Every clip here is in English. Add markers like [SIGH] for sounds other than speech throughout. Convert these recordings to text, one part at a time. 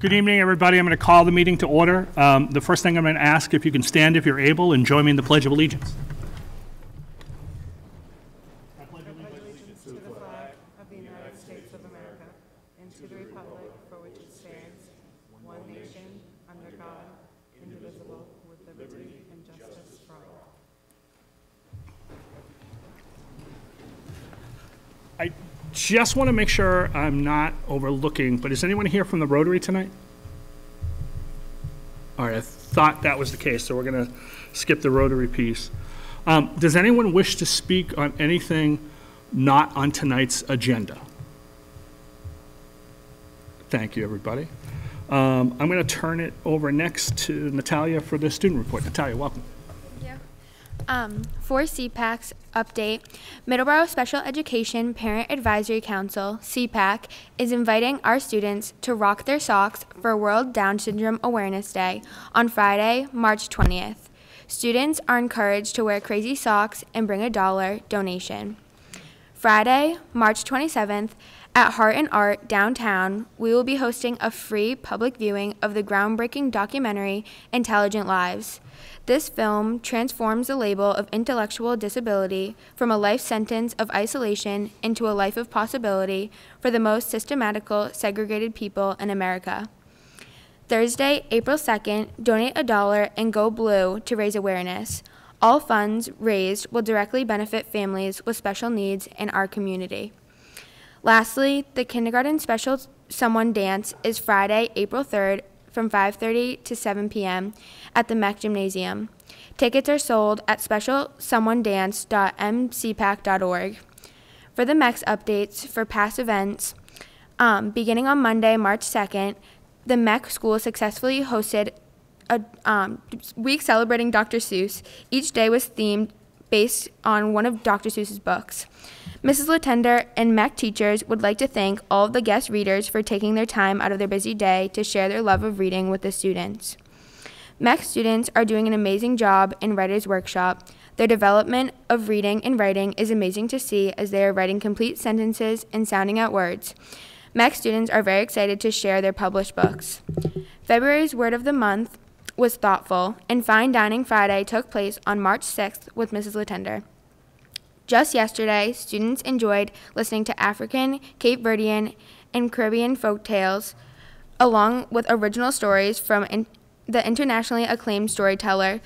Good evening, everybody. I'm going to call the meeting to order. Um, The first thing I'm going to ask if you can stand if you're able and join me in the Pledge of Allegiance. to the flag of the United States of America and to the republic for which it stands, one nation, under God, indivisible, with liberty and justice for all. I just want to make sure I'm not overlooking, but is anyone here from the Rotary tonight? All right, I thought that was the case, so we're going to skip the Rotary piece. Um, Does anyone wish to speak on anything not on tonight's agenda? Thank you, everybody. Um, I'm going to turn it over next to Natalia for the student report. Natalia, welcome. Yeah. Um, for SEPAC's update, Middleborough Special Education Parent Advisory Council, SEPAC, is inviting our students to rock their socks for World Down Syndrome Awareness Day on Friday, March 20th. Students are encouraged to wear crazy socks and bring a dollar donation. Friday, March 27th, at Heart and Art downtown, we will be hosting a free public viewing of the groundbreaking documentary Intelligent Lives. This film transforms the label of intellectual disability from a life sentence of isolation into a life of possibility for the most systematical segregated people in America. Thursday, April 2nd, donate a dollar and go blue to raise awareness. All funds raised will directly benefit families with special needs in our community. Lastly, the kindergarten special someone dance is Friday, April 3rd from 5:30 to 7 p.m. at the MEC Gymnasium. Tickets are sold at specialsomeonedance.mcpac.org. For the MEX updates for past events, um, beginning on Monday, March 2nd, the MEC school successfully hosted a um, week celebrating Dr. Seuss. Each day was themed based on one of Dr. Seuss's books. Mrs. Latender and MEC teachers would like to thank all of the guest readers for taking their time out of their busy day to share their love of reading with the students. MEC students are doing an amazing job in Writer's Workshop. Their development of reading and writing is amazing to see as they are writing complete sentences and sounding out words. MEC students are very excited to share their published books. February's word of the month was thoughtful, and Fine Dining Friday took place on March 6th with Mrs. Latender. Just yesterday, students enjoyed listening to African, Cape Verdean, and Caribbean folk tales, along with original stories from the internationally acclaimed storyteller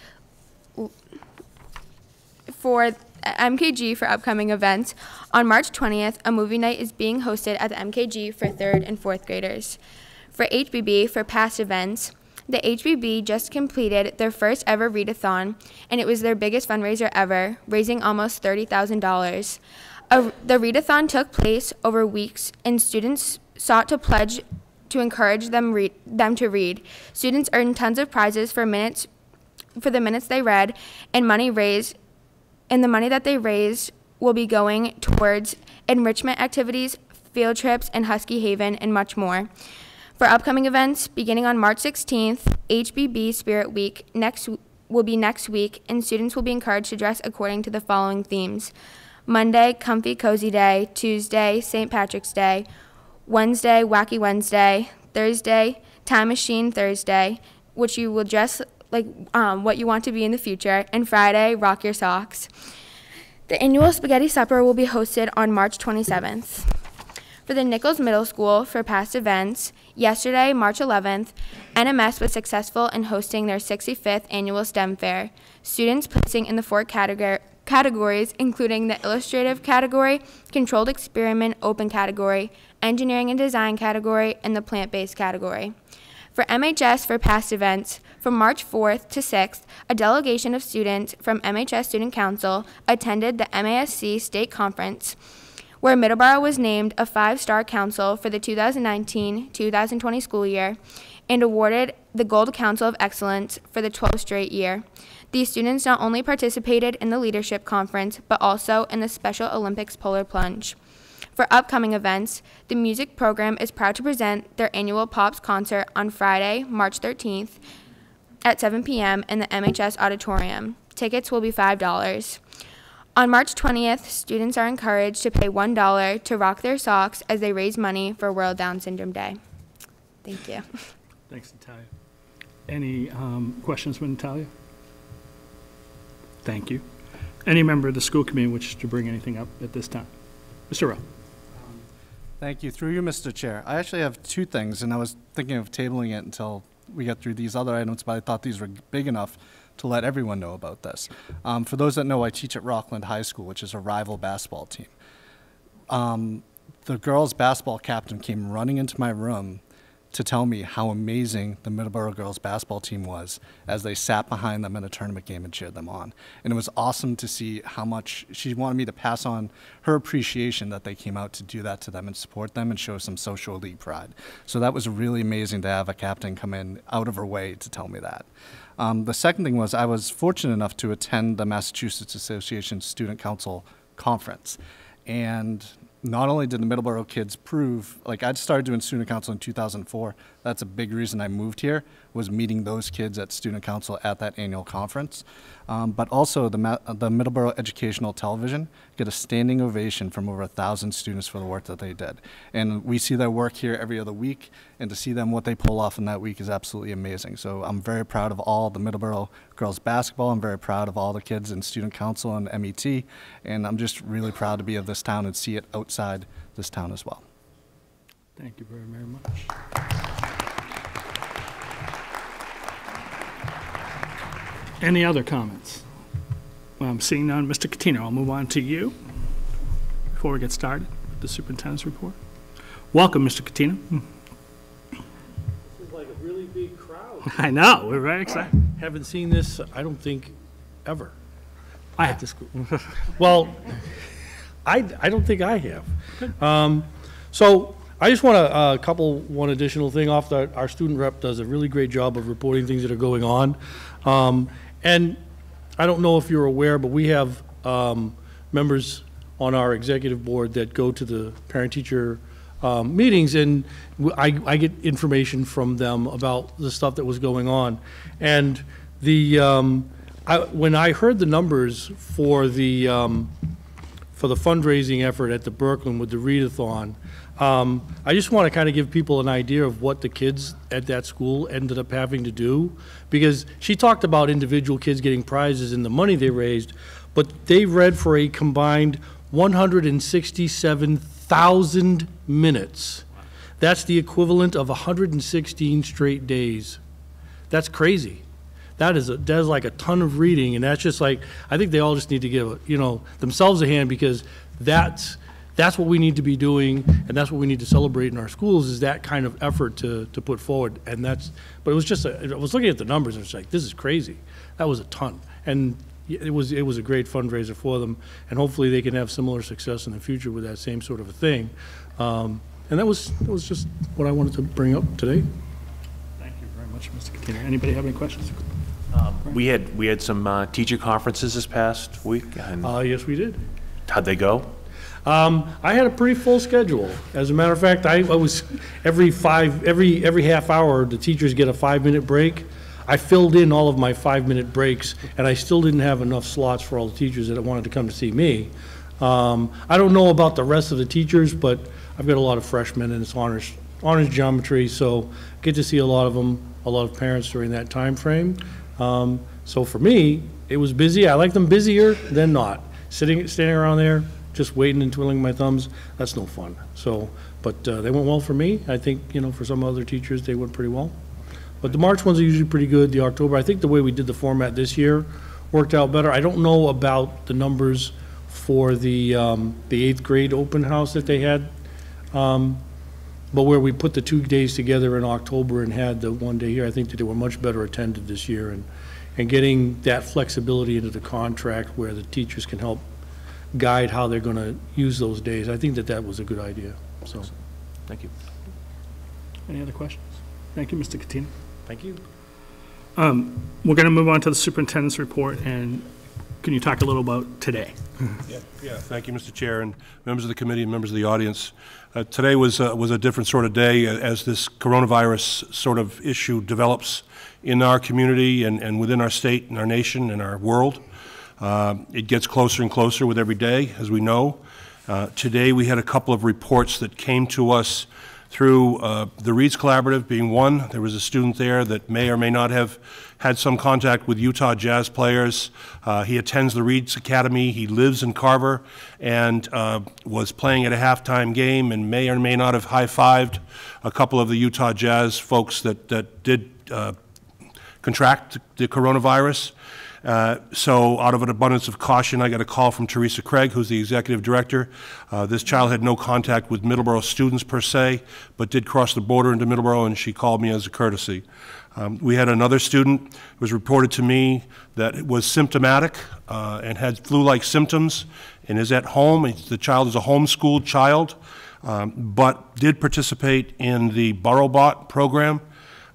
for MKG for upcoming events. On March 20th, a movie night is being hosted at the MKG for third and fourth graders. For HBB, for past events, the HBB just completed their first ever readathon, and it was their biggest fundraiser ever, raising almost $30,000. The readathon took place over weeks, and students sought to pledge to encourage them, read, them to read. Students earned tons of prizes for minutes for the minutes they read, and money raised and the money that they raised will be going towards enrichment activities, field trips, and Husky Haven, and much more. For upcoming events, beginning on March 16th, HBB Spirit Week next will be next week, and students will be encouraged to dress according to the following themes: Monday, Comfy Cozy Day; Tuesday, St. Patrick's Day; Wednesday, Wacky Wednesday; Thursday, Time Machine Thursday, which you will dress like um, what you want to be in the future, and Friday, Rock Your Socks. The annual spaghetti supper will be hosted on March 27th. For the Nichols Middle School, for past events, yesterday, March 11th, NMS was successful in hosting their 65th annual STEM fair. Students placing in the four categor- categories, including the illustrative category, controlled experiment open category, engineering and design category, and the plant based category. For MHS for past events, from March 4th to 6th, a delegation of students from MHS Student Council attended the MASC State Conference, where Middleborough was named a five star council for the 2019 2020 school year and awarded the Gold Council of Excellence for the 12th straight year. These students not only participated in the leadership conference, but also in the Special Olympics polar plunge. For upcoming events, the music program is proud to present their annual Pops concert on Friday, March 13th at 7 p.m. in the MHS Auditorium. Tickets will be $5. On March 20th, students are encouraged to pay $1 to rock their socks as they raise money for World Down Syndrome Day. Thank you. Thanks, Natalia. Any um, questions for Natalia? Thank you. Any member of the school committee wishes to bring anything up at this time? Mr. Rowe? Thank you. Through you, Mr. Chair. I actually have two things, and I was thinking of tabling it until we get through these other items, but I thought these were big enough to let everyone know about this. Um, for those that know, I teach at Rockland High School, which is a rival basketball team. Um, the girls' basketball captain came running into my room to tell me how amazing the Middleborough girls basketball team was as they sat behind them in a tournament game and cheered them on. And it was awesome to see how much she wanted me to pass on her appreciation that they came out to do that to them and support them and show some social league pride. So that was really amazing to have a captain come in out of her way to tell me that. Um, the second thing was I was fortunate enough to attend the Massachusetts Association Student Council conference. And not only did the Middleborough kids prove, like I'd started doing student council in 2004. That's a big reason I moved here was meeting those kids at student council at that annual conference. Um, but also the Ma- the Middleborough Educational Television get a standing ovation from over a thousand students for the work that they did. And we see their work here every other week, and to see them what they pull off in that week is absolutely amazing. So I'm very proud of all the Middleborough girls basketball. I'm very proud of all the kids in student council and MET, and I'm just really proud to be of this town and see it outside this town as well. Thank you very, very much. Any other comments? Well, I'm seeing none. Mr. Catino, I'll move on to you before we get started with the superintendent's report. Welcome, Mr. Catino. is like a really big crowd. [LAUGHS] I know, we're very excited. Haven't seen this, I don't think, ever I have the school. [LAUGHS] Well, I, I don't think I have. Um, So I just want to, a couple, one additional thing off, that. our student rep does a really great job of reporting things that are going on. Um, And I don't know if you're aware, but we have um, members on our executive board that go to the parent-teacher um, meetings, and I get information from them about the stuff that was going on. And the, um, I, when I heard the numbers for the, um, for the fundraising effort at the Burkland with the readathon, um, I just want to kind of give people an idea of what the kids at that school ended up having to do. Because she talked about individual kids getting prizes and the money they raised, but they read for a combined 167,000 minutes. That's the equivalent of 116 straight days. That's crazy. That is, a- that is like a ton of reading, and that's just like, I think they all just need to give, you know, themselves a hand, because that's, that's what we need to be doing, and that's what we need to celebrate in our schools, is that kind of effort to, to put forward, and that's, but it was just, a- I was looking at the numbers, and it's like, this is crazy. That was a ton, and it was, it was a great fundraiser for them, and hopefully they can have similar success in the future with that same sort of a thing. Um, And that was, that was just what I wanted to bring up today. Thank you very much, Mr. Catino. Anybody have any questions? We had, we had some uh, teacher conferences this past week, and Uh, yes, we did. how'd they go? Um, I had a pretty full schedule. As a matter of fact, I, I was, every five, every, every half hour, the teachers get a five-minute break. I filled in all of my five-minute breaks, and I still didn't have enough slots for all the teachers that wanted to come to see me. Um, I don't know about the rest of the teachers, but I've got a lot of freshmen, and it's honors, honors geometry, so get to see a lot of them, a lot of parents during that time frame. Um, so for me, it was busy. I like them busier than not. Sitting, standing around there, just waiting and twiddling my thumbs, that's no fun. So, but uh, they went well for me. I think, you know, for some other teachers, they went pretty well. But the March ones are usually pretty good, the October, I think the way we did the format this year worked out better. I don't know about the numbers for the, um, the eighth grade open house that they had. Um, But where we put the two days together in October and had the one day here, I think that they were much better attended this year. And, and getting that flexibility into the contract where the teachers can help guide how they're gonna use those days, I think that that was a good idea, so. Thank you. Any other questions? Thank you, Mr. Catino. Thank you. We're going to move on to the superintendent's report, and can you talk a little about today? Yeah, yeah, thank you, Mr. Chair, and members of the committee and members of the audience. Uh, Today was, uh, was a different sort of day uh, as this coronavirus sort of issue develops in our community and, and within our state and our nation and our world. Uh, It gets closer and closer with every day, as we know. Uh, Today, we had a couple of reports that came to us through uh, the Reeds Collaborative being one. There was a student there that may or may not have had some contact with Utah Jazz players. Uh, he attends the Reeds Academy. He lives in Carver and uh, was playing at a halftime game and may or may not have high-fived a couple of the Utah Jazz folks that, that did uh, contract the coronavirus. Uh, So out of an abundance of caution, I got a call from Teresa Craig, who's the executive director. Uh, This child had no contact with Middleborough students per se, but did cross the border into Middleborough, and she called me as a courtesy. Um, We had another student, it was reported to me that was symptomatic uh, and had flu-like symptoms and is at home. The child is a homeschooled child, um, but did participate in the BorrowBot program.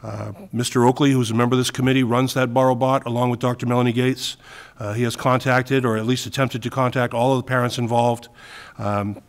Uh, Mr. Oakley, who's a member of this committee, runs that BorrowBot along with Dr. Melanie Gates. Uh, He has contacted, or at least attempted to contact, all of the parents involved. Um,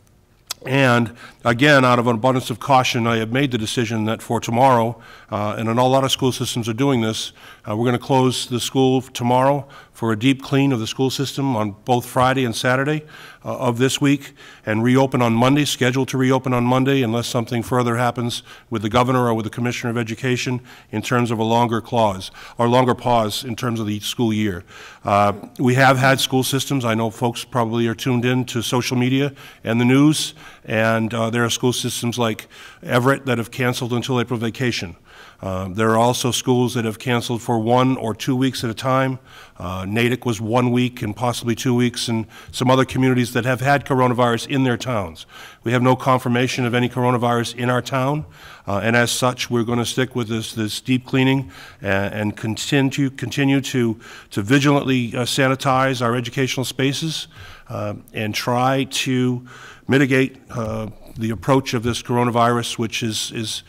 And again, out of an abundance of caution, I have made the decision that for tomorrow, uh, and a lot of school systems are doing this, uh, we're going to close the school tomorrow for a deep clean of the school system on both Friday and Saturday uh, of this week, and reopen on Monday, scheduled to reopen on Monday unless something further happens with the governor or with the commissioner of education in terms of a longer clause, or longer pause in terms of the school year. Uh, We have had school systems, I know folks probably are tuned in to social media and the news, and uh, there are school systems like Everett that have canceled until April vacation. Uh, There are also schools that have canceled for one or two weeks at a time. Uh, Natick was one week and possibly two weeks, and some other communities that have had coronavirus in their towns. We have no confirmation of any coronavirus in our town, uh, and as such, we're going to stick with this, this deep cleaning and, and continue, continue to, to vigilantly uh, sanitize our educational spaces uh, and try to mitigate uh, the approach of this coronavirus, which is, is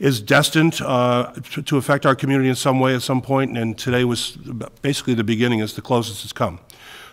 is destined uh, to affect our community in some way at some point, and today was basically the beginning, it's the closest it's come.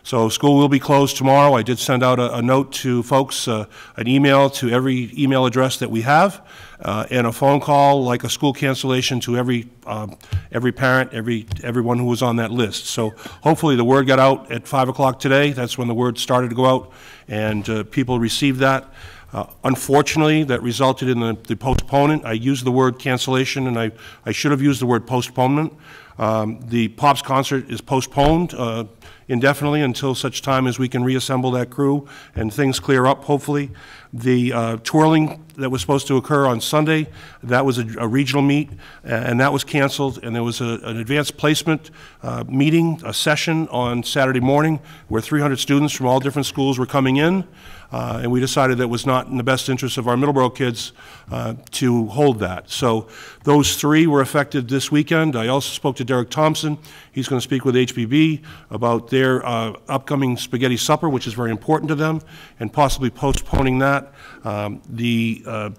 So school will be closed tomorrow. I did send out a, a note to folks, uh, an email to every email address that we have, uh, and a phone call, like a school cancellation, to every, um, every parent, every, everyone who was on that list. So hopefully the word got out at 5 o'clock today. That's when the word started to go out, and uh, people received that. Uh, Unfortunately, that resulted in the the postponement. I used the word cancellation, and I, I should have used the word postponement. Um, The Pops concert is postponed uh, indefinitely until such time as we can reassemble that crew and things clear up, hopefully. The uh, twirling that was supposed to occur on Sunday, that was a a regional meet, and that was canceled, and there was a- an advanced placement uh, meeting, a session on Saturday morning, where 300 students from all different schools were coming in, uh, and we decided that it was not in the best interest of our Middleborough kids uh, to hold that. So those three were affected this weekend. I also spoke to Derek Thompson. He's going to speak with HBB about their uh, upcoming spaghetti supper, which is very important to them, and possibly postponing that. Um, The uh,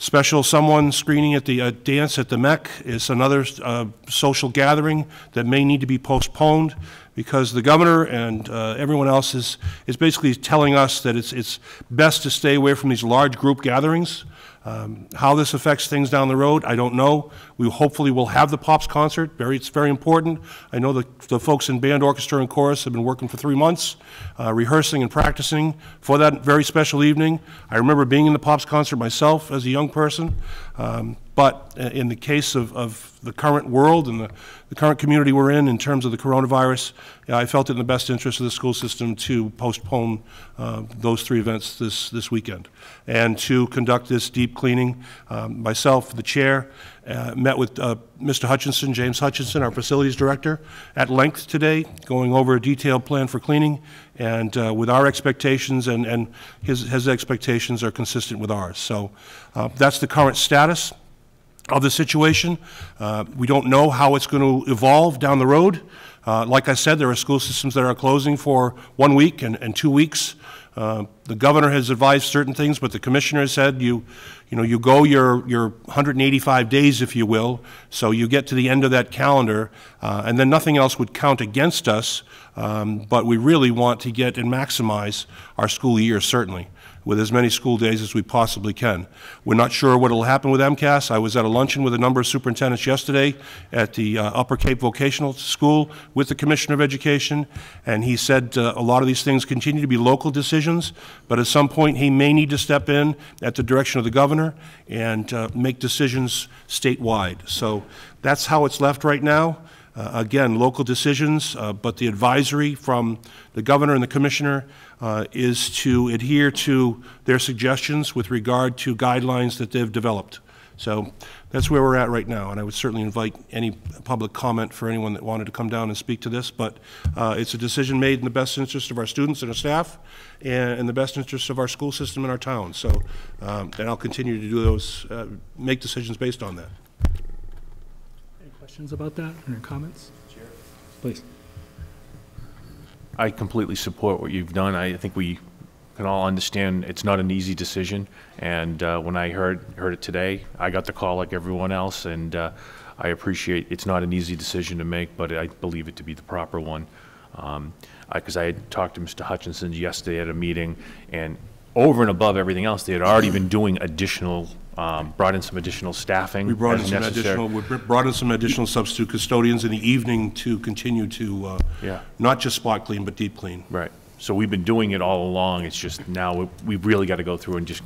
special someone screening at the uh, dance at the MEC is another uh, social gathering that may need to be postponed because the governor and uh, everyone else is, is basically telling us that it's, it's best to stay away from these large group gatherings. Um, How this affects things down the road, I don't know. We hopefully will have the Pops concert, very, it's very important. I know the, the folks in band, orchestra, and chorus have been working for three months, uh, rehearsing and practicing for that very special evening. I remember being in the Pops concert myself as a young person, um, but uh, in the case of, of the current world and the, the current community we're in, in terms of the coronavirus, I felt it in the best interest of the school system to postpone uh, those three events this, this weekend, and to conduct this deep cleaning. Um, Myself, the chair, uh, met with uh, Mr. Hutchinson, James Hutchinson, our facilities director, at length today, going over a detailed plan for cleaning, and uh, with our expectations, and, and his, his expectations are consistent with ours. So uh, that's the current status of the situation. Uh, We don't know how it's going to evolve down the road. Uh, Like I said, there are school systems that are closing for one week and, and two weeks. Uh, The governor has advised certain things, but the commissioner has said you, you know, you go your, your 185 days, if you will, so you get to the end of that calendar, uh, and then nothing else would count against us, um, but we really want to get and maximize our school year, certainly with as many school days as we possibly can. We're not sure what will happen with MCAS. I was at a luncheon with a number of superintendents yesterday at the uh, Upper Cape Vocational School with the Commissioner of Education, and he said uh, a lot of these things continue to be local decisions, but at some point, he may need to step in at the direction of the governor and uh, make decisions statewide. So that's how it's left right now. Uh, Again, local decisions, uh, but the advisory from the governor and the commissioner uh, is to adhere to their suggestions with regard to guidelines that they've developed. So that's where we're at right now, and I would certainly invite any public comment for anyone that wanted to come down and speak to this, but uh, it's a decision made in the best interest of our students and our staff, and in the best interest of our school system and our town. So, um, and I'll continue to do those, uh, make decisions based on that. Any questions about that, or comments? Chair. Please. I completely support what you've done. I think we can all understand it's not an easy decision. And uh, when I heard, heard it today, I got the call like everyone else, and uh, I appreciate, it's not an easy decision to make, but I believe it to be the proper one. Because I had talked to Mr. Hutchinson yesterday at a meeting, and over and above everything else, they had already been doing additional, um, brought in some additional staffing We brought in as some necessary. additional, we br- brought in some additional substitute custodians in the evening to continue to, uh, Yeah. not just spot clean, but deep clean. Right. So we've been doing it all along. It's just now we- we've really got to go through and just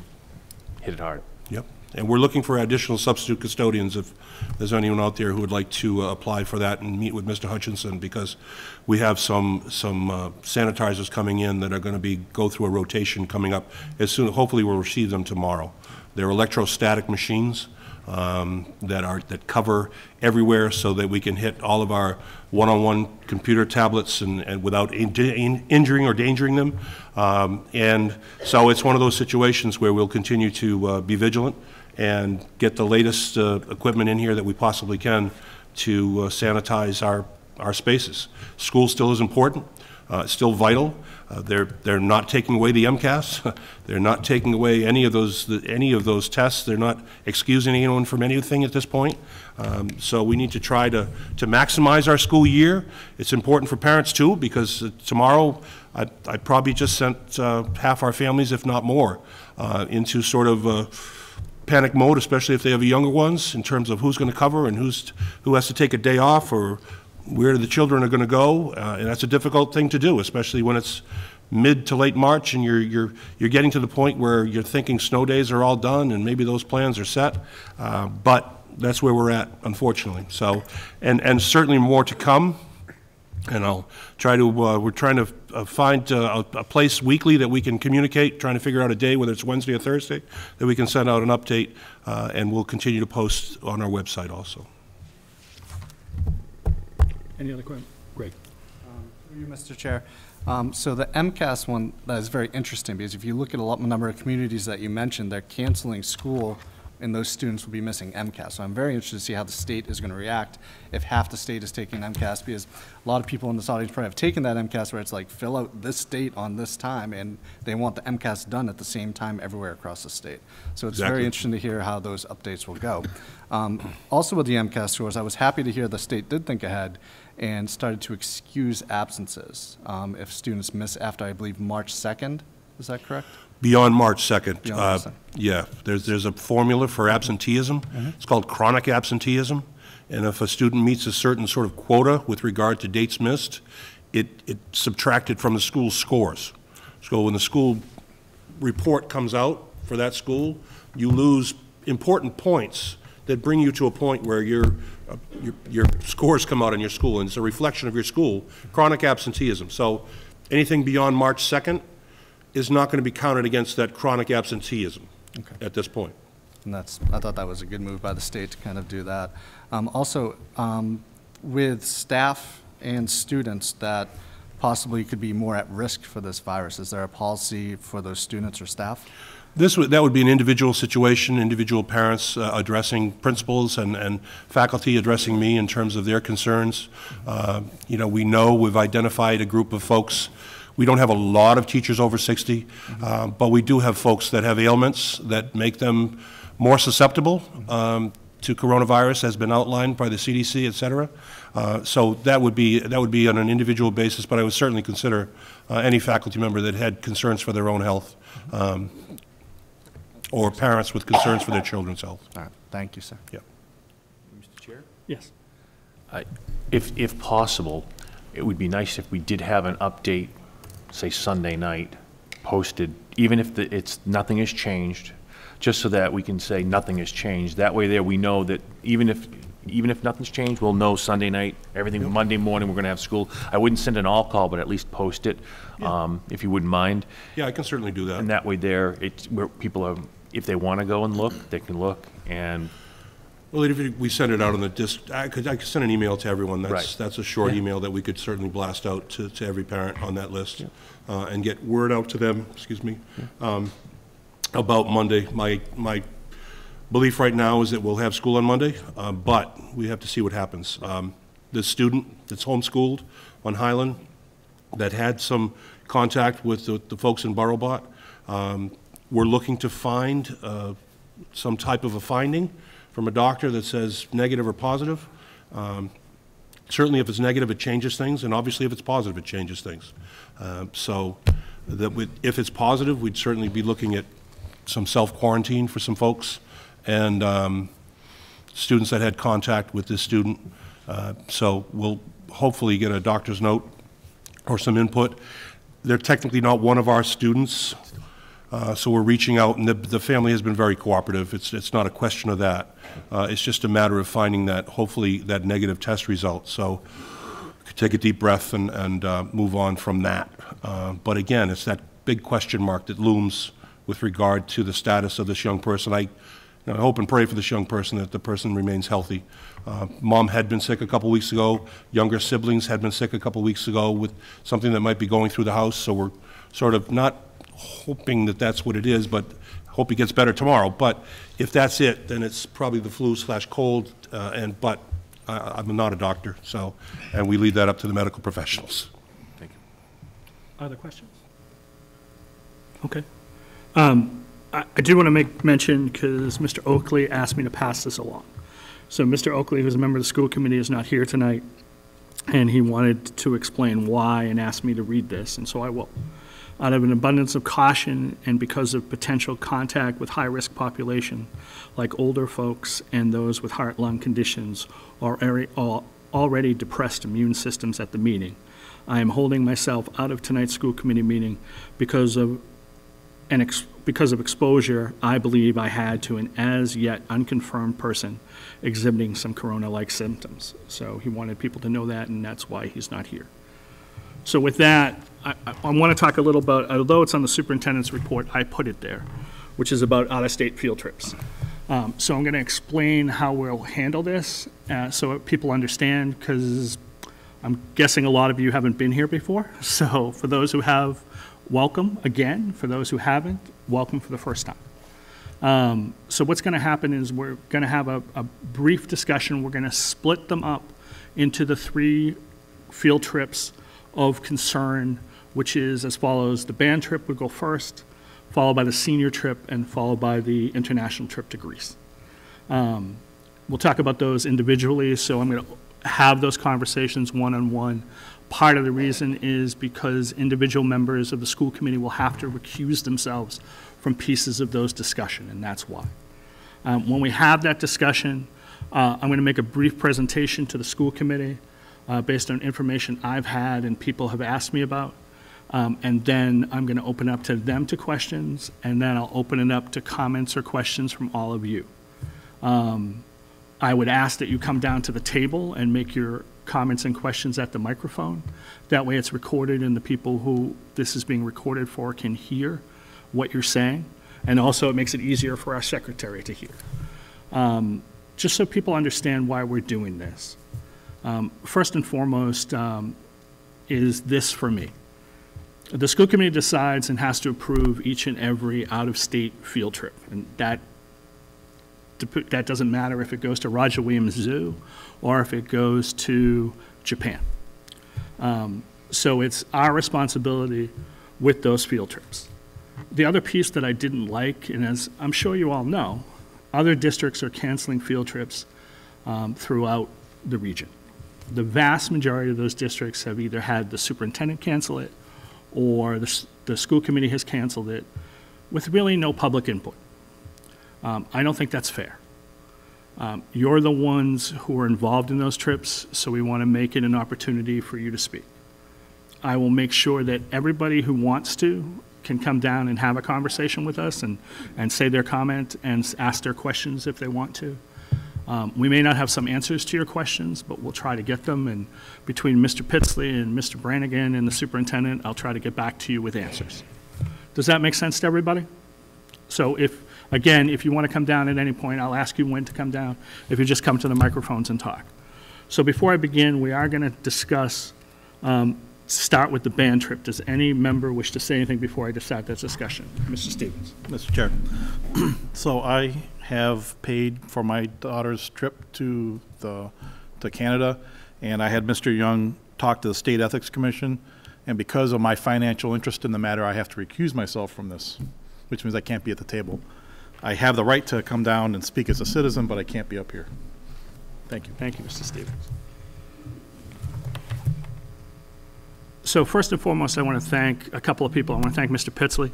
hit it hard. Yep. And we're looking for additional substitute custodians if there's anyone out there who would like to uh, apply for that and meet with Mr. Hutchinson, because we have some, some uh, sanitizers coming in that are going to be, go through a rotation coming up as soon, hopefully we'll receive them tomorrow. They're electrostatic machines um, that are, that cover everywhere so that we can hit all of our one-on-one computer tablets and, and without in- in- injuring or endangering them. Um, And so it's one of those situations where we'll continue to uh, be vigilant and get the latest uh, equipment in here that we possibly can to uh, sanitize our, our spaces. School still is important, uh, it's still vital. Uh, They're, they're not taking away the MCAS, [LAUGHS] they're not taking away any of those, any of those tests, they're not excusing anyone from anything at this point. Um, So we need to try to, to maximize our school year. It's important for parents too, because uh, tomorrow, I, I probably just sent uh, half our families, if not more, uh, into sort of uh, panic mode, especially if they have younger ones, in terms of who's going to cover and who's, who has to take a day off, or where the children are going to go, uh, and that's a difficult thing to do, especially when it's mid to late March, and you're, you're, you're getting to the point where you're thinking snow days are all done, and maybe those plans are set, Uh, but that's where we're at, unfortunately. So, and, and certainly more to come, and I'll try to, uh, we're trying to uh, find uh, a a place weekly that we can communicate, trying to figure out a day, whether it's Wednesday or Thursday, that we can send out an update, uh, and we'll continue to post on our website also. Any other questions? Greg? Through you, Mr. Chair. Um, So the MCAS one, that is very interesting, because if you look at a lot, of number of communities that you mentioned, they're canceling school, and those students will be missing MCAS. So I'm very interested to see how the state is going to react if half the state is taking MCAS, because a lot of people in this audience probably have taken that MCAS where it's like, fill out this date on this time, and they want the MCAS done at the same time everywhere across the state. So it's Exactly. very interesting to hear how those updates will go. Um, Also with the MCAS scores, I was happy to hear the state did think ahead and started to excuse absences um, if students miss after, I believe, March 2nd. Is that correct? Beyond March 2nd. Beyond uh, March 2nd. Yeah, there's, there's a formula for absenteeism. It's called chronic absenteeism. And if a student meets a certain sort of quota with regard to dates missed, it, it's subtracted from the school's scores. So when the school report comes out for that school, you lose important points that bring you to a point where your, uh, your, your scores come out in your school, and it's a reflection of your school, chronic absenteeism. So anything beyond March 2nd is not going to be counted against that chronic absenteeism at this point. And that's, I thought that was a good move by the state to kind of do that. Um, Also, um, with staff and students that possibly could be more at risk for this virus, is there a policy for those students or staff? This would, that would be an individual situation, individual parents uh, addressing principals and, and faculty addressing me in terms of their concerns. Uh, You know, we know, we've identified a group of folks, we don't have a lot of teachers over 60, uh, but we do have folks that have ailments that make them more susceptible um, to coronavirus, has been outlined by the CDC, et cetera. Uh, So that would be, that would be on an individual basis, but I would certainly consider uh, any faculty member that had concerns for their own health um, or parents with concerns for their children's health. All right, thank you, sir. Yeah. Mr. Chair? Yes. I- If, if possible, it would be nice if we did have an update, say Sunday night, posted, even if the- it's, nothing has changed, just so that we can say nothing has changed. That way there, we know that even if, even if nothing's changed, we'll know Sunday night, everything, Monday morning, we're going to have school. I wouldn't send an all call, but at least post it, um, if you wouldn't mind. Yeah, I can certainly do that. And that. that way there, it's, where people are, if they want to go and look, they can look, and Well, if we send it out on the disc, I could, I could send an email to everyone. That's, Right. that's a short email that we could certainly blast out to, to every parent on that list, uh, and get word out to them, excuse me, um, about Monday. My, my belief right now is that we'll have school on Monday, uh, but we have to see what happens. Um, The student that's homeschooled on Highland, that had some contact with the, the folks in Borough um, we're looking to find, uh, some type of a finding from a doctor that says negative or positive. Um, Certainly, if it's negative, it changes things, and obviously, if it's positive, it changes things. Uh, So, that would, if it's positive, we'd certainly be looking at some self-quarantine for some folks, and um, students that had contact with this student. Uh, So we'll hopefully get a doctor's note or some input. They're technically not one of our students, uh, so we're reaching out, and the, the family has been very cooperative. It's, it's not a question of that. Uh, It's just a matter of finding that, hopefully, that negative test result. So take a deep breath and, and uh, move on from that. Uh, But again, it's that big question mark that looms with regard to the status of this young person. I, you know, I hope and pray for this young person that the person remains healthy. Uh, Mom had been sick a couple weeks ago. Younger siblings had been sick a couple weeks ago with something that might be going through the house. So we're sort of not hoping that that's what it is, but hope he gets better tomorrow. But if that's it, then it's probably the flu slash cold. Uh, and but I, I'm not a doctor, so and we leave that up to the medical professionals. thank you. Other questions? Okay. Um, I I do want to make mention, because Mr. Oakley asked me to pass this along. So Mr. Oakley, who's a member of the school committee, is not here tonight, and he wanted to explain why and asked me to read this, and so I will. Out of an abundance of caution and because of potential contact with high-risk population, like older folks and those with heart-lung conditions or already- already depressed immune systems at the meeting, I am holding myself out of tonight's school committee meeting because of an because of exposure I believe I had to an as yet unconfirmed person exhibiting some corona-like symptoms. So he wanted people to know that, and that's why he's not here. So with that, I, I, want to talk a little about, although it's on the superintendent's report, I put it there, which is about out-of-state field trips. Um, so I'm going to explain how we'll handle this, uh, so people understand, because I'm guessing a lot of you haven't been here before. [LAUGHS] So for those who have, welcome again. For those who haven't, welcome for the first time. Um, So what's going to happen is we're going to have a, a brief discussion. We're going to split them up into the three field trips of concern, which is as follows. The band trip would go first, followed by the senior trip, and followed by the international trip to Greece. Um, We'll talk about those individually, so I'm going to have those conversations one-on-one. Part of the reason is because individual members of the school committee will have to recuse themselves from pieces of those discussion, and that's why. Um, When we have that discussion, uh, I'm going to make a brief presentation to the school committee uh, based on information I've had and people have asked me about. Um, And then I'm going to open up to them to questions, and then I'll open it up to comments or questions from all of you. Um, I would ask that you come down to the table and make your comments and questions at the microphone. That way it's recorded and the people who this is being recorded for can hear what you're saying. And also it makes it easier for our secretary to hear. Um, Just so people understand why we're doing this. Um, First and foremost um, is this for me. The school committee decides and has to approve each and every out-of-state field trip. And that that doesn't matter if it goes to Roger Williams Zoo or if it goes to Japan. Um, So it's our responsibility with those field trips. The other piece that I didn't like, and as I'm sure you all know, other districts are canceling field trips um, throughout the region. The vast majority of those districts have either had the superintendent cancel it, or the, the school committee has canceled it, with really no public input. Um, I don't think that's fair. Um, You're the ones who are involved in those trips, so we want to make it an opportunity for you to speak. I will make sure that everybody who wants to can come down and have a conversation with us and, and say their comment and ask their questions if they want to. Um, We may not have some answers to your questions, but we'll try to get them, and between Mr. Pitsley and Mr. Brannigan and the superintendent, I'll try to get back to you with answers. Does that make sense to everybody? So if, again, if you want to come down at any point, I'll ask you when to come down, if you just come to the microphones and talk. So before I begin, we are going to discuss, um, start with the band trip. Does any member wish to say anything before I start that discussion? Mr. Stevens? Mr. Chair, [CLEARS THROAT] so I have paid for my daughter's trip to the, to Canada, and I had Mr. Young talk to the State Ethics Commission, and because of my financial interest in the matter, I have to recuse myself from this, which means I can't be at the table. I have the right to come down and speak as a citizen, but I can't be up here. Thank you. Thank you, Mr. Stevens. So first and foremost, I want to thank a couple of people. I want to thank Mr. Pitsley.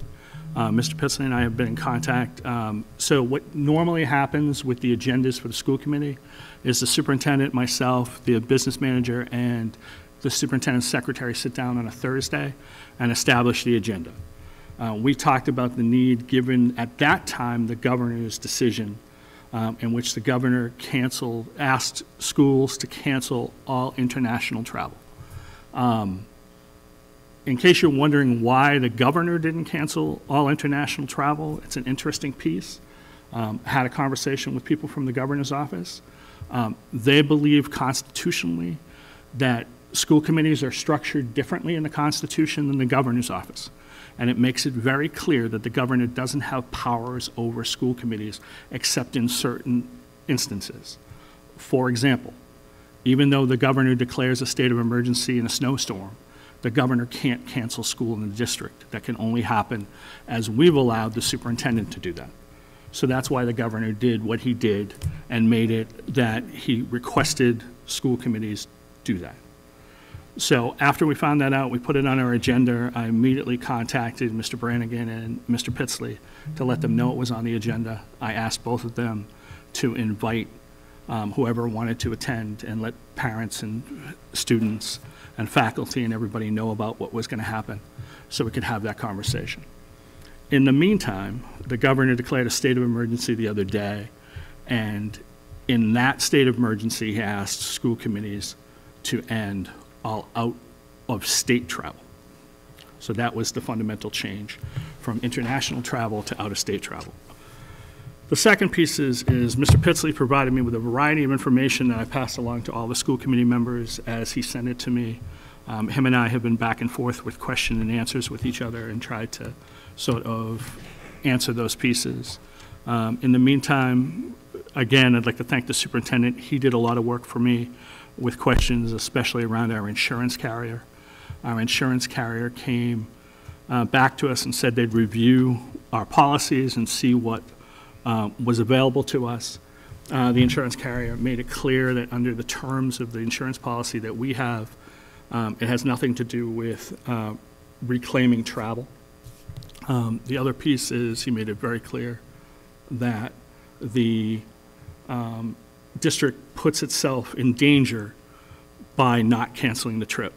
Uh, Mr. Pitsley and I have been in contact. Um, So what normally happens with the agendas for the school committee is the superintendent, myself, the business manager, and the superintendent's secretary sit down on a Thursday and establish the agenda. Uh, We talked about the need, given at that time the governor's decision um, in which the governor canceled, asked schools to cancel all international travel. Um, In case you're wondering why the governor didn't cancel all international travel, it's an interesting piece. Um, Had a conversation with people from the governor's office. Um, They believe constitutionally that school committees are structured differently in the Constitution than the governor's office. And it makes it very clear that the governor doesn't have powers over school committees except in certain instances. For example, even though the governor declares a state of emergency in a snowstorm, the governor can't cancel school in the district. That can only happen as we've allowed the superintendent to do that. So that's why the governor did what he did and made it that he requested school committees do that. So after we found that out, we put it on our agenda. I immediately contacted Mr. Brannigan and Mr. Pitsley to let them know it was on the agenda. I asked both of them to invite um, whoever wanted to attend and let parents and students and faculty and everybody know about what was going to happen so we could have that conversation. In the meantime, the governor declared a state of emergency the other day, and in that state of emergency, he asked school committees to end all out-of-state travel. So that was the fundamental change from international travel to out-of-state travel. The second piece is, is Mr. Pitsley provided me with a variety of information that I passed along to all the school committee members as he sent it to me. Um, Him and I have been back and forth with question and answers with each other and tried to sort of answer those pieces. Um, In the meantime, again, I'd like to thank the superintendent. He did a lot of work for me with questions, especially around our insurance carrier. Our insurance carrier came uh, back to us and said they'd review our policies and see what uh, was available to us. Uh, The insurance carrier made it clear that under the terms of the insurance policy that we have, um, it has nothing to do with uh, reclaiming travel. Um, The other piece is, he made it very clear that the um, district puts itself in danger by not canceling the trip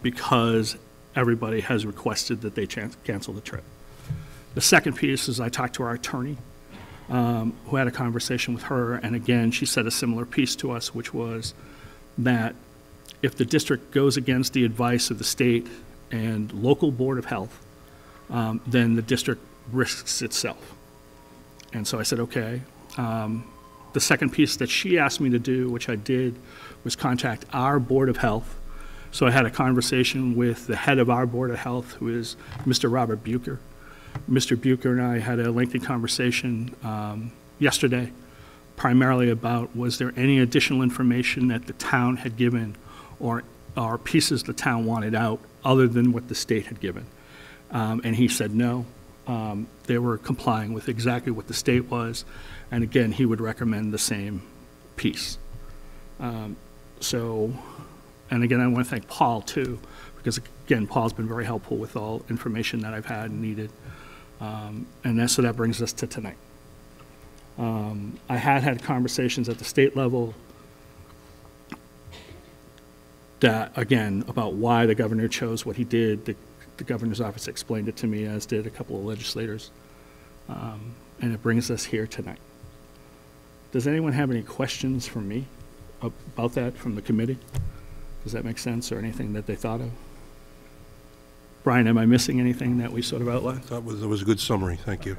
because everybody has requested that they cancel the trip. The second piece is I talked to our attorney, um, who had a conversation with her, and again, she said a similar piece to us, which was that if the district goes against the advice of the state and local board of health, um, then the district risks itself. And so I said, okay. Um, The second piece that she asked me to do, which I did, was contact our Board of Health. So I had a conversation with the head of our Board of Health, who is Mr. Robert Bucher. Mr. Bucher and I had a lengthy conversation um, yesterday, primarily about was there any additional information that the town had given or, or pieces the town wanted out other than what the state had given? Um, And he said no. Um, They were complying with exactly what the state was, and again, he would recommend the same piece. Um, So, and again, I want to thank Paul too, because again, Paul's been very helpful with all information that I've had and needed. Um, And so that brings us to tonight. Um, I had had conversations at the state level that, again, about why the governor chose what he did. The, the governor's office explained it to me, as did a couple of legislators. Um, and it brings us here tonight. Does anyone have any questions for me about that from the committee? Does that make sense, or anything that they thought of? Brian, am I missing anything that we sort of outlined? That was, that was a good summary, thank you.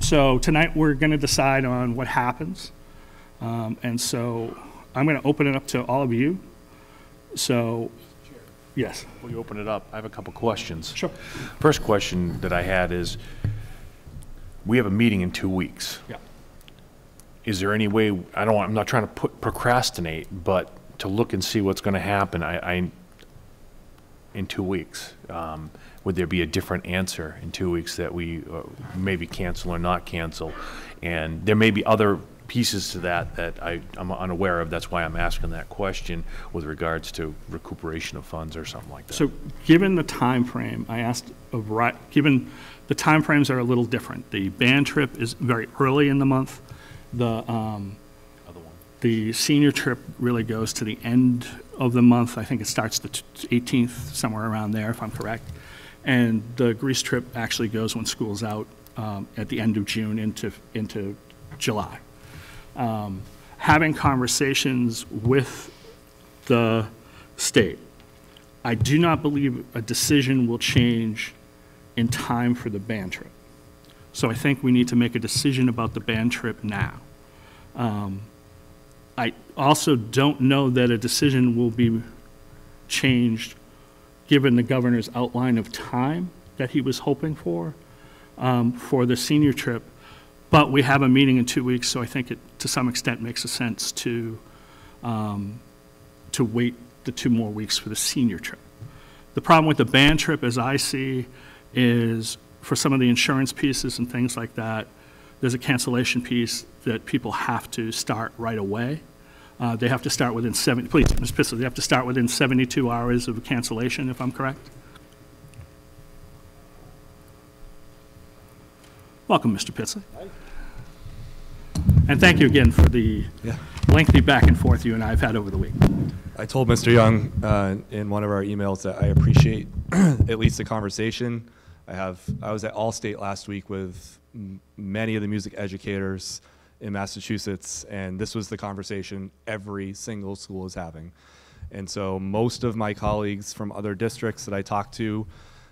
So tonight, we're going to decide on what happens. Um, And so I'm going to open it up to all of you. So, yes. Before you open it up, I have a couple questions. Sure. First question that I had is, we have a meeting in two weeks. Yeah. Is there any way, I don't, I'm not trying to put procrastinate, but to look and see what's going to happen, I, I, in two weeks? Um, Would there be a different answer in two weeks that we uh, maybe cancel or not cancel? And there may be other pieces to that that I, I'm unaware of. That's why I'm asking that question with regards to recuperation of funds or something like that. So, given the time frame, I asked, a given the time frames are a little different. The band trip is very early in the month. The, um. The senior trip really goes to the end of the month. I think it starts the t- 18th, somewhere around there, if I'm correct. And the Greece trip actually goes when school's out um, at the end of June into, into July. Um, Having conversations with the state, I do not believe a decision will change in time for the band trip. So I think we need to make a decision about the band trip now. Um, also don't know that a decision will be changed, given the governor's outline of time that he was hoping for, um, for the senior trip. But we have a meeting in two weeks, so I think it, to some extent, makes a sense to, um, to wait the two more weeks for the senior trip. The problem with the band trip, as I see, is for some of the insurance pieces and things like that, there's a cancellation piece that people have to start right away. Uh, They have to start within 70, please, Ms. Pitsley, they have to start within 72 hours of cancellation, if I'm correct? Welcome, Mr. Pitsley. And thank you again for the Yeah. lengthy back and forth you and I have had over the week. I told Mr. Young uh, in one of our emails that I appreciate [CLEARS THROAT] at least the conversation. I have I was at All-State last week with m- many of the music educators in Massachusetts, and this was the conversation every single school is having. And so most of my colleagues from other districts that I talked to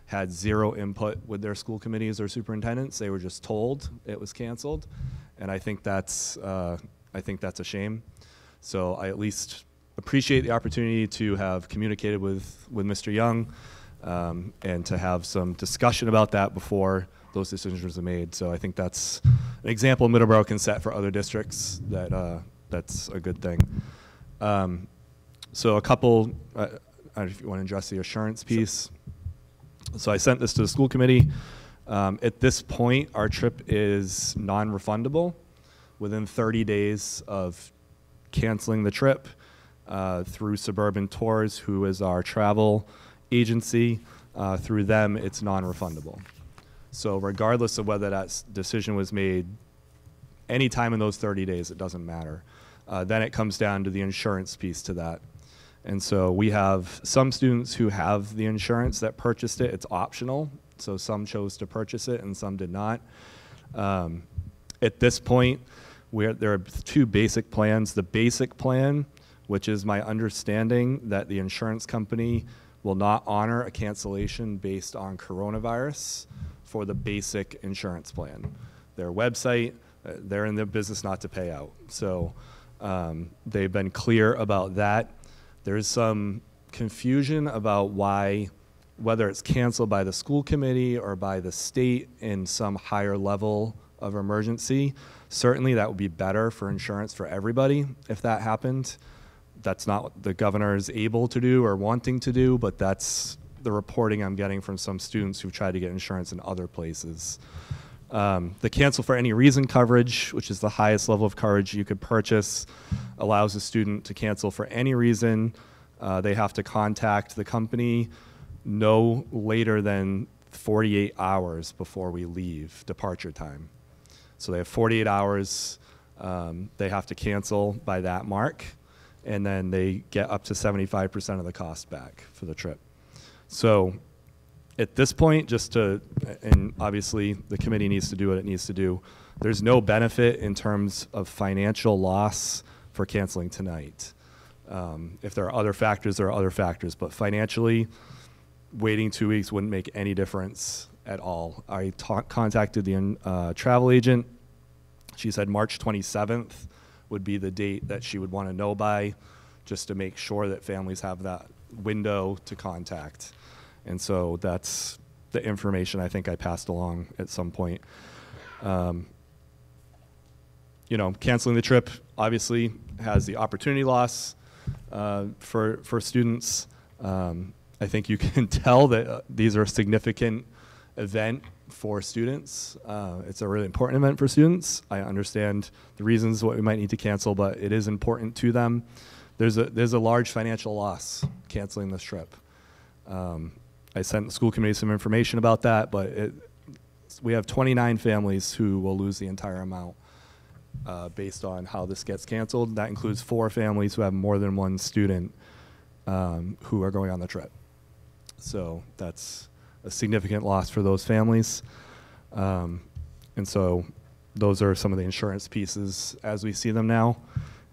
had zero input with their school committees or superintendents. They were just told it was canceled, and I think that's uh, I think that's a shame. So I at least appreciate the opportunity to have communicated with, with Mr. Young um, and to have some discussion about that before those decisions are made. So I think that's an example Middleborough can set for other districts that uh, that's a good thing. Um, so a couple, uh, I don't know if you want to address the assurance piece. So I sent this to the school committee. Um, at this point, our trip is non-refundable within 30 days of canceling the trip uh, through Suburban Tours, who is our travel agency. Uh, through them, it's non-refundable. So regardless of whether that decision was made any time in those 30 days, it doesn't matter. Uh, then it comes down to the insurance piece to that. And so we have some students who have the insurance that purchased it. It's optional. So some chose to purchase it and some did not. Um, at this point, there are two basic plans. The basic plan, which is my understanding that the insurance company will not honor a cancellation based on coronavirus for the basic insurance plan. Their website, uh, they're in the business not to pay out. So um, they've been clear about that. There's some confusion about why, whether it's canceled by the school committee or by the state in some higher level of emergency. Certainly, that would be better for insurance for everybody if that happened. That's not what the governor is able to do or wanting to do, but that's the reporting I'm getting from some students who've tried to get insurance in other places. Um, the cancel for any reason coverage, which is the highest level of coverage you could purchase, allows a student to cancel for any reason. Uh, they have to contact the company no later than 48 hours before we leave departure time. So they have 48 hours. Um, they have to cancel by that mark, and then they get up to 75% of the cost back for the trip. So at this point, just to, and obviously the committee needs to do what it needs to do, there's no benefit in terms of financial loss for canceling tonight. Um, if there are other factors, there are other factors, but financially, waiting two weeks wouldn't make any difference at all. I ta- contacted the uh, travel agent. She said March 27th would be the date that she would want to know by, just to make sure that families have that window to contact. And so that's the information I think I passed along at some point. Um, you know, canceling the trip obviously has the opportunity loss uh, for for students. Um, I think you [LAUGHS] can tell that uh, these are a significant event for students. Uh, it's a really important event for students. I understand the reasons what we might need to cancel, but it is important to them. There's a there's a large financial loss canceling this trip. Um, I sent the school committee some information about that, but it, we have 29 families who will lose the entire amount uh, based on how this gets canceled. That includes four families who have more than one student um, who are going on the trip. So that's a significant loss for those families. Um, and so those are some of the insurance pieces as we see them now.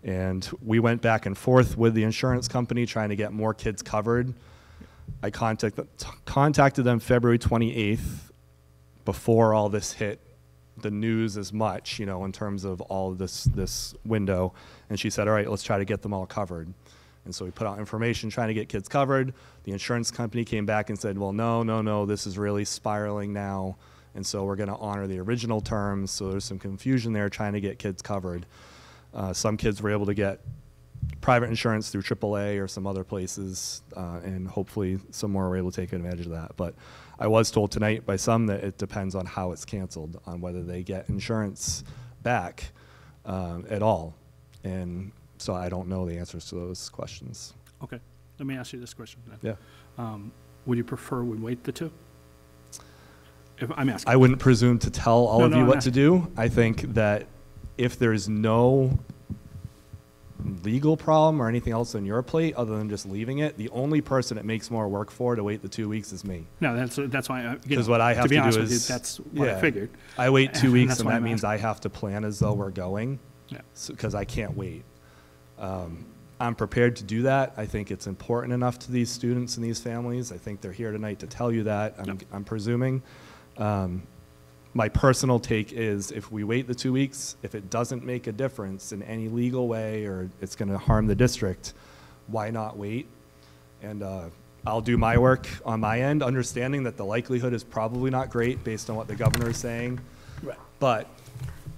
And we went back and forth with the insurance company trying to get more kids covered. I contacted, contacted them February 28th before all this hit the news as much, you know, in terms of all this this window. And she said, "All right, let's try to get them all covered." And so we put out information trying to get kids covered. The insurance company came back and said, "Well, no, no, no, this is really spiraling now." And so we're going to honor the original terms. So there's some confusion there trying to get kids covered. Uh, some kids were able to get private insurance through AAA or some other places, uh, and hopefully some more are able to take advantage of that. But I was told tonight by some that it depends on how it's canceled, on whether they get insurance back um, at all. And so I don't know the answers to those questions. Okay, let me ask you this question then. Yeah. Um, Would you prefer we wait the two? If, I'm asking. I wouldn't presume to tell all No, of no, you I'm what to do. I think that if there's no legal problem or anything else on your plate other than just leaving it, the only person it makes more work for to wait the two weeks is me. No, that's, that's why, Because what I have to to, be honest do with you, is that's what I figured. I wait two [LAUGHS] weeks, that's and that means asking. I have to plan as though we're going. Yeah. Because I can't wait. Um, I'm prepared to do that. I think it's important enough to these students and these families. I think they're here tonight to tell you that. I'm, Yep. I'm presuming. Um, my personal take is if we wait the two weeks, if it doesn't make a difference in any legal way or it's going to harm the district, why not wait? And uh, I'll do my work on my end, understanding that the likelihood is probably not great based on what the governor is saying. Right. But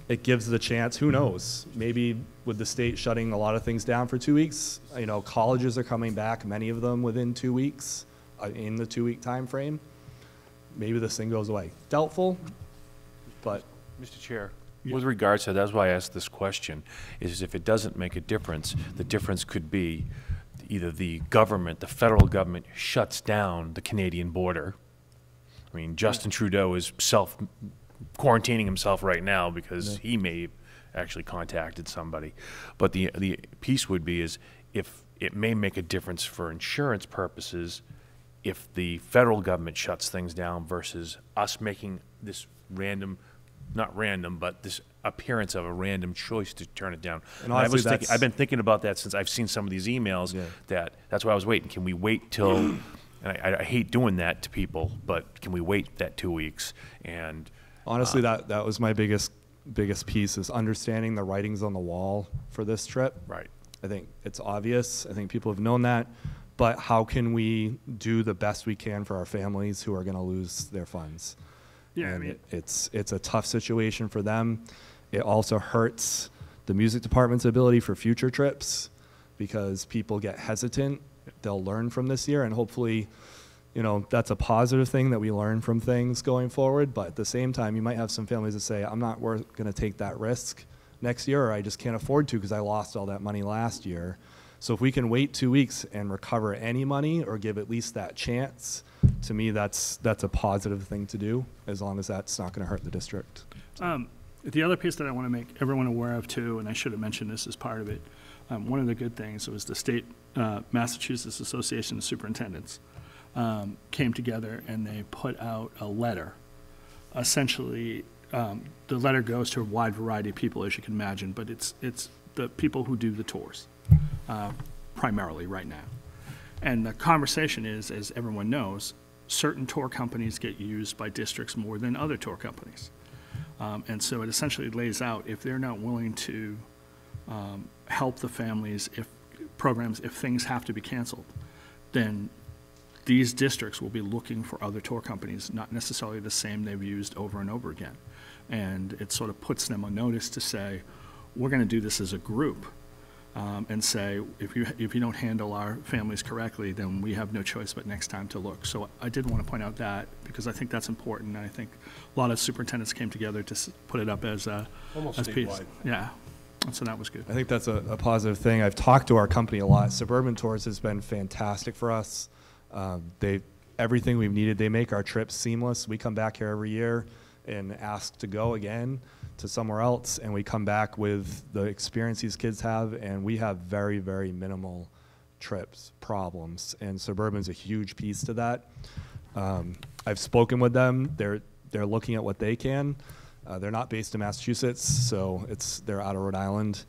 it gives the chance, who knows? Maybe with the state shutting a lot of things down for two weeks, you know, colleges are coming back, many of them within two weeks, uh, in the two-week time frame. Maybe this thing goes away. Doubtful, but Mr. Chair, with regards to, that's why I asked this question, is if it doesn't make a difference, the difference could be either the government, the federal government shuts down the Canadian border. I mean, Justin Trudeau is self quarantining himself right now because he may have actually contacted somebody. But the, the piece would be is if it may make a difference for insurance purposes if the federal government shuts things down versus us making this random, not random, but this appearance of a random choice to turn it down. And I was thinking, I've been thinking about that since I've seen some of these emails. Yeah. That that's why I was waiting. Can we wait till? [CLEARS THROAT] and I, I hate doing that to people, but can we wait that two weeks? And honestly, uh, that, that was my biggest, biggest piece is understanding the writings on the wall for this trip. right, I think it's obvious. I think people have known that. But how can we do the best we can for our families who are going to lose their funds? Yeah, I And mean- it- it's it's a tough situation for them. It also hurts the music department's ability for future trips because people get hesitant. They'll learn from this year, and hopefully, you know, that's a positive thing that we learn from things going forward. But at the same time, you might have some families that say, "I'm not going to take that risk next year, or I just can't afford to because I lost all that money last year." So if we can wait two weeks and recover any money or give at least that chance, to me, that's that's a positive thing to do, as long as that's not going to hurt the district. Um, The other piece that I want to make everyone aware of too, and I should have mentioned this as part of it, um, one of the good things was the state, uh, Massachusetts Association of Superintendents um, came together and they put out a letter. Essentially, um, the letter goes to a wide variety of people, as you can imagine, but it's, it's the people who do the tours, uh, primarily right now. And the conversation is, as everyone knows, certain tour companies get used by districts more than other tour companies. Um, and so it essentially lays out if they're not willing to um, help the families if programs if things have to be canceled, then these districts will be looking for other tour companies, not necessarily the same they've used over and over again. And it sort of puts them on notice to say, we're going to do this as a group um, and say, if you, if you don't handle our families correctly, then we have no choice but next time to look. So I did want to point out that because I think that's important. And I think a lot of superintendents came together to put it up as a. Almost as piece. Yeah, and so that was good. I think that's a, a positive thing. I've talked to our company a lot. Suburban Tours has been fantastic for us. Um, they, everything we've needed, they make our trips seamless. We come back here every year and ask to go again to somewhere else, and we come back with the experience these kids have, and we have very, very minimal trips, problems, and Suburban's a huge piece to that. Um, I've spoken with them. They're they're looking at what they can. Uh, they're not based in Massachusetts, so it's they're out of Rhode Island,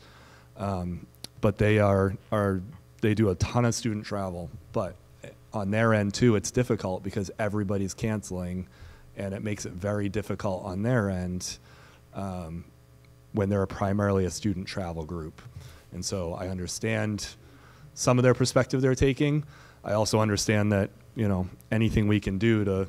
um, but they are are they do a ton of student travel. But on their end too, it's difficult because everybody's canceling, and it makes it very difficult on their end um, when they're primarily a student travel group. And so I understand some of their perspective they're taking. I also understand that you know anything we can do to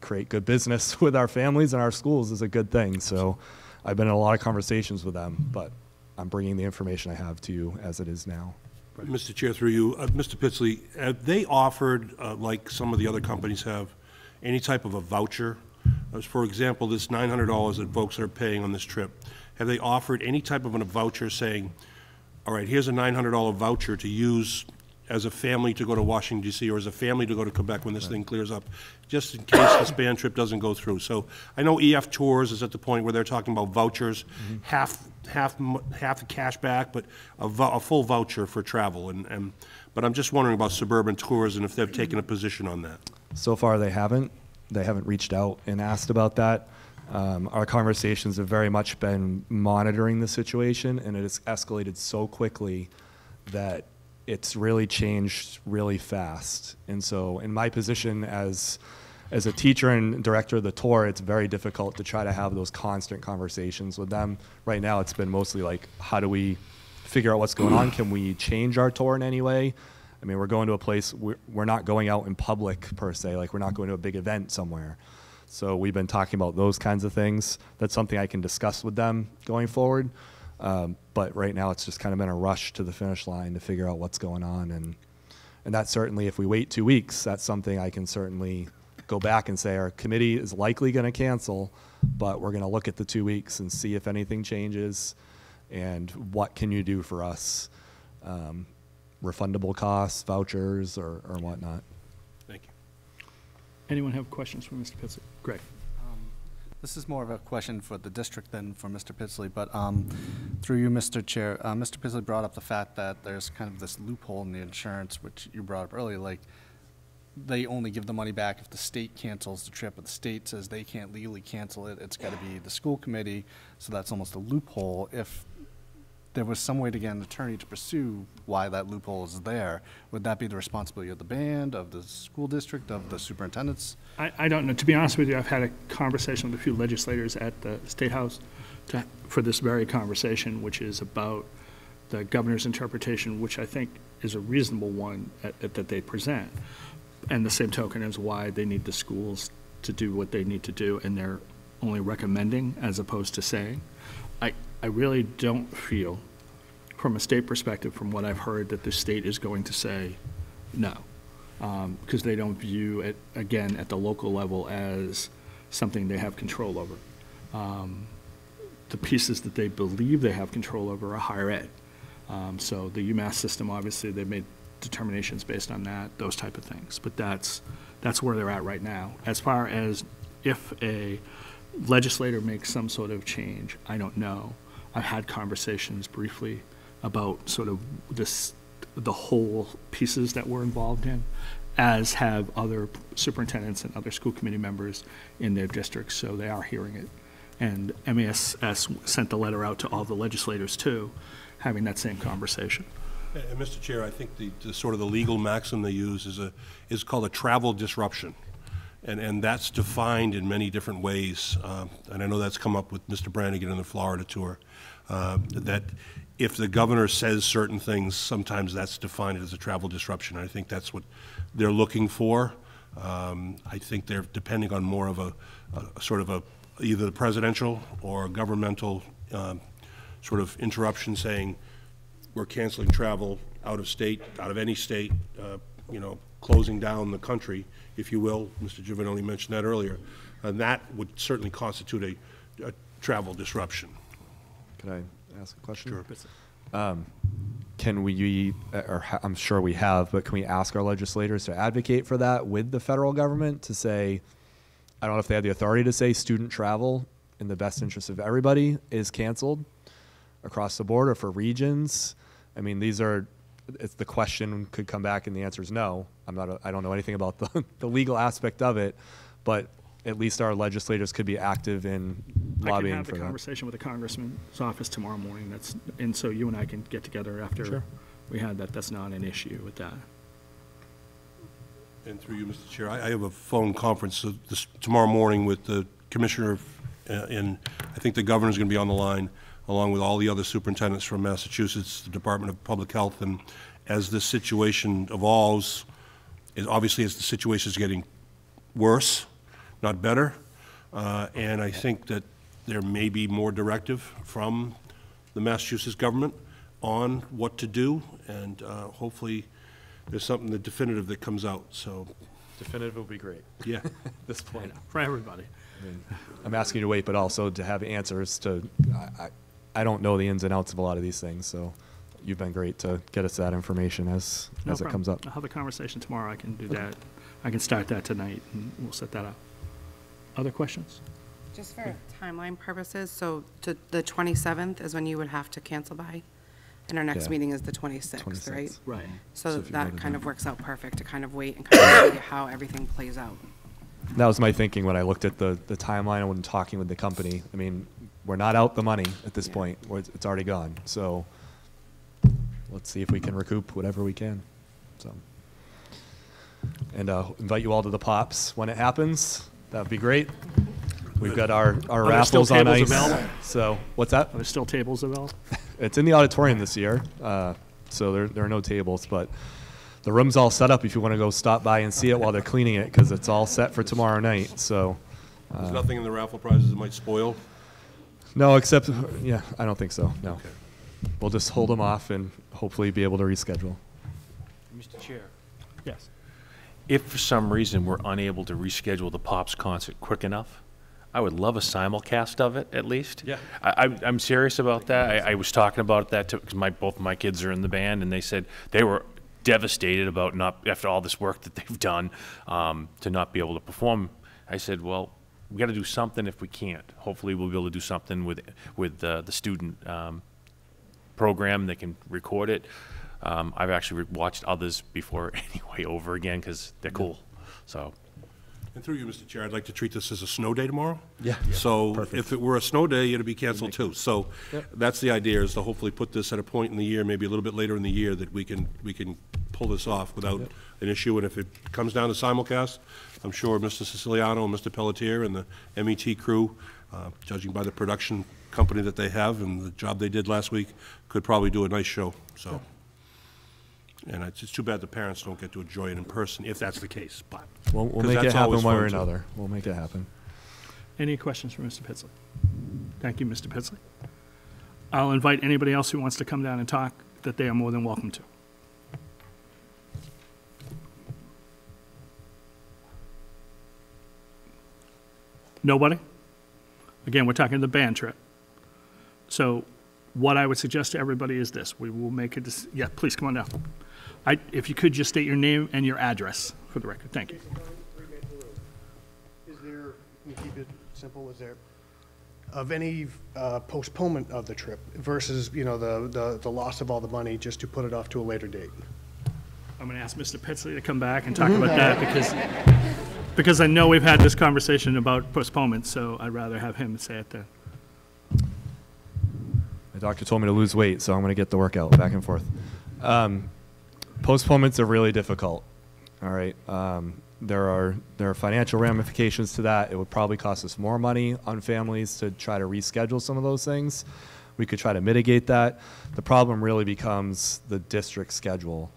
create good business [LAUGHS] with our families and our schools is a good thing. So I've been in a lot of conversations with them, but I'm bringing the information I have to you as it is now. Mr. Chair, through you, uh, Mr. Pitsley, have they offered, uh, like some of the other companies have, any type of a voucher? As for example, this $900 that folks are paying on this trip, have they offered any type of a voucher saying, all right, here's a $900 voucher to use as a family to go to Washington DC, or as a family to go to Quebec when this thing clears up, just in case this band trip doesn't go through? So I know EF Tours is at the point where they're talking about vouchers, mm-hmm. half, half, half the cash back, but a a full voucher for travel, and, and, but I'm just wondering about Suburban Tours and if they've mm-hmm. taken a position on that. So far, they haven't. They haven't reached out and asked about that. Um, our conversations have very much been monitoring the situation, and it has escalated so quickly that it's really changed really fast. And so, in my position as as a teacher and director of the tour, it's very difficult to try to have those constant conversations with them. Right now, it's been mostly like, how do we figure out what's going on? Can we change our tour in any way? I mean, we're going to a place, we're, we're not going out in public per se, like we're not going to a big event somewhere. So we've been talking about those kinds of things. That's something I can discuss with them going forward. Um, but right now, it's just kind of been a rush to the finish line to figure out what's going on. And, and that's certainly, if we wait two weeks, that's something I can certainly go back and say our committee is likely going to cancel, but we're going to look at the two weeks and see if anything changes and what can you do for us. Um, refundable costs, vouchers, or, or whatnot. Thank you. Anyone have questions for Mr. Pitsley? Greg? This is more of a question for the district than for Mr. Pitsley, but um, through you, Mr. Chair, uh, Mr. Pitsley brought up the fact that there's kind of this loophole in the insurance, which you brought up earlier, like, they only give the money back if the state cancels the trip, but the state says they can't legally cancel it, it's gotta be the school committee, so that's almost a loophole. If there was some way to get an attorney to pursue why that loophole is there, would that be the responsibility of the band, of the school district, of the superintendents? I, I don't know. To be honest with you, I've had a conversation with a few legislators at the State House to, for this very conversation, which is about the governor's interpretation, which I think is a reasonable one at, at- that they present. And the same token is why they need the schools to do what they need to do, and they're only recommending as opposed to saying. I, I really don't feel, from a state perspective, from what I've heard, that the state is going to say no because they don't view it, again, at the local level as something they have control over. Um, The pieces that they believe they have control over are higher ed. Um, So the UMass system, obviously, they've made determinations based on that, those type of things. But that's, that's where they're at right now. As far as if a legislator makes some sort of change, I don't know. I've had conversations briefly about sort of this, the whole pieces that we're involved in, as have other superintendents and other school committee members in their districts, so they are hearing it. And MASS sent a letter out to all the legislators too, having that same conversation. And, Mr. Chair, I think the, the sort of the legal maxim they use is a, is called a travel disruption. And, and that's defined in many different ways. Um, and I know that's come up with Mr. Brannigan in the Florida tour. Uh, that if the governor says certain things, sometimes that's defined as a travel disruption. I think that's what they're looking for. Um, I think they're depending on more of a, a sort of a either the presidential or governmental um, sort of interruption saying we're canceling travel out of state, out of any state, uh, you know, closing down the country, if you will. Mr. Giovanni mentioned that earlier. And that would certainly constitute a, a travel disruption. Can I ask a question? Sure. Um, can we, or ha- I'm sure we have, but can we ask our legislators to advocate for that with the federal government to say, I don't know if they have the authority to say student travel in the best interest of everybody is canceled across the board or for regions? I mean, these are, it's the question could come back and the answer is no. I'm not, a, I don't know anything about the, [LAUGHS] the legal aspect of it, but at least our legislators could be active in lobbying I can have for the that. conversation with the congressman's office tomorrow morning, that's, and so you and I can get together after we had that, that's not an issue with that. And through you, Mr. Chair, I I have a phone conference this, tomorrow morning with the commissioner, uh, and I think the governor is going to be on the line, along with all the other superintendents from Massachusetts, the Department of Public Health, and as this situation evolves, is obviously as the situation is getting worse, not better, uh, and I think that there may be more directive from the Massachusetts government on what to do, and uh, hopefully there's something that definitive that comes out, so, Definitive would be great yeah. [LAUGHS] at this point. For everybody. I'm asking you to wait, but also to have answers to, I, I, I don't know the ins and outs of a lot of these things, so you've been great to get us that information as, No as it comes up. I'll have a conversation tomorrow, I can do that. I can start that tonight, and we'll set that up. Other questions? Just for timeline purposes, so to the 27th is when you would have to cancel by? And our next Yeah. meeting is the 26th, right? 26th. Right. So So that kind of works out perfect to kind of wait and kind of see [COUGHS] how everything plays out. That was my thinking when I looked at the, the timeline and when talking with the company. I mean, we're not out the money at this Yeah. point, it's, it's already gone, so let's see if we can recoup whatever we can, so. And, uh, invite you all to the Pops when it happens, that'd be great. We've got our, our Are raffles on ice, available? so, what's that? Are there still tables available? [LAUGHS] It's in the auditorium this year, uh, so there, there are no tables, but the room's all set up if you want to go stop by and see it while they're cleaning it, because it's all set for tomorrow night, so. There's nothing in the raffle prizes that might spoil? No, except, yeah, I don't think so, no. We'll just hold them off and hopefully be able to reschedule. Mr. Chair. Yes. If for some reason we're unable to reschedule the Pops concert quick enough, I would love a simulcast of it, at least. Yeah. I, I'm, I'm serious about that. I, I was talking about that too, because my, both my kids are in the band, and they said they were devastated about not, after all this work that they've done, um, to not be able to perform. I said, well, we gotta do something if we can't. Hopefully, we'll be able to do something with, with, uh, the student, um, program, they can record it. Um, I've actually re- watched others before [LAUGHS] anyway over again because they're cool. So, And through you, Mr. Chair, I'd like to treat this as a snow day tomorrow. Yeah. So Perfect. if it were a snow day, it'd be canceled too. So that's the idea, is to hopefully put this at a point in the year, maybe a little bit later in the year, that we can, we can pull this off without an issue. And if it comes down to simulcast, I'm sure Mr. Siciliano and Mr. Pelletier and the MET crew, uh, judging by the production company that they have and the job they did last week, could probably do a nice show, so. And it's just too bad the parents don't get to enjoy it in person, if that's the case, but. We'll, we'll 'cause make it that's happen always one way or too. another. We'll make it happen. Any questions for Mr. Pitsley? Thank you, Mr. Pitsley. I'll invite anybody else who wants to come down and talk, that they are more than welcome to. Nobody? Again, we're talking the band trip. So what I would suggest to everybody is this, we will make a, dec- yeah, please, come on down. I, if you could just state your name and your address for the record, thank you. Is there, we keep it simple, was there, of any uh, postponement of the trip versus, you know, the, the, the loss of all the money just to put it off to a later date? I'm going to ask Mr. Pitsley to come back and talk about that [LAUGHS] because, because I know we've had this conversation about postponement, so I'd rather have him say it then. My doctor told me to lose weight, so I'm going to get the workout back and forth. Um, postponements are really difficult. All right. Um, there are there are financial ramifications to that. It would probably cost us more money on families to try to reschedule some of those things. We could try to mitigate that. The problem really becomes the district schedule.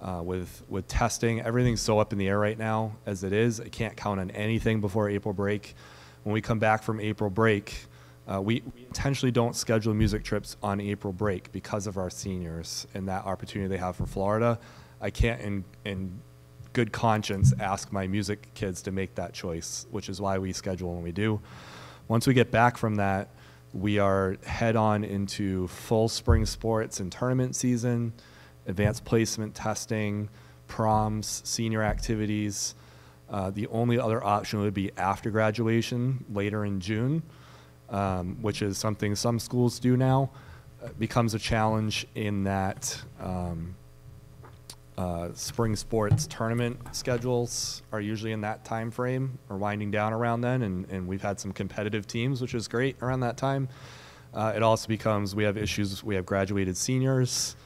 Uh, with with testing, everything's so up in the air right now as it is. I can't count on anything before April break. When we come back from April break, uh, we, we intentionally don't schedule music trips on April break because of our seniors and that opportunity they have for Florida. I can't, in, in good conscience, ask my music kids to make that choice, which is why we schedule when we do. Once we get back from that, we are head on into full spring sports and tournament season, advanced placement testing, proms, senior activities. Uh, the only other option would be after graduation, later in June um, which is something some schools do now, uh, becomes a challenge in that um, uh, spring sports tournament schedules are usually in that time frame or winding down around then, and, and we've had some competitive teams, which is great around that time. Uh, it also becomes we have issues. We have graduated seniors,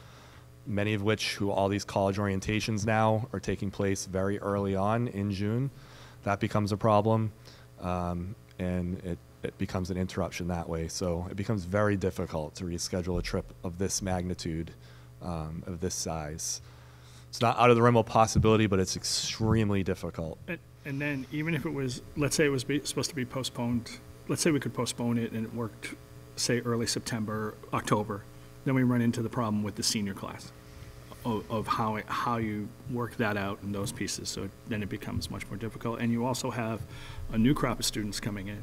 many of which who all these college orientations now are taking place very early on in June. That becomes a problem, um, and it it becomes an interruption that way. So it becomes very difficult to reschedule a trip of this magnitude, um, of this size. It's not out of the realm of possibility, but it's extremely difficult. And, and then even if it was, let's say it was be, supposed to be postponed, let's say we could postpone it and it worked, say, early September, October, then we run into the problem with the senior class of, of how, it, how you work that out in those pieces. So then it becomes much more difficult. And you also have a new crop of students coming in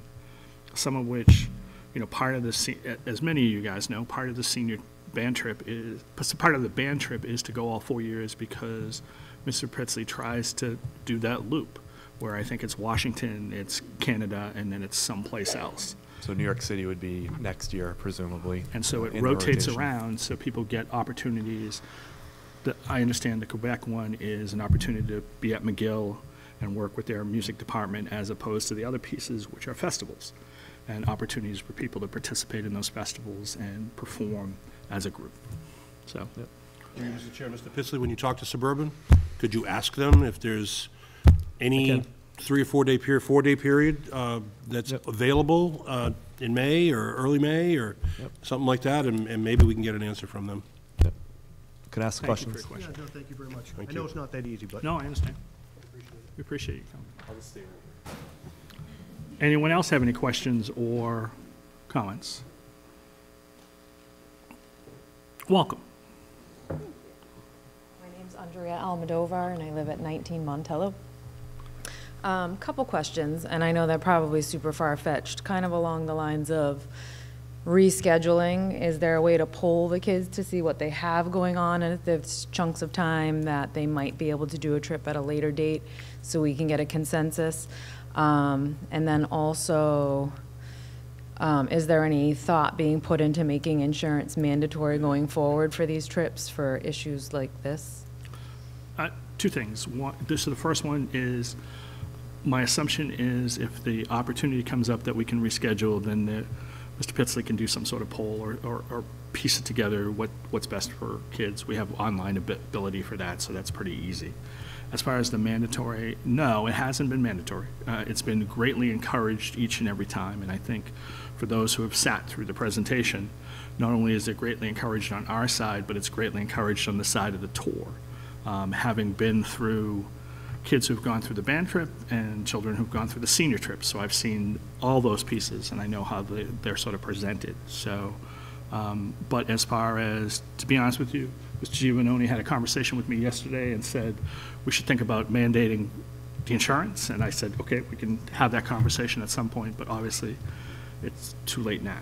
some of which, you know, part of the, as many of you guys know, part of the senior band trip is, part of the band trip is to go all four years because Mr. Pitsley tries to do that loop, where I think it's Washington, it's Canada, and then it's someplace else. So New York City would be next year, presumably. And so it rotates around, so people get opportunities. The, I understand the Quebec one is an opportunity to be at McGill and work with their music department as opposed to the other pieces, which are festivals and opportunities for people to participate in those festivals and perform as a group. So, Mr. Chair, Mr. Pitsley, when you talk to Suburban, could you ask them if there's any can. Three or four-day period, four-day period uh, that's Yep. available uh, in May or early May or Yep. something like that, and and maybe we can get an answer from them? Can I ask thank you for questions? your question. no, thank you very much. Thank I know you. it's not that easy, but. No, I understand. We appreciate you coming. Anyone else have any questions or comments? Welcome. My name's Andrea Almodovar, and I live at 19 Montello. Um, Couple questions, and I know they're probably super far-fetched, kind of along the lines of rescheduling. Is there a way to poll the kids to see what they have going on, and if there's chunks of time that they might be able to do a trip at a later date, so we can get a consensus? Um, And then also, um, Is there any thought being put into making insurance mandatory going forward for these trips for issues like this? Uh, Two things. One, this, the first one is, my assumption is if the opportunity comes up that we can reschedule, then the, Mr. Pitsley can do some sort of poll or, or, or piece it together, what, what's best for kids. We have online ability for that, so that's pretty easy. As far as the mandatory, no, it hasn't been mandatory. Uh, it's been greatly encouraged each and every time, and I think for those who have sat through the presentation, not only is it greatly encouraged on our side, but it's greatly encouraged on the side of the tour. Um, having been through kids who've gone through the band trip and children who've gone through the senior trip, so I've seen all those pieces, and I know how they, they're sort of presented. So, um, but as far as, to be honest with you, Mr. Giovannoni had a conversation with me yesterday and said, we should think about mandating the insurance, and I said, okay, we can have that conversation at some point, but obviously, it's too late now.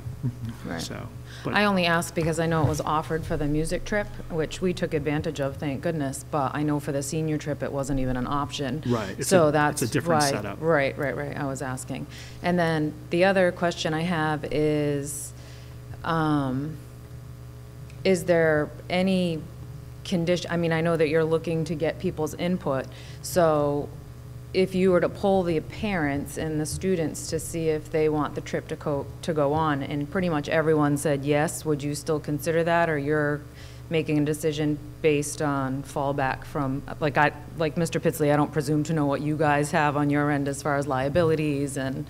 Right. So, but. I only asked because I know it was offered for the music trip, which we took advantage of, thank goodness, but I know for the senior trip, it wasn't even an option. Right, it's a- So it's a different why- setup. Right, right, right, I was asking. And then the other question I have is, um, is there any condition, I mean, I know that you're looking to get people's input, so if you were to poll the parents and the students to see if they want the trip to go, to go on, and pretty much everyone said yes, would you still consider that, or you're making a decision based on fallback from, like I, like Mr. Pitsley, I don't presume to know what you guys have on your end as far as liabilities and,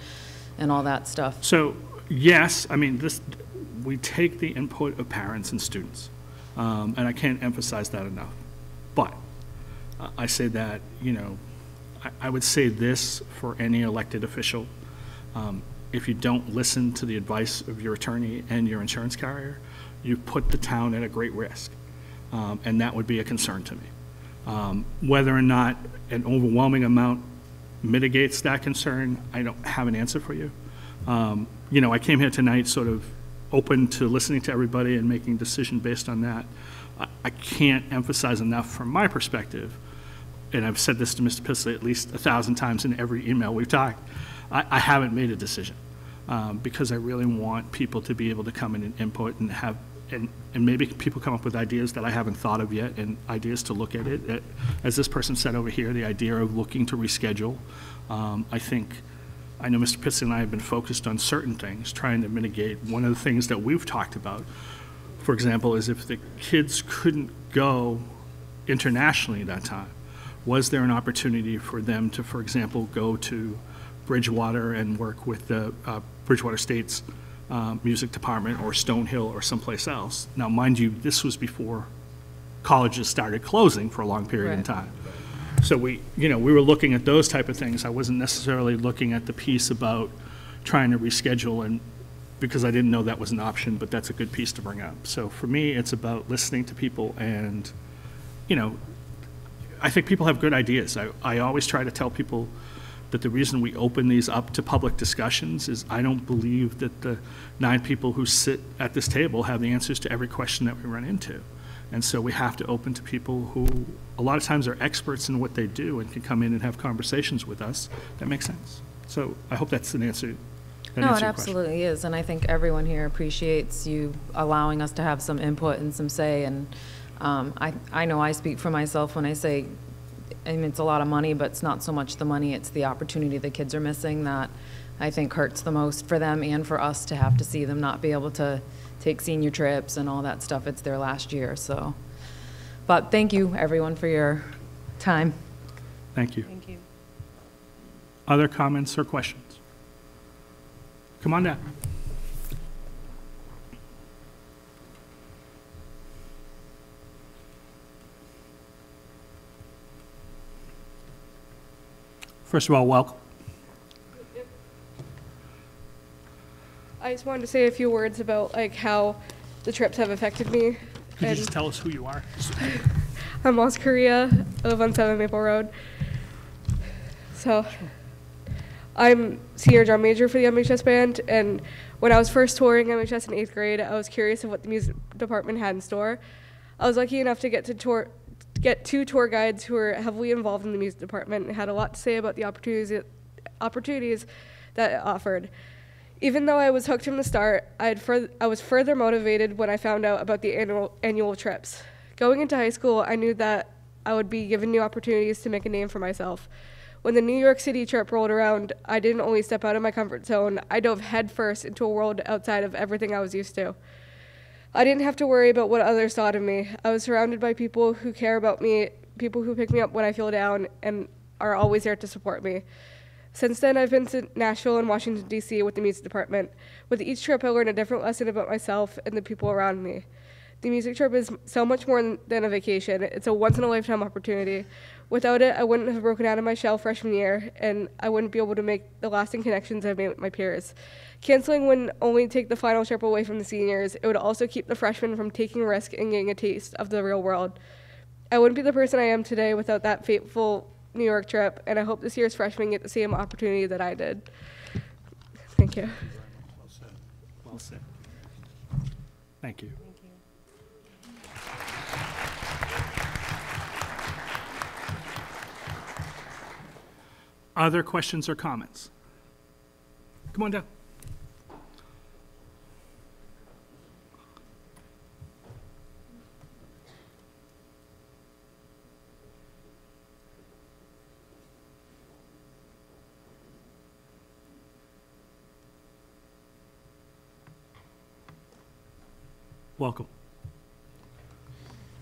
and all that stuff. So, yes, I mean, this, we take the input of parents and students, um, and I can't emphasize that enough. But I say that, you know, I, would say this for any elected official. Um, If you don't listen to the advice of your attorney and your insurance carrier, you put the town at a great risk. Um, And that would be a concern to me. Um, Whether or not an overwhelming amount mitigates that concern, I don't have an answer for you. Um, You know, I came here tonight sort of open to listening to everybody and making decision based on that. I- I can't emphasize enough from my perspective, and I've said this to Mr. Pitsley at least a thousand times in every email we've talked, I, I haven't made a decision, um, because I really want people to be able to come in and input and have, and, and maybe people come up with ideas that I haven't thought of yet, and ideas to look at it. As this person said over here, the idea of looking to reschedule, um, I think, I know Mr. Pitsley and I have been focused on certain things, trying to mitigate. One of the things that we've talked about, for example, is if the kids couldn't go internationally that time, was there an opportunity for them to, for example, go to Bridgewater and work with the uh, Bridgewater State's uh, music department or Stonehill or someplace else? Now, mind you, this was before colleges started closing for a long period Right. time. So we, you know, we were looking at those type of things. I wasn't necessarily looking at the piece about trying to reschedule and, because I didn't know that was an option, but that's a good piece to bring up. So for me, it's about listening to people and, you know, I think people have good ideas. I, I always try to tell people that the reason we open these up to public discussions is I don't believe that the nine people who sit at this table have the answers to every question that we run into. And so we have to open to people who, a lot of times are experts in what they do and can come in and have conversations with us that makes sense. So I hope that's an answer. that No, it your question. absolutely is, and I think everyone here appreciates you allowing us to have some input and some say, and um, I, I know I speak for myself when I say, I mean, it's a lot of money, but it's not so much the money, it's the opportunity the kids are missing that I think hurts the most for them and for us to have to see them not be able to take senior trips and all that stuff. It's their last year, so. But thank you, everyone, for your time. Thank you. Thank you. Other comments or questions? Come on down. First of all, welcome. I just wanted to say a few words about like how the trips have affected me. Could you just tell us who you are? [LAUGHS] I'm Lost Korea. I live on Seven Maple Road. So I'm senior drum major for the MHS band, and when I was first touring MHS in eighth grade, I was curious of what the music department had in store. I was lucky enough to get to tour, get two tour guides who were heavily involved in the music department and had a lot to say about the opportunities it, opportunities that it offered. Even though I was hooked from the start, I, had further, I was further motivated when I found out about the annual, annual trips. Going into high school, I knew that I would be given new opportunities to make a name for myself. When the New York City trip rolled around, I didn't only step out of my comfort zone, I dove headfirst into a world outside of everything I was used to. I didn't have to worry about what others thought of me. I was surrounded by people who care about me, people who pick me up when I feel down, and are always there to support me. Since then, I've been to Nashville and Washington, D.C. with the music department. With each trip, I learned a different lesson about myself and the people around me. The music trip is so much more than a vacation. It's a once in a lifetime opportunity. Without it, I wouldn't have broken out of my shell freshman year, and I wouldn't be able to make the lasting connections I've made with my peers. Canceling wouldn't only take the final trip away from the seniors, it would also keep the freshmen from taking risk and getting a taste of the real world. I wouldn't be the person I am today without that fateful New York trip, and I hope this year's freshmen get the same opportunity that I did. Thank you. All set. Thank you. Other questions or comments? Come on down. Welcome.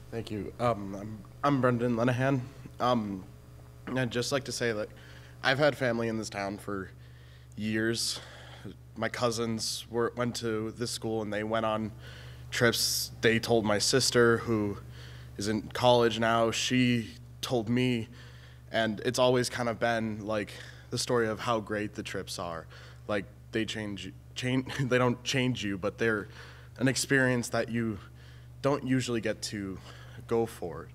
Thank you. Um, I'm, I'm Brendan Lenahan. Um, I'd just like to say that I've had family in this town for years. My cousins were, went to this school and they went on trips. They told my sister, who is in college now, she told me, and it's always kind of been like the story of how great the trips are. Like they change, change, [LAUGHS] they don't change you, but they're an experience that you don't usually get to go for.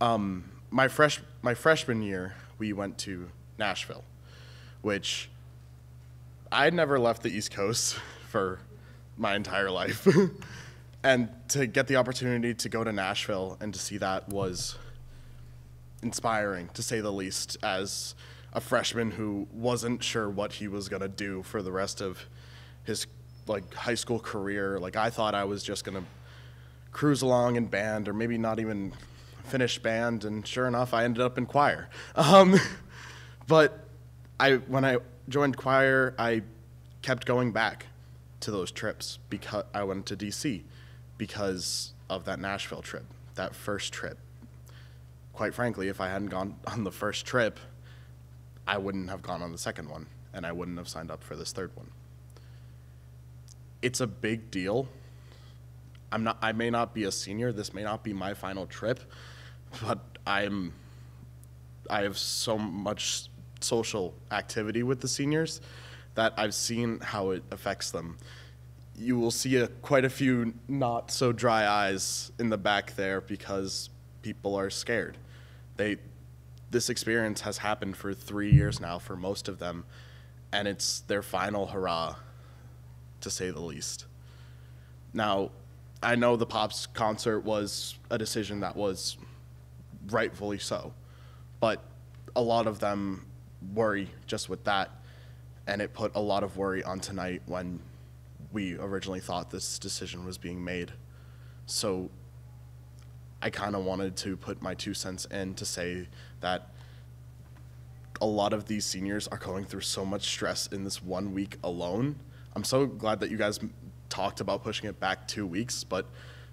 Um, my fresh my freshman year, we went to Nashville, which I'd never left the East Coast [LAUGHS] for my entire life. [LAUGHS] and to get the opportunity to go to Nashville and to see that was inspiring, to say the least, as a freshman who wasn't sure what he was going to do for the rest of his like high school career. Like I thought I was just to cruise along in band or maybe not even finish band and sure enough I ended up in choir. [LAUGHS] Um, but I when I joined choir, I kept going back to those trips because I went to DC because of that Nashville trip, that first trip. Quite frankly, if I hadn't gone [LAUGHS] on the first trip, I wouldn't have gone on the second one and I wouldn't have signed up for this third one. It's a big deal. I'm not I may not be a senior, this may not be my final trip, but I'm I have so much social activity with the seniors that I've seen how it affects them. You will see a, quite a few not so dry eyes in the back there because people are scared. They, this experience has happened for three years now for most of them, and it's their final hurrah, to say the least. Now, I know the Pops concert was a decision that was rightfully so, but a lot of them worry just with that, and it put a lot of worry on tonight when we originally thought this decision was being made. So I kind of wanted to put my two cents in to say that a lot of these seniors are going through so much stress in this one week alone. I'm so glad that you guys talked about pushing it back two weeks, but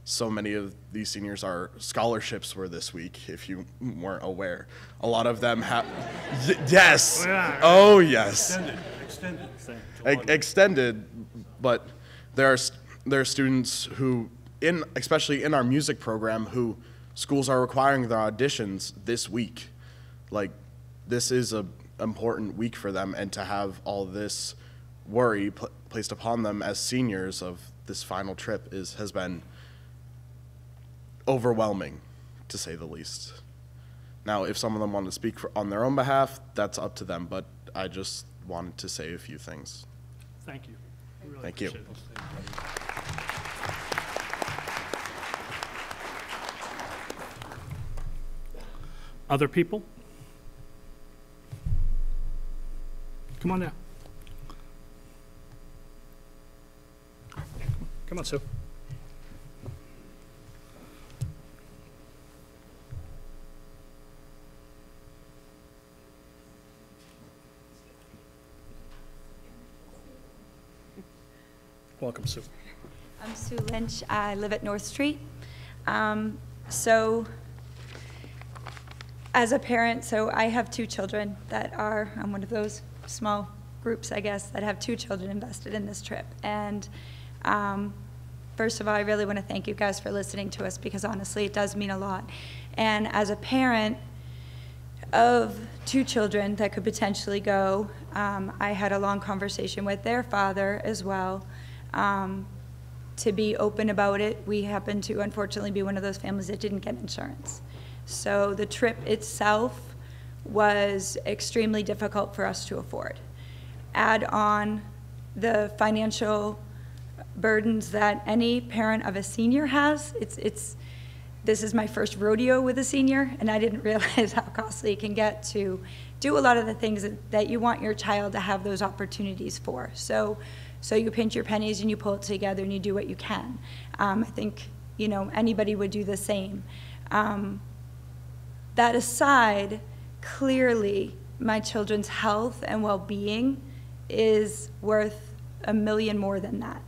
so many of these seniors are scholarships were this week if you weren't aware a lot of them have yes oh, oh yes Extended, extended. Ex- extended, but there are there are students who, in especially in our music program, who schools are requiring their auditions this week. Like, this is a important week for them, and to have all this worry placed upon them as seniors of this final trip is has been overwhelming, to say the least. Now, if some of them want to speak for, on their own behalf, that's up to them. But I just wanted to say a few things. Thank you. Really Thank you. Other people? Come on down. Come on, Sue. Welcome, Sue. I'm Sue Lynch. I live at North Street. Um, so, as a parent, so I have two children that are, I'm one of those small groups, I guess, that have two children invested in this trip. And um, first of all, I really want to thank you guys for listening to us because honestly, it does mean a lot. And as a parent, of two children that could potentially go. Um, I had a long conversation with their father as well um, to be open about it. We happen to unfortunately be one of those families that didn't get insurance. So the trip itself was extremely difficult for us to afford. Add on the financial burdens that any parent of a senior has. It's, it's, this is my first rodeo with a senior, and I didn't [LAUGHS] realize how costly it can get to do a lot of the things that, that you want your child to have those opportunities for. So, so you pinch your pennies and you pull it together and you do what you can. Um, I think, you know, anybody would do the same. Um, that aside, clearly, my children's health and well-being is worth a million more than that.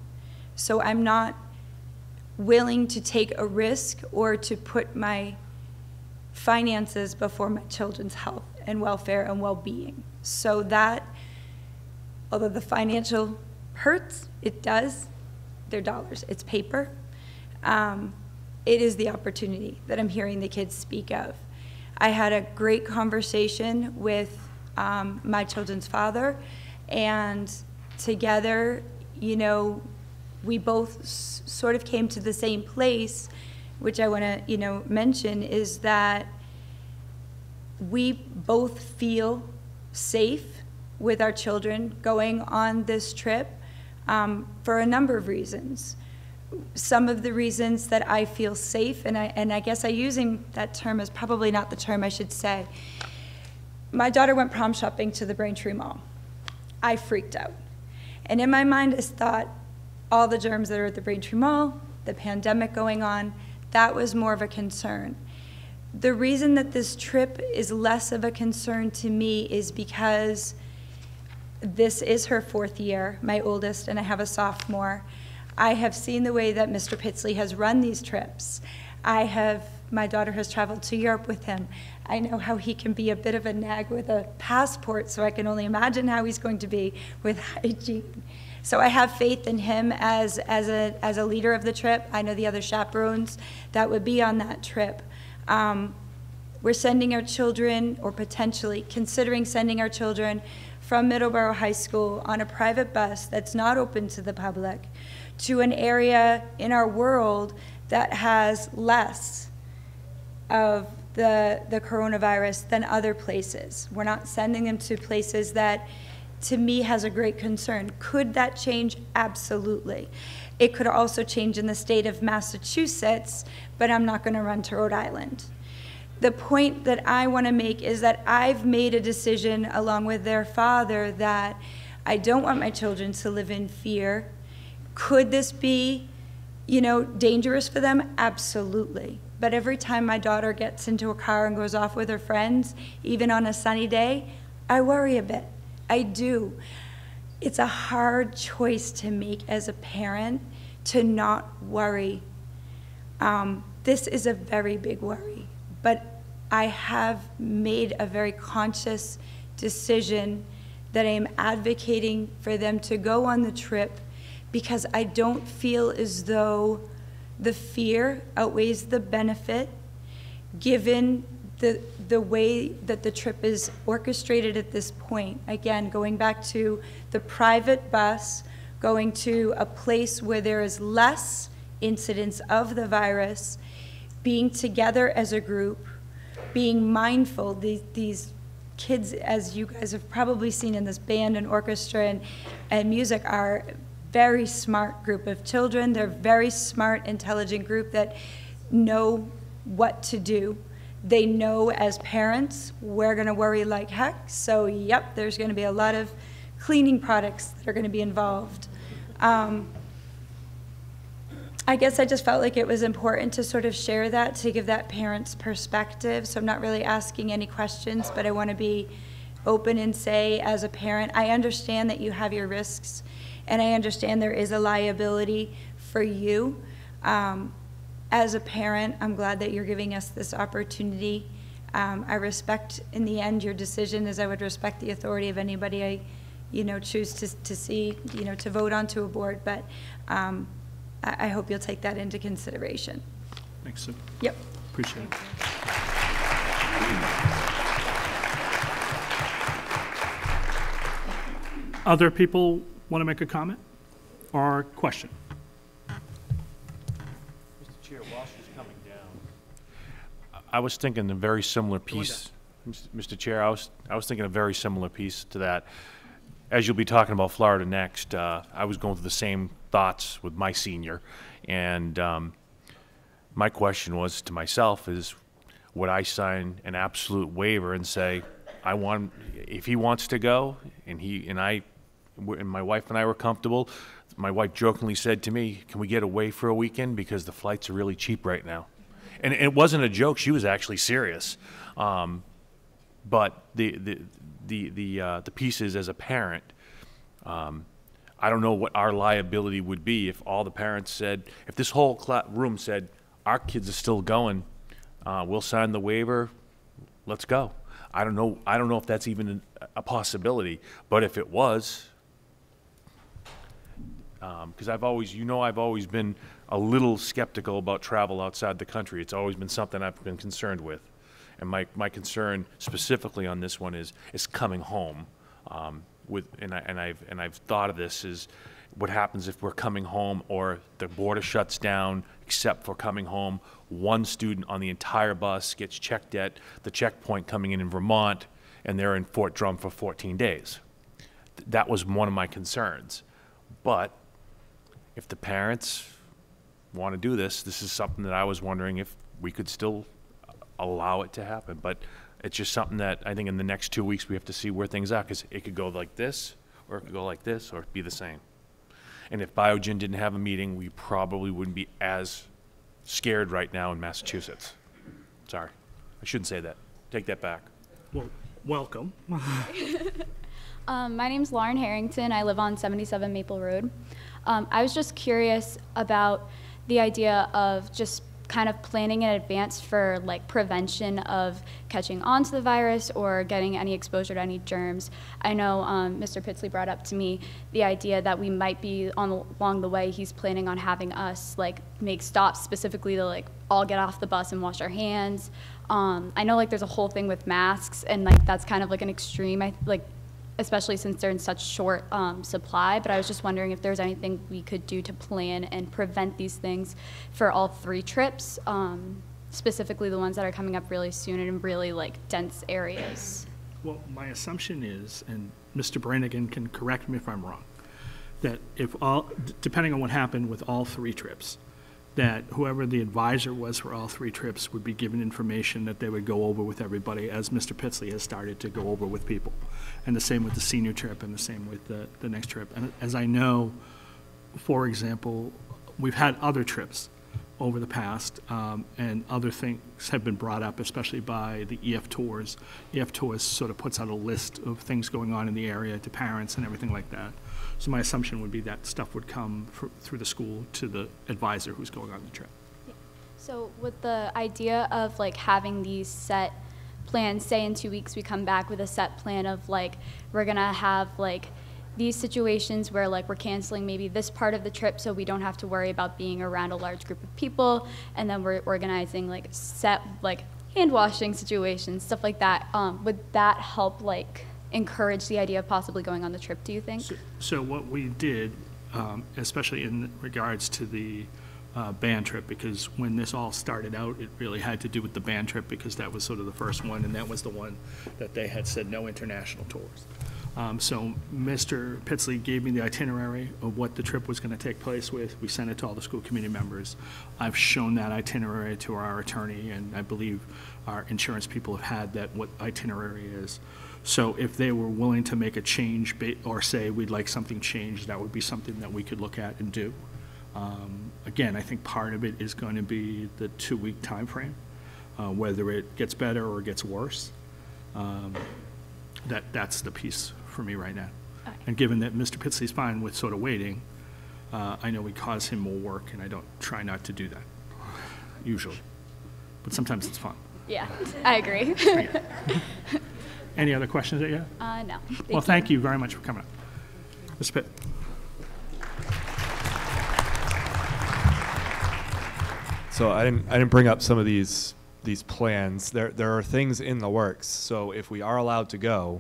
So I'm not willing to take a risk or to put my finances before my children's health and welfare and well-being. So that, although the financial hurts, it does, they're dollars, it's paper. Um, it is the opportunity that I'm hearing the kids speak of. I had a great conversation with um, my children's father, and together, you know, we both sort of came to the same place, which I want to, you know, mention is that we both feel safe with our children going on this trip um, for a number of reasons. Some of the reasons that I feel safe, and I, and I guess I using that term is probably not the term I should say. My daughter went prom shopping to the Braintree Mall. I freaked out. And in my mind is thought, all the germs that are at the Braintree Mall, the pandemic going on, that was more of a concern. The reason that this trip is less of a concern to me is because this is her fourth year, my oldest, and I have a sophomore. I have seen the way that Mr. Pitsley has run these trips. I have, my daughter has traveled to Europe with him. I know how he can be a bit of a nag with a passport, so I can only imagine how he's going to be with [LAUGHS] hygiene. So I have faith in him as, as, a, as a leader of the trip. I know the other chaperones that would be on that trip. Um, we're sending our children, or potentially considering sending our children from Middleborough High School on a private bus that's not open to the public to an area in our world that has less of the, the coronavirus than other places. We're not sending them to places that, to me, has a great concern. Could that change? Absolutely. It could also change in the state of Massachusetts, but I'm not going to run to Rhode Island. The point that I want to make is that I've made a decision along with their father that I don't want my children to live in fear. Could this be, you know, dangerous for them? Absolutely. But every time my daughter gets into a car and goes off with her friends, even on a sunny day, I worry a bit. I do. It's a hard choice to make as a parent to not worry. Um, this is a very big worry, but I have made a very conscious decision that I am advocating for them to go on the trip because I don't feel as though the fear outweighs the benefit given the, the way that the trip is orchestrated at this point. Again, going back to the private bus, going to a place where there is less incidence of the virus, being together as a group, being mindful, these, these kids, as you guys have probably seen in this band and orchestra and, and music, are very smart group of children. They're very smart, intelligent group that know what to do. They know as parents, we're going to worry like heck. So, yep, there's going to be a lot of cleaning products that are going to be involved. Um, I guess I just felt like it was important to sort of share that, to give that parent's perspective. So I'm not really asking any questions, but I want to be open and say, as a parent, I understand that you have your risks, and I understand there is a liability for you. Um, as a parent, I'm glad that you're giving us this opportunity. Um, I respect, in the end, your decision, as I would respect the authority of anybody I, you know, choose to, to see, you know, to vote onto a board. But um, I, I hope you'll take that into consideration. Thanks, Sue. Yep. Appreciate it. Other people want to make a comment or question? Mr. Chair, while she's coming down. I was thinking a very similar piece. Mr. Chair, I was, I was thinking a very similar piece to that. as you'll be talking about Florida next, uh, I was going through the same thoughts with my senior, and um, my question was to myself is, would I sign an absolute waiver and say, I want, if he wants to go, and he and I, and my wife and I were comfortable. My wife jokingly said to me, "Can we get away for a weekend because the flights are really cheap right now?" And it wasn't a joke; she was actually serious. Um, but the the the the uh, the piece is as a parent. Um, I don't know what our liability would be if all the parents said, if this whole room said, our kids are still going, uh, we'll sign the waiver, let's go. I don't know, I don't know if that's even a possibility, but if it was, because I've always, you know, I've always been a little skeptical about travel outside the country. It's always been something I've been concerned with. And my, my concern specifically on this one is, is coming home. Um, with, and I, and I've, and I've thought of this is what happens if we're coming home or the border shuts down except for coming home. One student on the entire bus gets checked at the checkpoint coming in in Vermont and they're in Fort Drum for 14 days. Th- That was one of my concerns. But if the parents want to do this, this is something that I was wondering if we could still allow it to happen. But it's just something that I think in the next two weeks, we have to see where things are, because it could go like this, or it could go like this, or be the same. And if Biogen didn't have a meeting, we probably wouldn't be as scared right now in Massachusetts. Sorry, I shouldn't say that. Take that back. Well, welcome. [LAUGHS] Um, my name's Lauren Harrington. I live on 77 Maple Road. Um, I was just curious about the idea of just kind of planning in advance for like prevention of catching onto the virus or getting any exposure to any germs. I know um, Mr. Pitsley brought up to me the idea that we might be on along the way. He's planning on having us like make stops specifically to like all get off the bus and wash our hands. Um, I know like there's a whole thing with masks and like that's kind of like an extreme. I like especially since they're in such short um, supply. But I was just wondering if there's anything we could do to plan and prevent these things for all three trips, um, specifically the ones that are coming up really soon and in really like dense areas. Well, my assumption is, and Mr. Brannigan can correct me if I'm wrong, that if all, depending on what happened with all three trips, that whoever the advisor was for all three trips would be given information that they would go over with everybody, as Mr. Pitsley has started to go over with people. And the same with the senior trip and the same with the, the next trip. And as I know, for example, we've had other trips over the past, um, and other things have been brought up, especially by the EF Tours. EF Tours sort of puts out a list of things going on in the area to parents and everything like that. So my assumption would be that stuff would come fr- through the school to the advisor who's going on the trip. So with the idea of like having these set plans, say in two weeks we come back with a set plan of like we're gonna have like these situations where like we're canceling maybe this part of the trip so we don't have to worry about being around a large group of people. And then we're organizing like set like hand washing situations stuff like that. Um, would that help like encourage the idea of possibly going on the trip do you think So what we did, um, especially in regards to the uh, band trip, because when this all started out, it really had to do with the band trip, because that was sort of the first one, and that was the one that they had said no international tours. Um, So Mr. Pitsley gave me the itinerary of what the trip was going to take place with. We sent it to all the school committee members. I've shown that itinerary to our attorney, and I believe our insurance people have had that, what itinerary is. So if they were willing to make a change or say we'd like something changed, that would be something that we could look at and do. Um, Again, I think part of it is going to be the two-week timeframe, uh, whether it gets better or gets worse. Um, That, that's the piece for me right now. And given that Mr. Pitsley's fine with sort of waiting, uh, I know we cause him more work, and I don't try not to do that, usually. But sometimes it's fun. yeah i agree [LAUGHS] [LAUGHS] Any other questions that you have? uh, no Well, thank you very much for coming up. Mr. Pitt? So I didn't, I didn't bring up some of these, these plans. There, there are things in the works. So if we are allowed to go,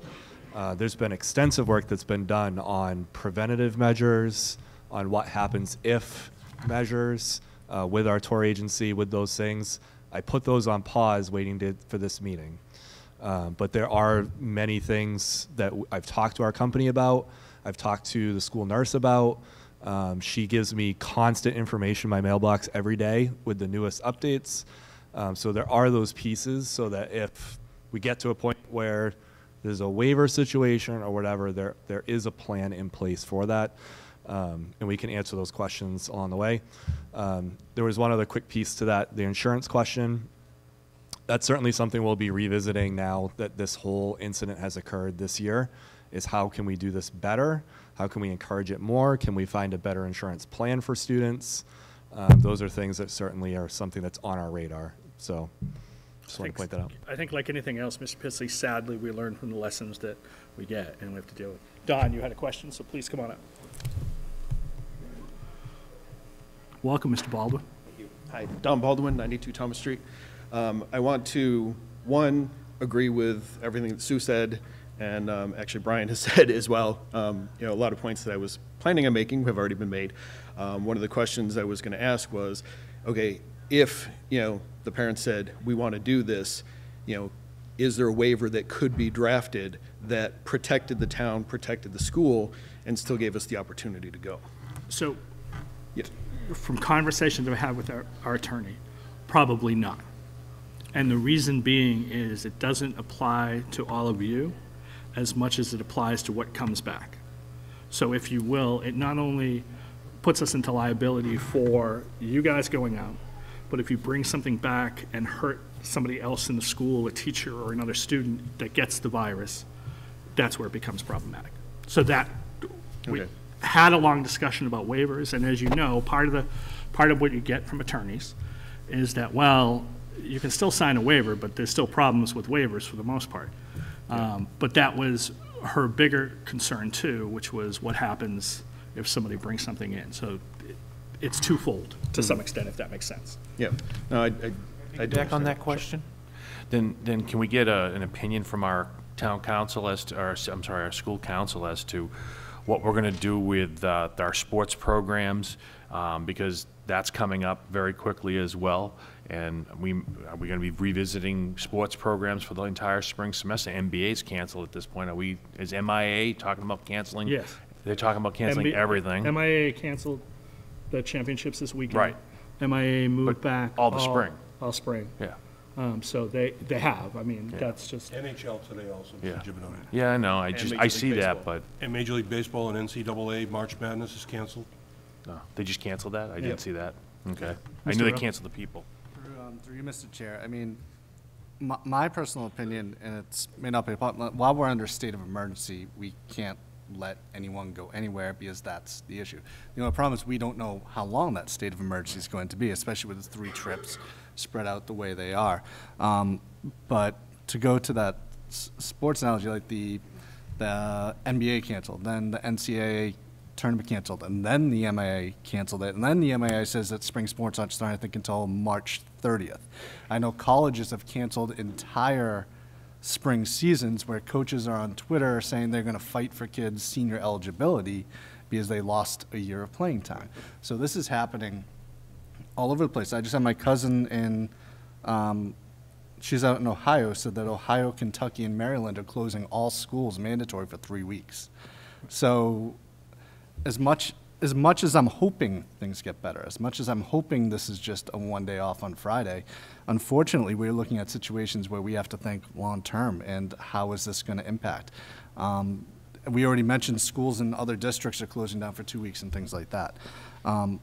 uh, there's been extensive work that's been done on preventative measures, on what happens if measures uh, with our tour agency, with those things. I put those on pause, waiting to, for this meeting. Uh, but there are many things that I've talked to our company about. I've talked to the school nurse about. Um, she gives me constant information in my mailbox every day with the newest updates. Um, so there are those pieces so that if we get to a point where there's a waiver situation or whatever, there, there is a plan in place for that. Um, and we can answer those questions along the way. Um, there was one other quick piece to that, the insurance question. That's certainly something we'll be revisiting now that this whole incident has occurred this year, is how can we do this better? How can we encourage it more? Can we find a better insurance plan for students? Um, those are things that certainly are something that's on our radar. So just want to point that out. I think like anything else, Mr. Pitsley, sadly, we learn from the lessons that we get and we have to deal with. Don, you had a question, so please come on up. Welcome, Mr. Baldwin. Thank you. Hi, Don Baldwin, 92 Thomas Street. Um, I want to, one, agree with everything that Sue said, and um, actually Brian has [LAUGHS] said as well. Um, You know, a lot of points that I was planning on making have already been made. Um, One of the questions I was going to ask was, okay, if, you know, the parents said, we want to do this, you know, is there a waiver that could be drafted that protected the town, protected the school, and still gave us the opportunity to go? So, Yes. from conversations I've had with our, our attorney, probably not. And the reason being is it doesn't apply to all of you as much as it applies to what comes back. So if you will, it not only puts us into liability for you guys going out, but if you bring something back and hurt somebody else in the school, a teacher or another student that gets the virus, that's where it becomes problematic. So that, we Okay. had a long discussion about waivers, and as you know, part of the, part of what you get from attorneys is that, well, you can still sign a waiver, but there's still problems with waivers for the most part. Um, But that was her bigger concern too, which was what happens if somebody brings something in. So it- it's twofold to some extent, if that makes sense. Yeah, no, I, I- I do. Back on that question? Then, then can we get a, an opinion from our town counsel as to, or, I'm sorry, our school counsel as to what we're gonna do with, uh, our sports programs? Um, because that's coming up very quickly as well. And we, are we gonna be revisiting sports programs for the entire spring semester? NBA's canceled at this point. Are we, is MIA talking about canceling? Yes. They're talking about canceling MB everything. MIA canceled the championships this weekend. Right. MIA moved back. all the spring. All spring. Yeah. Um, So they, they have, I mean, that's just, NHL today also, Yeah. Mr. Gibonite. Yeah, I know, I And just, Major I League see that, but, And Major League Baseball and NCAA March Madness is canceled. no, they just canceled that? I Yeah. didn't see that. Okay. I knew they canceled the people. Through, you, Mr. Chair, I mean, my, my personal opinion, and it may not be, while we're under state of emergency, we can't let anyone go anywhere because that's the issue. The only problem is we don't know how long that state of emergency is going to be, especially with the three trips spread out the way they are. Um, but to go to that sports analogy, like the, the NBA canceled, then the NCAA tournament canceled, and then the MIA canceled it, and then the MIA says that spring sports aren't starting, I think, until March 30th. I know colleges have canceled entire spring seasons where coaches are on Twitter saying they're going to fight for kids' senior eligibility because they lost a year of playing time. So this is happening all over the place. I just had my cousin in, um, she's out in Ohio, said that Ohio, Kentucky, and Maryland are closing all schools mandatory for three weeks. So as much as much as I'm hoping things get better, as much as I'm hoping this is just a one day off on Friday, unfortunately, we're looking at situations where we have to think long term and how is this going to impact. Um, we already mentioned schools in other districts are closing down for two weeks and things like that. Um,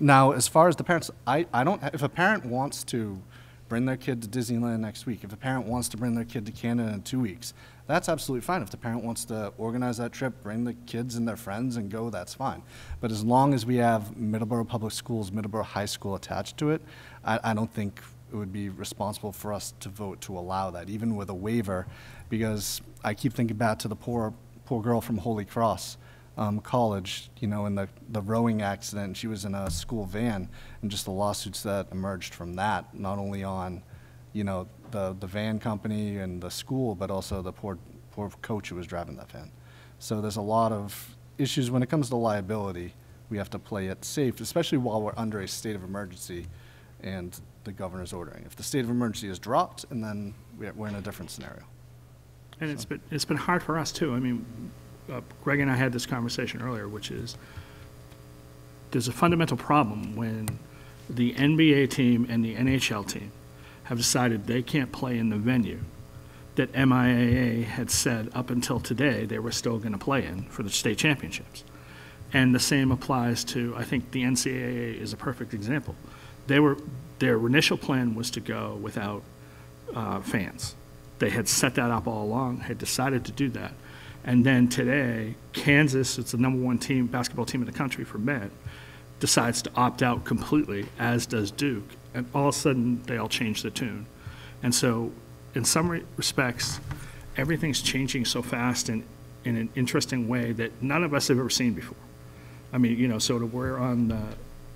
now, as far as the parents, I, I don't, if a parent wants to bring their kid to Disneyland next week, if a parent wants to bring their kid to Canada in two weeks, that's absolutely fine. If the parent wants to organize that trip, bring the kids and their friends and go, that's fine. But as long as we have Middleborough Public Schools, Middleborough High School attached to it, I, I don't think it would be responsible for us to vote to allow that, even with a waiver, because I keep thinking back to the poor, poor girl from Holy Cross um, College, you know, in the, the rowing accident. She was in a school van, and just the lawsuits that emerged from that, not only on, you know, the, the van company and the school, but also the poor, poor coach who was driving that van. So there's a lot of issues when it comes to liability. We have to play it safe, especially while we're under a state of emergency. And the governor's ordering. If the state of emergency is dropped, and then we're we're in a different scenario. And it's been, it's been hard for us too. I mean, uh, Greg and I had this conversation earlier, which is, there's a fundamental problem when the NBA team and the NHL team have decided they can't play in the venue that MIAA had said up until today they were still going to play in for the state championships. And the same applies to, I think the NCAA is a perfect example. They were, their initial plan was to go without uh, fans. They had set that up all along, had decided to do that. And then today, Kansas, it's the number one team, basketball team in the country for men, decides to opt out completely, as does Duke. And all of a sudden, they all change the tune. And so, in some re- respects, everything's changing so fast and in an interesting way that none of us have ever seen before. I mean, you know, sort of we're on the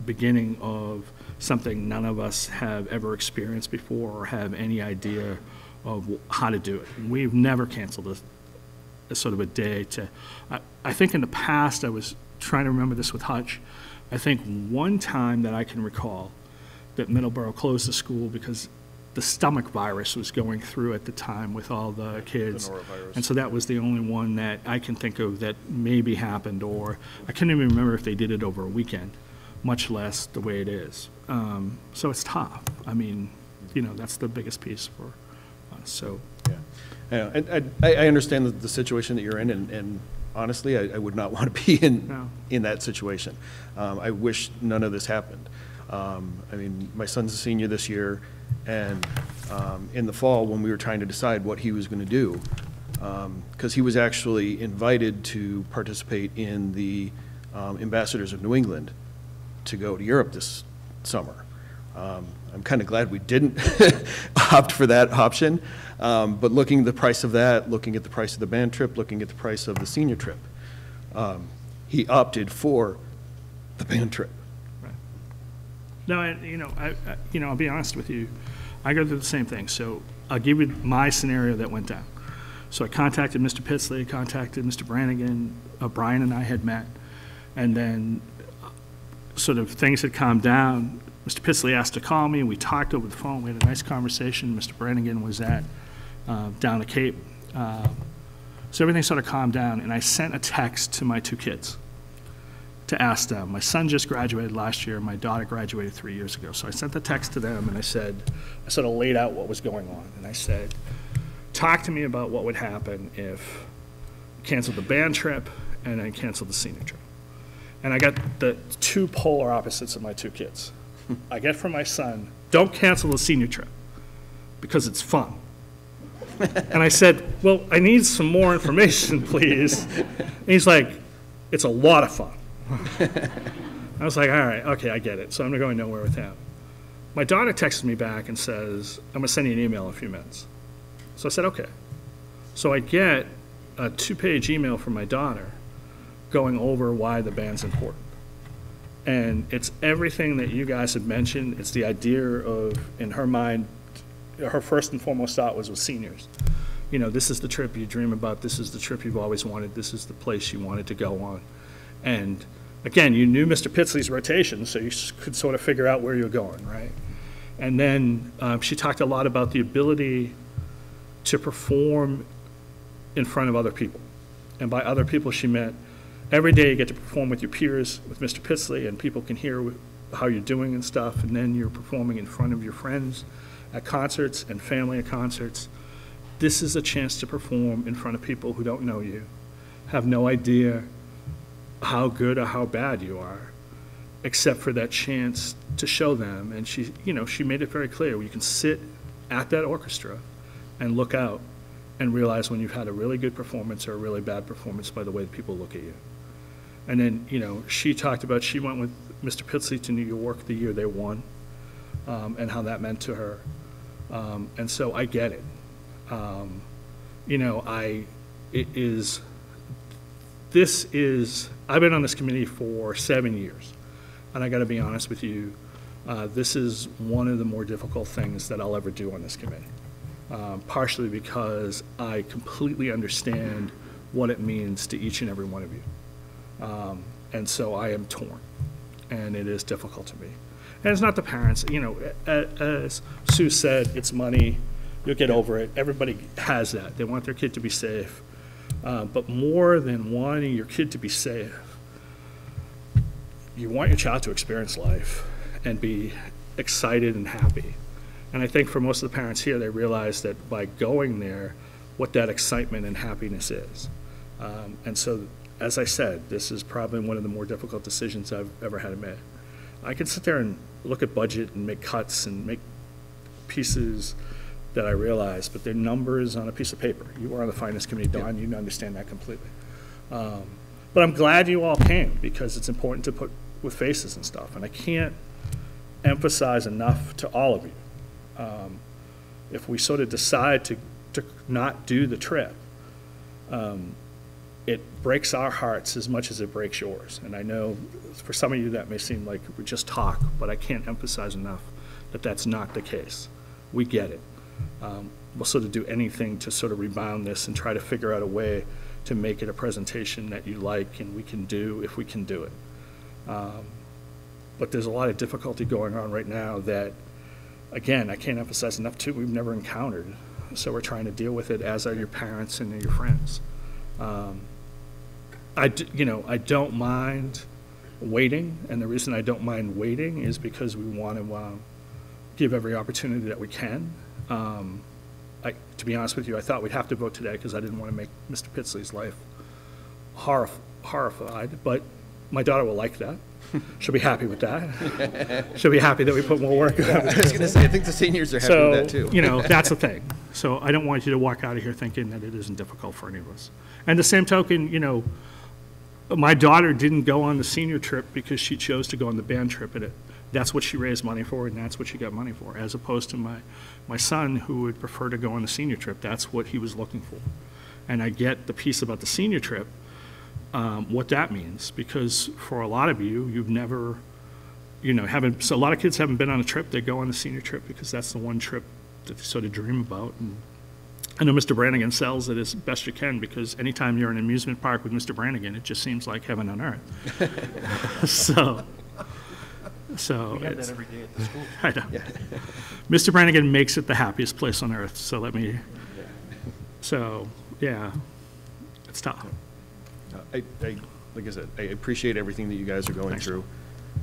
beginning of something none of us have ever experienced before or have any idea of how to do it. We've never canceled a, a sort of a day to, I, I think in the past, I was trying to remember this with Hutch. I think one time that I can recall that Middleborough closed the school because the stomach virus was going through at the time with all the kids. norovirus. And so that was the only one that I can think of that maybe happened, or I can't even remember if they did it over a weekend, much less the way it is. Um, so it's tough. I mean, you know, that's the biggest piece for us, so. Yeah, and I, I understand the, the situation that you're in, and, and honestly, I, I would not [LAUGHS] want to be in, No. in that situation. Um, I wish none of this happened. Um, I mean, my son's a senior this year, and, um, in the fall, when we were trying to decide what he was gonna do, because he was actually invited to participate in the um, Ambassadors of New England to go to Europe this summer. Um, I'm kind of glad we didn't [LAUGHS] opt for that option, um, but looking at the price of that, looking at the price of the band trip, looking at the price of the senior trip, um, he opted for the band trip. No, and, you know, I, I- you know, I'll be honest with you, I go through the same thing. So I'll give you my scenario that went down. So I contacted Mr. Pitsley, contacted Mr. Brannigan, uh, Brian and I had met, and then uh, sort of things had calmed down. Mr. Pitsley asked to call me, and we talked over the phone, we had a nice conversation. Mr. Brannigan was at, uh, down the Cape. Uh, So everything sort of calmed down, and I sent a text to my two kids to ask them. My son just graduated last year, my daughter graduated three years ago. So I sent the text to them and I said, I sort of laid out what was going on. And I said, talk to me about what would happen if I canceled the band trip and then canceled the senior trip. And I got the two polar opposites of my two kids. I get from my son, don't cancel the senior trip because it's fun. [LAUGHS] And I said, well, I need some more information, please. And he's like, it's a lot of fun. [LAUGHS] I was like, all right, okay, I get it. So I'm going nowhere with him. My daughter texts me back and says, I'm going to send you an email in a few minutes. So I said, okay. So I get a two-page email from my daughter going over why the band's important. And it's everything that you guys have mentioned. It's the idea of, in her mind, her first and foremost thought was with seniors. You know, this is the trip you dream about. This is the trip you've always wanted. This is the place you wanted to go on. And again, you knew Mr. Pitsley's rotation, so you could sort of figure out where you're going, right? And then um, she talked a lot about the ability to perform in front of other people. And by other people, she meant every day you get to perform with your peers, with Mr. Pitsley, and people can hear how you're doing and stuff, and then you're performing in front of your friends at concerts and family at concerts. This is a chance to perform in front of people who don't know you, have no idea how good or how bad you are, except for that chance to show them. And she, you know, she made it very clear, you can sit at that orchestra and look out and realize when you've had a really good performance or a really bad performance by the way that people look at you. And then, you know, she talked about, she went with Mr. Pitsley to New York the year they won, um, and how that meant to her. Um, and so I get it. Um, you know, I, it is, this is, I've been on this committee for seven years, and I gotta be honest with you, uh, this is one of the more difficult things that I'll ever do on this committee. Um, partially because I completely understand what it means to each and every one of you. Um, and so I am torn, and it is difficult to me. And it's not the parents, you know, as Sue said, it's money, you'll get over it. Everybody has that. They want their kid to be safe. Uh, But more than wanting your kid to be safe, you want your child to experience life and be excited and happy. And I think for most of the parents here, they realize that by going there, what that excitement and happiness is. Um, And so, as I said, this is probably one of the more difficult decisions I've ever had to make. I can sit there and look at budget and make cuts and make pieces that I realize, but they're numbers on a piece of paper. You were on the finance committee, Don, you understand that completely. Um, But I'm glad you all came, because it's important to put with faces and stuff, and I can't emphasize enough to all of you. um, If we sort of decide to, to not do the trip, um, it breaks our hearts as much as it breaks yours. And I know for some of you, that may seem like we just talk, but I can't emphasize enough that that's not the case. We get it. Um, We'll sort of do anything to sort of rebound this and try to figure out a way to make it a presentation that you like and we can do if we can do it. Um, But there's a lot of difficulty going on right now that, again, I can't emphasize enough too, we've never encountered. So we're trying to deal with it, as are your parents and your friends. Um, I, d- you know, I don't mind waiting, and the reason I don't mind waiting is because we want to um, give every opportunity that we can. Um, I, to be honest with you, I thought we'd have to vote today because I didn't want to make Mr. Pitsley's life horrif- horrified, but my daughter will like that. [LAUGHS] She'll be happy with that. [LAUGHS] She'll be happy that we put more work. [LAUGHS] I was gonna say, I think the seniors are happy with that, too. You know, that's the thing. So I don't want you to walk out of here thinking that it isn't difficult for any of us. And the same token, you know, my daughter didn't go on the senior trip because she chose to go on the band trip, and it, that's what she raised money for, and that's what she got money for, as opposed to my, my son, who would prefer to go on the senior trip. That's what he was looking for. And I get the piece about the senior trip, um, what that means, because for a lot of you, you've never, you know, haven't, so a lot of kids haven't been on a trip, they go on the senior trip because that's the one trip that they sort of dream about. And I know Mr. Brannigan sells it as best you can, because anytime you're in an amusement park with Mr. Brannigan, it just seems like heaven on earth. [LAUGHS] So, so. We have that it's- every day at the school. [LAUGHS] I know. [LAUGHS] Mr. Brannigan makes it the happiest place on earth, so let me, so, yeah, it's tough. I, I, like I said, I appreciate everything that you guys are going through,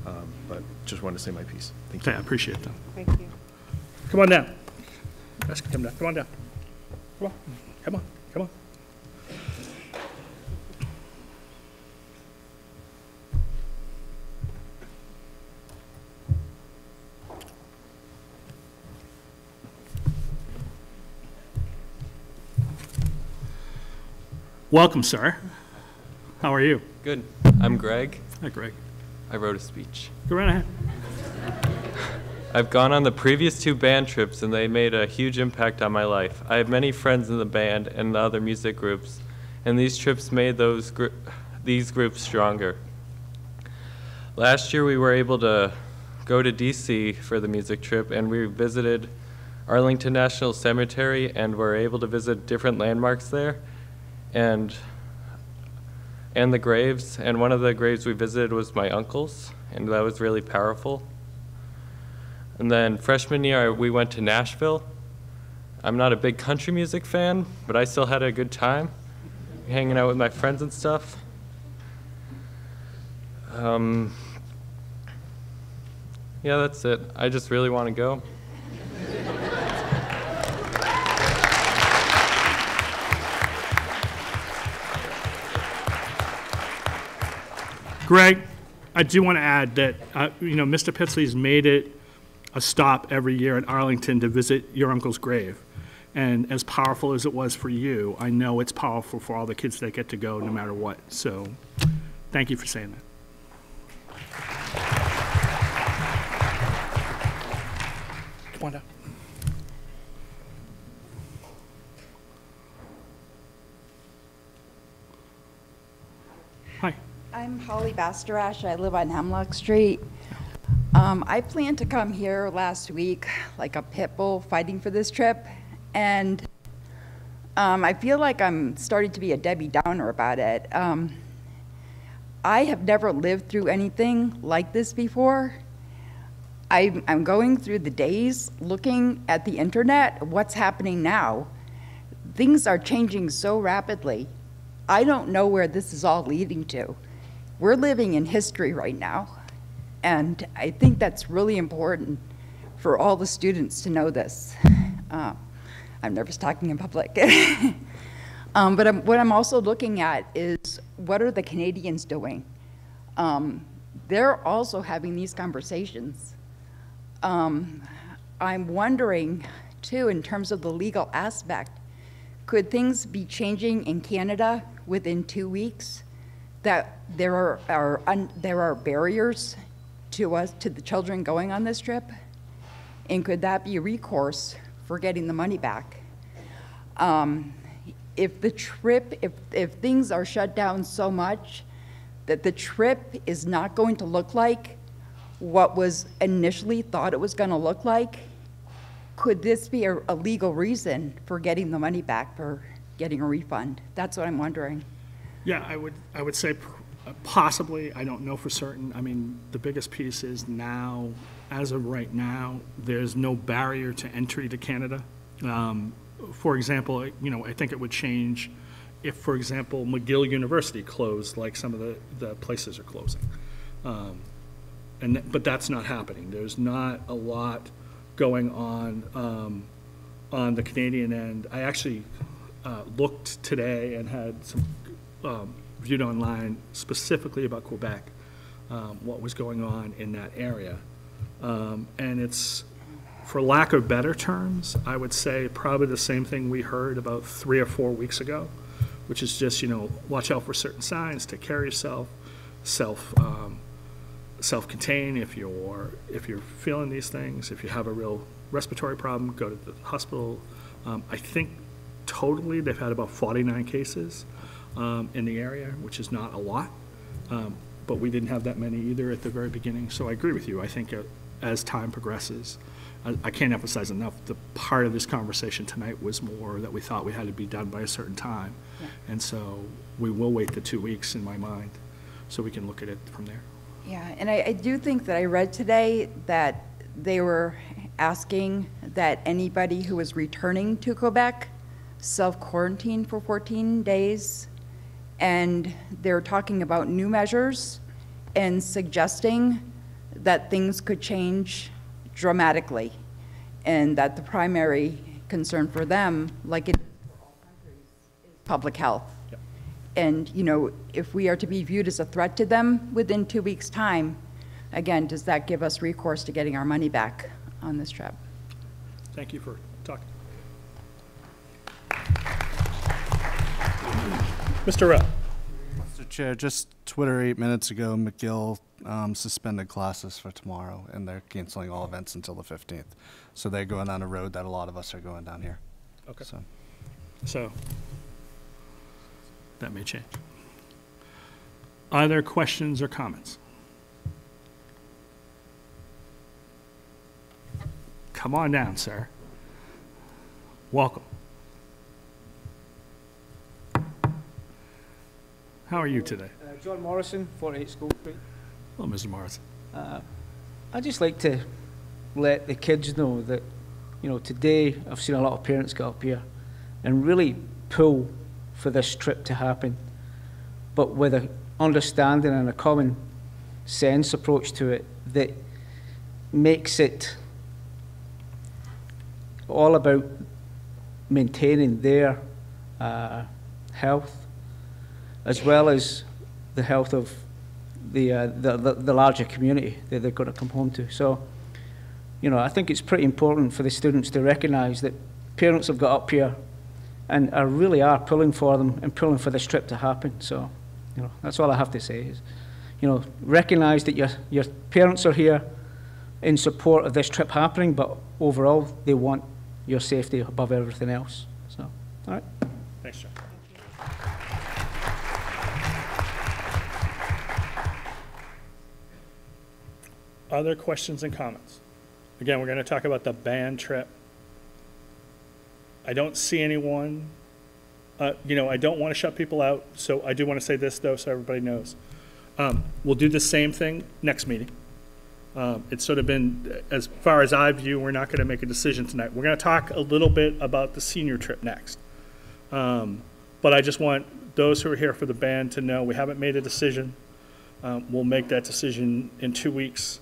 um, but just wanted to say my piece. Thank you. Yeah, I appreciate that. Thank you. Come on down. Ask, come down, come on down. Come on, come on, come on. Welcome, sir. How are you? Good. I'm Greg. Hi, Greg. I wrote a speech. Go right ahead. I've gone on the previous two band trips and they made a huge impact on my life. I have many friends in the band and the other music groups, and these trips made those gr- these groups stronger. Last year we were able to go to DC for the music trip and we visited Arlington National Cemetery and were able to visit different landmarks there and and the graves and one of the graves we visited was my uncle's and that was really powerful. And then freshman year, we went to Nashville. I'm not a big country music fan, but I still had a good time hanging out with my friends and stuff. Um, yeah, that's it. I just really want to go. Greg, I do want to add that, uh, you know, Mr. Pitsley's made it a stop every year at Arlington to visit your uncle's grave. And as powerful as it was for you, I know it's powerful for all the kids that get to go no matter what. So thank you for saying that. Come on down. Hi. I'm Holly Bastarash. I live on Hemlock Street. Um, I planned to come here last week, like a pit bull fighting for this trip, and um, I feel like I'm starting to be a Debbie Downer about it. Um, I have never lived through anything like this before. I'm, I'm going through the days, looking at the internet, what's happening now. Things are changing so rapidly. I don't know where this is all leading to. We're living in history right now, and I think that's really important for all the students to know this. Uh, I'm nervous talking in public. [LAUGHS] um, but I'm, what I'm also looking at is what are the Canadians doing? Um, they're also having these conversations. Um, I'm wondering, too, in terms of the legal aspect, could things be changing in Canada within two weeks? That there are, are un, there are barriers to us, to the children going on this trip? And could that be a recourse for getting the money back? Um, if the trip, if, if things are shut down so much that the trip is not going to look like what was initially thought it was going to look like, could this be a, a legal reason for getting the money back, for getting a refund? That's what I'm wondering. Yeah, I would, I would say possibly, I don't know for certain. I mean, the biggest piece is now, as of right now, there's no barrier to entry to Canada. Um, For example, you know, I think it would change if, for example, McGill University closed, like some of the, the places are closing. Um, And, th- but that's not happening. There's not a lot going on, um, on the Canadian end. I actually uh, looked today and had some, um, viewed online specifically about Quebec, um, what was going on in that area. Um, And it's, for lack of better terms, I would say probably the same thing we heard about three or four weeks ago, which is just, you know, watch out for certain signs, take care of yourself, self, um, self-contain if you're, if you're feeling these things, if you have a real respiratory problem, go to the hospital. Um, I think totally, they've had about 49 cases um, in the area, which is not a lot. Um, But we didn't have that many either at the very beginning. So I agree with you. I think uh, as time progresses, I I can't emphasize enough, the part of this conversation tonight was more that we thought we had to be done by a certain time. And so we will wait the two weeks in my mind, so we can look at it from there. Yeah, and I, I do think that I read today that they were asking that anybody who was returning to Quebec self-quarantine for 14 days. And they're talking about new measures and suggesting that things could change dramatically. And that the primary concern for them, like it is public health. And, you know, if we are to be viewed as a threat to them within two weeks' time, again, does that give us recourse to getting our money back on this trip? Thank you for talking. Mr. Rep. Mr. Chair, just Twitter eight minutes ago, McGill um, suspended classes for tomorrow, and they're canceling all events until the 15th. So they're going on a road that a lot of us are going down here. Okay. So, So that may change. Are there questions or comments? Come on down, sir. Welcome. How are you today? Uh, John Morrison, 48 School Street. Hello, Mr. Morrison. Uh, I'd just like to let the kids know that, you know, today I've seen a lot of parents get up here and really pull for this trip to happen, but with an understanding and a common sense approach to it that makes it all about maintaining their uh, health as well as the health of the, uh, the, the, the larger community that they're going to come home to. So, you know, I think it's pretty important for the students to recognise that parents have got up here and are really are pulling for them and pulling for this trip to happen. So, you know, that's all I have to say is, you know, recognise that your, your parents are here in support of this trip happening, but overall they want your safety above everything else. So, all right. Thanks, John. Other questions and comments? Again, we're going to talk about the band trip. I don't see anyone, uh, you know, I don't want to shut people out, so I do want to say this, though, so everybody knows. Um, We'll do the same thing next meeting. Um, It's sort of been, as far as I view, we're not going to make a decision tonight. We're going to talk a little bit about the senior trip next. Um, But I just want those who are here for the band to know we haven't made a decision. Um, We'll make that decision in two weeks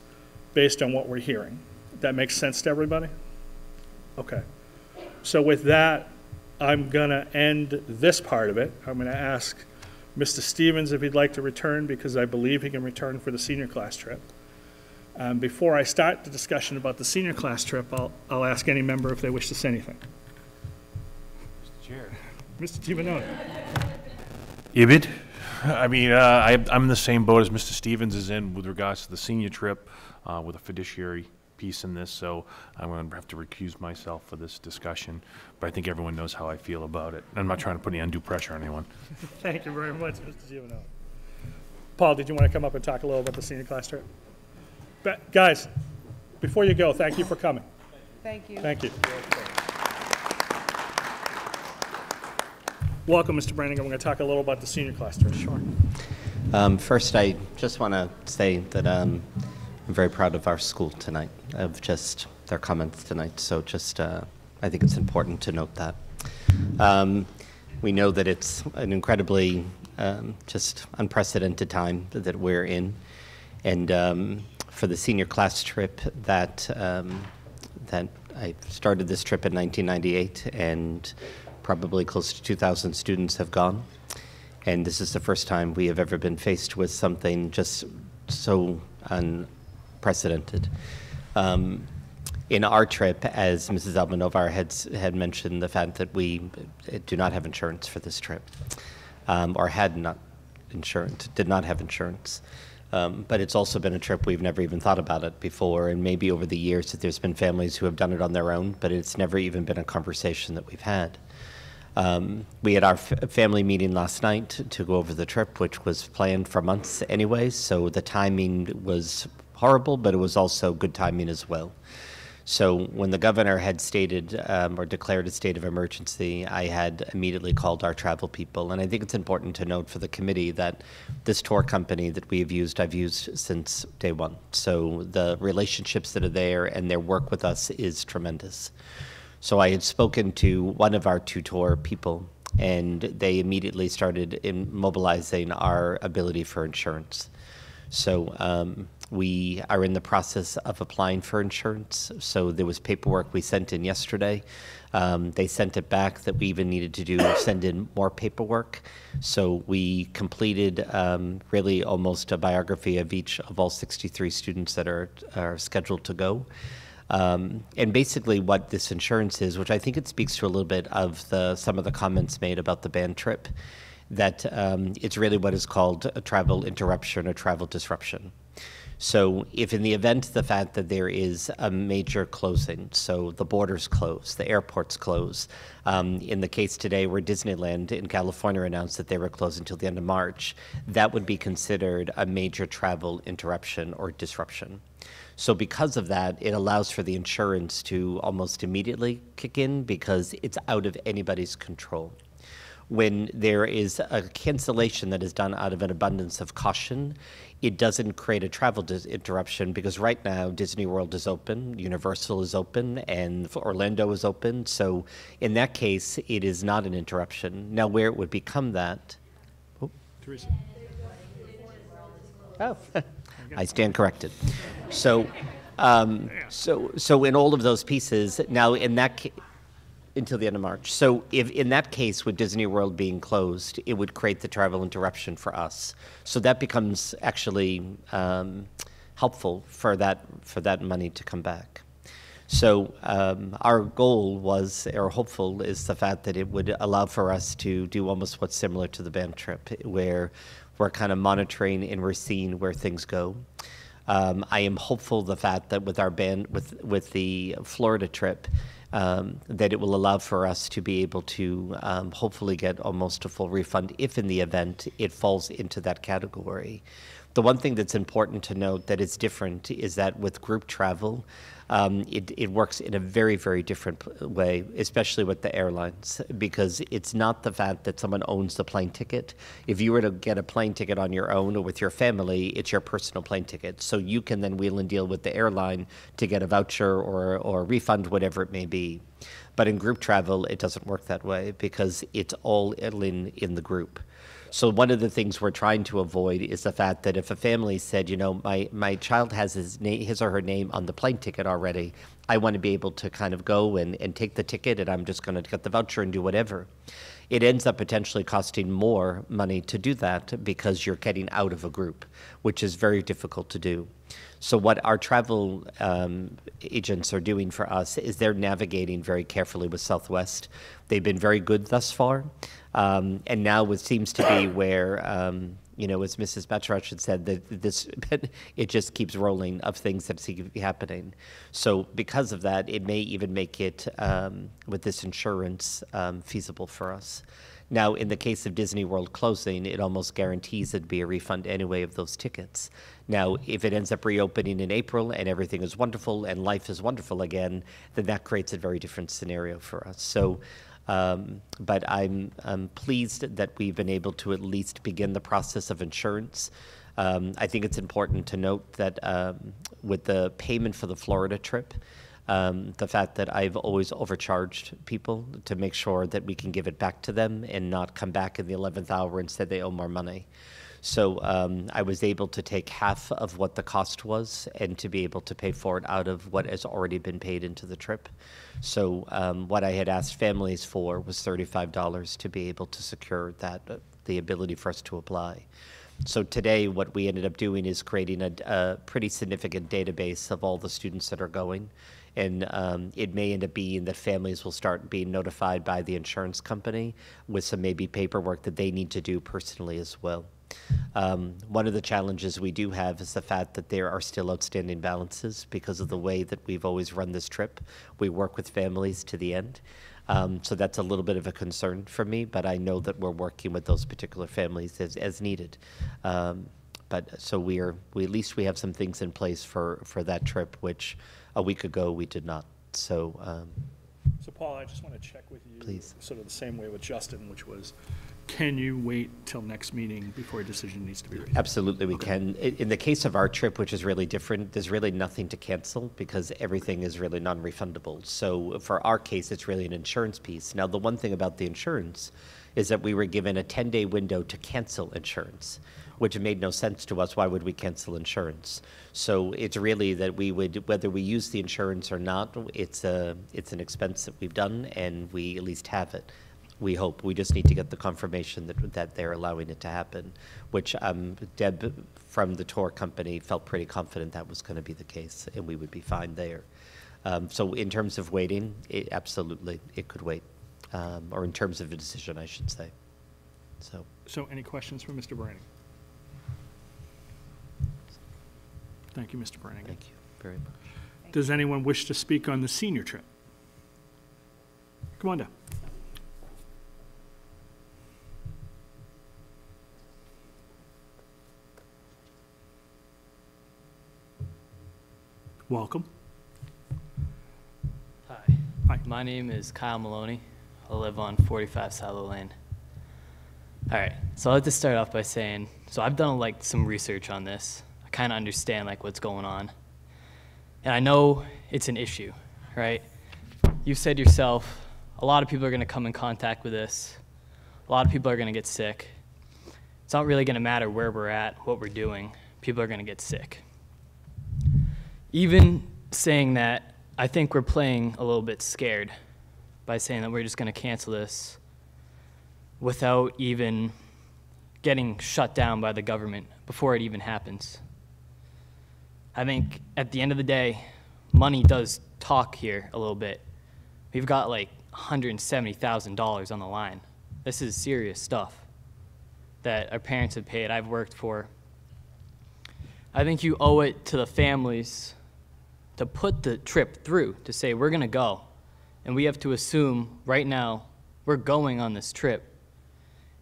based on what we're hearing. That makes sense to everybody? Okay. So with that, I'm going to end this part of it. I'm going to ask Mr. Stevens if he'd like to return, because I believe he can return for the senior class trip. Um, Before I start the discussion about the senior class trip, I'll, I'll ask any member if they wish to say anything. Mr. Chair. Mr. Giovanoni. Ibid. I mean, uh, I, I'm in the same boat as Mr. Stevens is in with regards to the senior trip, uh, with a fiduciary piece in this, so I'm going to have to recuse myself for this discussion, but I think everyone knows how I feel about it. I'm not trying to put any undue pressure on anyone. [LAUGHS] Thank you very much, Mr. Giovanni. Paul, did you want to come up and talk a little about the senior class trip? But, guys, before you go, thank you for coming. Thank you. Thank you. Welcome, Mr. Brannigan. We're going to talk a little about the senior class trip. Sure. Um, first, I just want to say that um, I'm very proud of our school tonight, of just their comments tonight. So, just uh, I think it's important to note that. Um, we know that it's an incredibly um, just unprecedented time that we're in, and um, for the senior class trip that um, that I started this trip in 1998, and probably close to 2,000 students have gone. And this is the first time we have ever been faced with something just so unprecedented. Um, in our trip, as Mrs. Almodovar had, had mentioned, the fact that we uh, do not have insurance for this trip, um, or had not insurance, did not have insurance. Um, but it's also been a trip we've never even thought about it before, and maybe over the years that there's been families who have done it on their own, but it's never even been a conversation that we've had. Um, we had our family meeting last night to go over the trip, which was planned for months anyway, so the timing was horrible, but it was also good timing as well. So when the governor had stated um, or declared a state of emergency, I had immediately called our travel people. And I think it's important to note for the committee that this tour company that we have used, I've used since day one. So the relationships that are there and their work with us is tremendous. So I had spoken to one of our two tour people, and they immediately started mobilizing our ability for insurance. So um, we are in the process of applying for insurance. So there was paperwork we sent in yesterday. Um, they sent it back that we even needed to do [COUGHS] send in more paperwork. So we completed um, really almost a biography of each of all 63 students that are are scheduled to go. Um, and basically, what this insurance is, which I think it speaks to a little bit of the some of the comments made about the band trip, that um, it's really what is called a travel interruption or travel disruption. So, if in the event of the fact that there is a major closing, so the borders close, the airports close, um, in the case today where Disneyland in California announced that they were closed until the end of March, that would be considered a major travel interruption or disruption. So, because of that, it allows for the insurance to almost immediately kick in because it's out of anybody's control when there is a cancellation that is done out of an abundance of caution, it doesn't create a travel interruption because right now Disney World is open, Universal is open, and Orlando is open. So in that case, it is not an interruption. Now, where it would become that. Oh, Teresa. Oh, [LAUGHS] I stand corrected. So, um, so, so in all of those pieces, now in that until the end of March. So, if in that case, with Disney World being closed, it would create the travel interruption for us. So that becomes actually um, helpful for that for that money to come back. So um, our goal was, or hopeful, is the fact that it would allow for us to do almost what's similar to the band trip, where we're kind of monitoring and we're seeing where things go. Um, I am hopeful the fact that with our band, with with the Florida trip, um, that it will allow for us to be able to um, hopefully get almost a full refund if, in the event, it falls into that category. The one thing that's important to note that is different is that with group travel, Um, it, it works in a very, very different way, especially with the airlines, because it's not the fact that someone owns the plane ticket. If you were to get a plane ticket on your own or with your family, it's your personal plane ticket. So you can then wheel and deal with the airline to get a voucher or, or refund, whatever it may be. But in group travel, it doesn't work that way because it's all in, in the group. So one of the things we're trying to avoid is the fact that if a family said, you know, my, my child has his name, his or her name on the plane ticket already, I want to be able to kind of go and, and take the ticket and I'm just going to get the voucher and do whatever. It ends up potentially costing more money to do that because you're getting out of a group, which is very difficult to do. So what our travel um, agents are doing for us is they're navigating very carefully with Southwest. They've been very good thus far. Um, and now it seems to be where, um, you know, as Mrs. Batrach had said, that this [LAUGHS] it just keeps rolling of things that seem to be happening. So because of that, it may even make it um, with this insurance um, feasible for us. Now, in the case of Disney World closing, it almost guarantees it'd be a refund anyway of those tickets. Now, if it ends up reopening in April and everything is wonderful and life is wonderful again, then that creates a very different scenario for us. So, um, but I'm, I'm pleased that we've been able to at least begin the process of insurance. Um, I think it's important to note that um, with the payment for the Florida trip, um, the fact that I've always overcharged people to make sure that we can give it back to them and not come back in the 11th hour and say they owe more money. So um, I was able to take half of what the cost was and to be able to pay for it out of what has already been paid into the trip. So um, what I had asked families for was $35 to be able to secure that, uh, the ability for us to apply. So today, what we ended up doing is creating a, a pretty significant database of all the students that are going. And um, it may end up being that families will start being notified by the insurance company with some maybe paperwork that they need to do personally as well. Um, one of the challenges we do have is the fact that there are still outstanding balances because of the way that we've always run this trip. We work with families to the end. Um, so that's a little bit of a concern for me, but I know that we're working with those particular families as, as needed. Um, but so we are, we, at least we have some things in place for, for that trip, which a week ago we did not. So, um, So Paul, I just want to check with you. Please. Sort of the same way with Justin, which was, can you wait till next meeting before a decision needs to be made? Absolutely, we can. In the case of our trip, which is really different, there's really nothing to cancel because everything is really non-refundable. So for our case, it's really an insurance piece. Now, the one thing about the insurance is that we were given a 10-day window to cancel insurance, which made no sense to us. Why would we cancel insurance? So it's really that we would, whether we use the insurance or not, it's a, it's an expense that we've done, and we at least have it. We hope. We just need to get the confirmation that, that they're allowing it to happen, which um, Deb from the tour company felt pretty confident that was going to be the case, and we would be fine there. Um, so in terms of waiting, it, absolutely, it could wait, um, or in terms of a decision, I should say. So. So any questions for Mr. Branning? Thank you, Mr. Branning. Thank you very much. Does anyone wish to speak on the senior trip? Come on down. Welcome. Hi. Hi. My name is Kyle Maloney. I live on 45 Silo Lane. All right. So I'd like to start off by saying, so I've done like some research on this. I kind of understand like what's going on, and I know it's an issue, right? You said yourself, a lot of people are going to come in contact with this. A lot of people are going to get sick. It's not really going to matter where we're at, what we're doing. People are going to get sick. Even saying that, I think we're playing a little bit scared by saying that we're just going to cancel this without even getting shut down by the government before it even happens. I think at the end of the day, money does talk here a little bit. We've got like $170,000 on the line. This is serious stuff that our parents have paid. I've worked for. I think you owe it to the families to put the trip through, to say, we're going to go. And we have to assume right now we're going on this trip.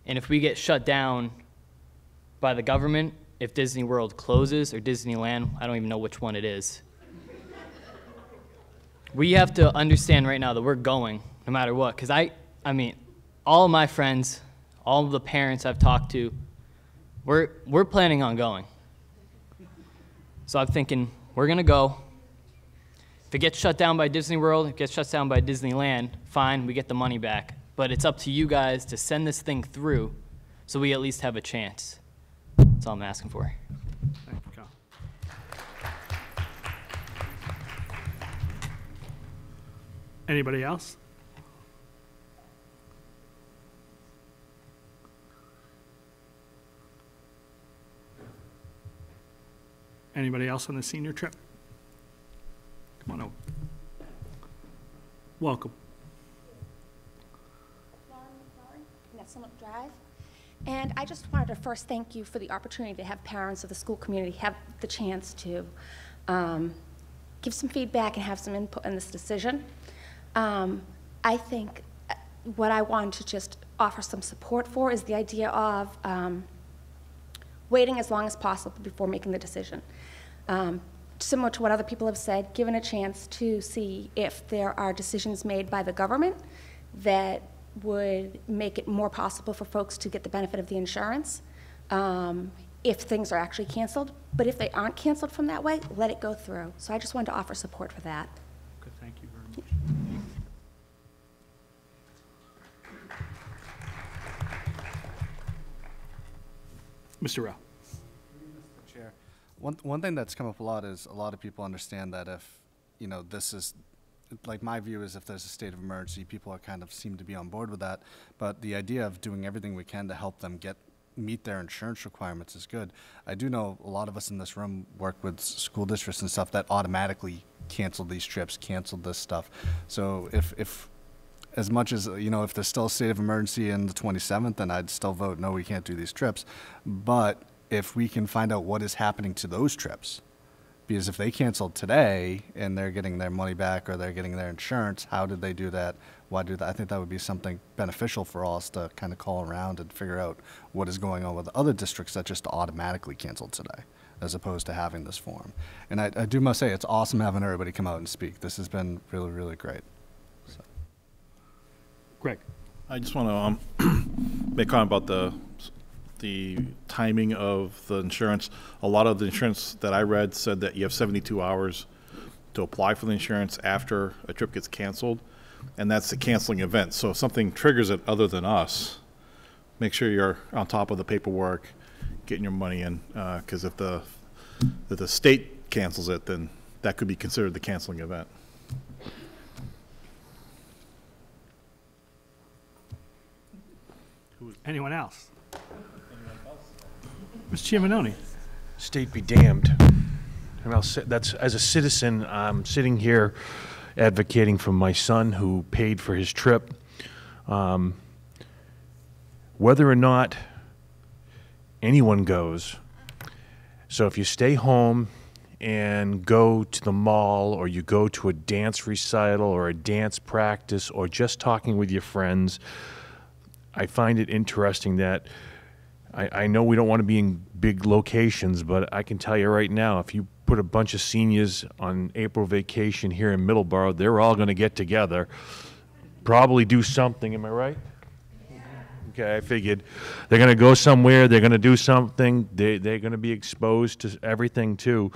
And if we get shut down by the government, if Disney World closes or Disneyland, I don't even know which one it is. [LAUGHS] we have to understand right now that we're going no matter what. Because I, I mean, all of my friends, all of the parents I've talked to, we're, we're planning on going. So I'm thinking, we're going to go. If it gets shut down by Disney World, it gets shut down by Disneyland, fine, we get the money back. But it's up to you guys to send this thing through so we at least have a chance. That's all I'm asking for. Anybody else? Anybody else on the senior trip? Come on. Welcome. Nesslet Drive. And I just wanted to first thank you for the opportunity to have parents of the school community have the chance to um, give some feedback and have some input in this decision. Um, I think uh, what I want to just offer some support for is the idea of um, waiting as long as possible before making the decision. Similar to what other people have said, given a chance to see if there are decisions made by the government that would make it more possible for folks to get the benefit of the insurance um, if things are actually canceled. But if they aren't canceled from that way, let it go through. So I just wanted to offer support for that. Okay, thank you very much. Mr. Rao. One, one thing that's come up a lot is a lot of people understand that if, you know, this is, like my view is if there's a state of emergency, people are kind of seem to be on board with that. But the idea of doing everything we can to help them get, meet their insurance requirements is good. I do know a lot of us in this room work with school districts and stuff that automatically canceled these trips, canceled this stuff. So if, if, as much as, you know, if there's still a state of emergency in the 27th, then I'd still vote, no, we can't do these trips. But if we can find out what is happening to those trips, because if they canceled today and they're getting their money back or they're getting their insurance, how did they do that? Why do that? I think that would be something beneficial for us to kind of call around and figure out what is going on with other districts that just automatically canceled today, as opposed to having this form. And I, I do must say, it's awesome having everybody come out and speak. This has been really, really great. So. Greg. I just want to um, [CLEARS THROAT] make comment about the, the timing of the insurance. A lot of the insurance that I read said that you have 72 hours to apply for the insurance after a trip gets canceled, and that's the canceling event. So if something triggers it other than us, make sure you're on top of the paperwork, getting your money in, uh, because if the, if the state cancels it, then that could be considered the canceling event. Anyone else? Ms. Chiavinoni. State be damned. And I'll say, that's, as a citizen, I'm sitting here advocating for my son who paid for his trip. Um, Whether or not anyone goes, so if you stay home and go to the mall, or you go to a dance recital, or a dance practice, or just talking with your friends, I find it interesting that I, I know we don't want to be in big locations, but I can tell you right now, if you put a bunch of seniors on April vacation here in Middleborough, they're all going to get together, probably do something. Am I right? Okay, I figured they're going to go somewhere, they're going to do something, they, they're going to be exposed to everything too.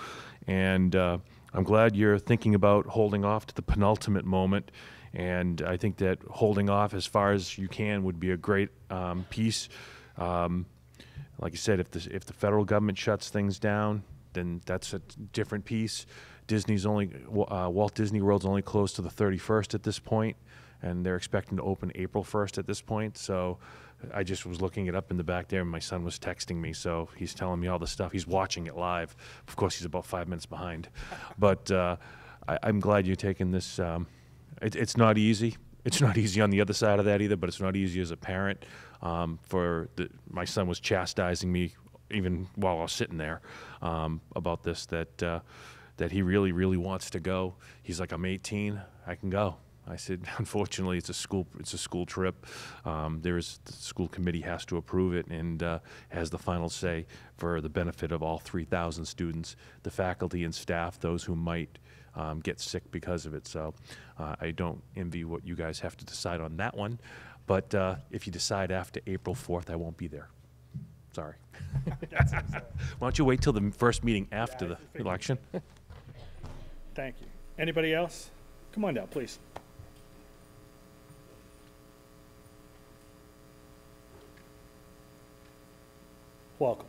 And uh, I'm glad you're thinking about holding off to the penultimate moment. And I think that holding off as far as you can would be a great um, piece. Um, like you said, if the, if the federal government shuts things down, then that's a different piece. Disney's only, uh, Walt Disney World's only closed to the 31st at this point, and they're expecting to open April 1st at this point. So I just was looking it up in the back there, and my son was texting me, so he's telling me all the stuff. He's watching it live. Of course, he's about five minutes behind. [LAUGHS] But uh, I, I'm glad you're taking this. Um, it, it's not easy. It's not easy on the other side of that either, but it's not easy as a parent. Um, for the, my son was chastising me even while I was sitting there um, about this that uh, that he really really wants to go. He's like, I'm 18, I can go. I said, [LAUGHS] unfortunately, it's a school it's a school trip. Um, there's the school committee has to approve it and uh, has the final say for the benefit of all 3,000 students, the faculty and staff, those who might um, get sick because of it. So uh, I don't envy what you guys have to decide on that one. But uh, if you decide after April 4th, I won't be there. Sorry. [LAUGHS] Why don't you wait till the first meeting after the election? [LAUGHS] Thank you. Anybody else? Come on down, please. Welcome.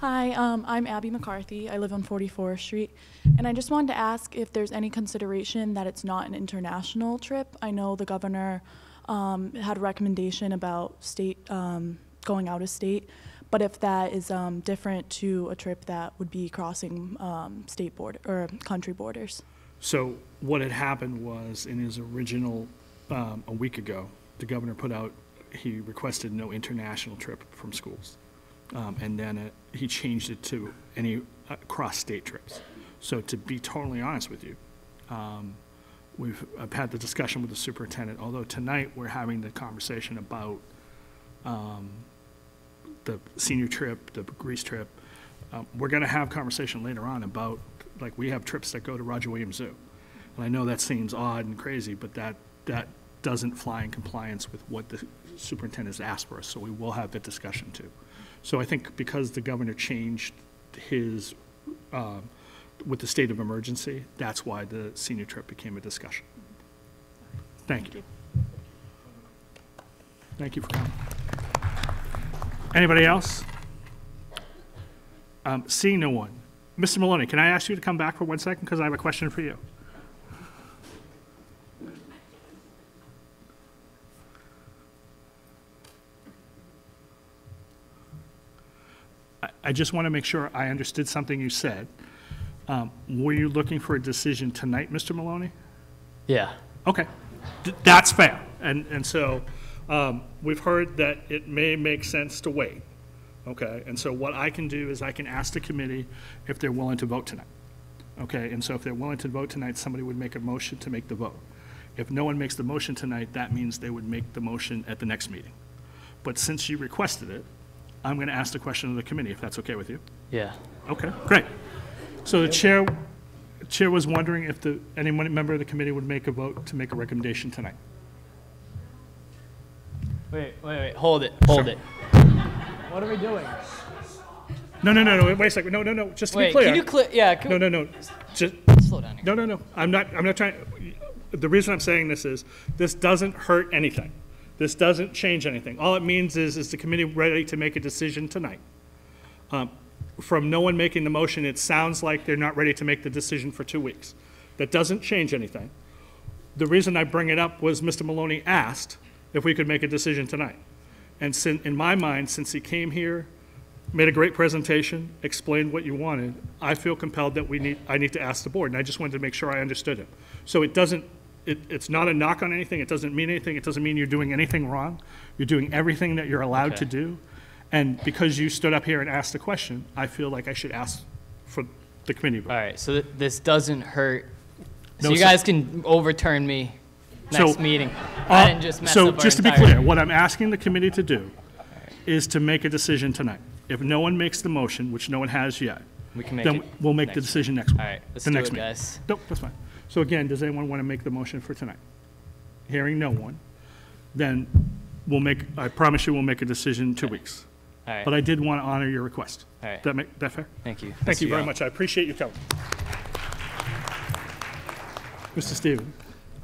Hi, um, I'm Abby McCarthy. I live on 44th Street. And I just wanted to ask if there's any consideration that it's not an international trip. I know the governor um, had a recommendation about state um, going out of state, but if that is um, different to a trip that would be crossing um, state border or country borders. So what had happened was, in his original, um, a week ago, the governor put out, he requested no international trip from schools. Um, and then he changed it to any uh, cross-state trips. So to be totally honest with you, um, we've, I've had the discussion with the superintendent, although tonight we're having the conversation about um, the senior trip, the Greece trip. Um, We're going to have conversation later on about, like, we have trips that go to Roger Williams Zoo. And I know that seems odd and crazy, but that, that doesn't fly in compliance with what the superintendent has asked for us, so we will have that discussion too. So I think because the governor changed his, um, with the state of emergency, that's why the senior trip became a discussion. Thank you. Thank you for coming. Anybody else? Um, Seeing no one. Mr. Maloney, can I ask you to come back for one second, because I have a question for you? I- just want to make sure I understood something you said. Um, Were you looking for a decision tonight, Mr. Maloney? Yeah. Okay, Th- that's fair. And, and so, um, we've heard that it may make sense to wait, okay? And so what I can do is I can ask the committee if they're willing to vote tonight, okay? And so if they're willing to vote tonight, somebody would make a motion to make the vote. If no one makes the motion tonight, that means they would make the motion at the next meeting. But since you requested it, I'm going to ask the question of the committee, if that's okay with you. Yeah. Okay, great. So the chair, chair was wondering if the, any member of the committee would make a vote to make a recommendation tonight. Wait, wait, wait. Hold it. Hold it. What are we doing? No, no, no, no, wait a second, no, no, no, just to be clear. can you clear? Yeah. Can No, no, no, just. Slow down here. No, no, no, I'm not, I'm not trying, the reason I'm saying this is, this doesn't hurt anything. This doesn't change anything. All it means is, is the committee ready to make a decision tonight? Um, From no one making the motion, it sounds like they're not ready to make the decision for two weeks. That doesn't change anything. The reason I bring it up was Mr. Maloney asked if we could make a decision tonight. And sin, in my mind, since he came here, made a great presentation, explained what you wanted, I feel compelled that we need, I need to ask the board, and I just wanted to make sure I understood him. So it doesn't, it, it's not a knock on anything, it doesn't mean anything, it doesn't mean you're doing anything wrong. You're doing everything that you're allowed to do. And because you stood up here and asked a question, I feel like I should ask for the committee vote. All right. So th- this doesn't hurt. So No, you guys can overturn me next So, meeting. Uh, I didn't just mess So just to be clear, what I'm asking the committee to do is to make a decision tonight. If no one makes the motion, which no one has yet, We can make then it we'll make the decision next week. All right, let's the do next it, meeting. guys. Nope, that's fine. So again, does anyone want to make the motion for tonight? Hearing no one, then we'll make, I promise you, we'll make a decision in two weeks. All right. But I did want to honor your request. All right. That make, that fair? Thank you. Thank you very Young. much. I appreciate you coming. Mr. Steven?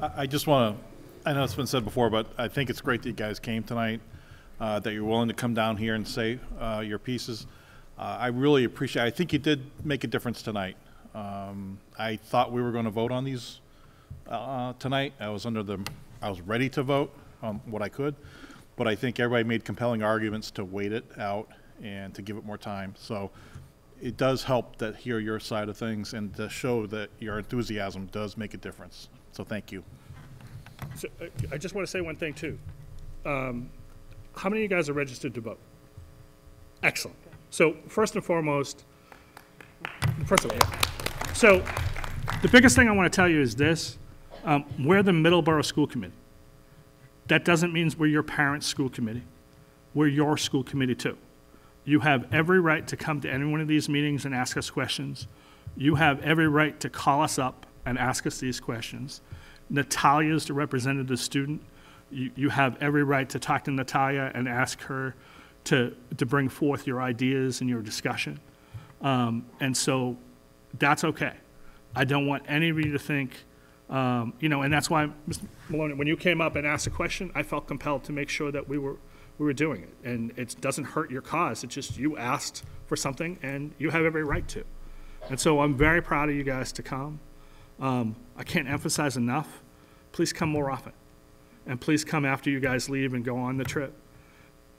I, I just want to, I know it's been said before, but I think it's great that you guys came tonight, uh, that you're willing to come down here and say uh, your pieces. Uh, I really appreciate, I think you did make a difference tonight. Um, I thought we were going to vote on these uh, tonight. I was under the, I was ready to vote on what I could, but I think everybody made compelling arguments to wait it out and to give it more time. So it does help that hear your side of things and to show that your enthusiasm does make a difference. So thank you. So, uh, I just want to say one thing, too. Um, How many of you guys are registered to vote? Excellent. So first and foremost, first of all, yeah. So the biggest thing I want to tell you is this. Um, We're the Middleborough School Committee. That doesn't mean we're your parents' school committee. We're your school committee, too. You have every right to come to any one of these meetings and ask us questions. You have every right to call us up and ask us these questions. Natalia is the representative student. You, you have every right to talk to Natalia and ask her to, to bring forth your ideas and your discussion. Um, and so that's okay. I don't want any of you to think, um, you know, and that's why, Mr. Maloney, when you came up and asked a question, I felt compelled to make sure that we were, we were doing it. And it doesn't hurt your cause. It's just you asked for something and you have every right to. And so I'm very proud of you guys to come. Um, I can't emphasize enough, please come more often. And please come after you guys leave and go on the trip.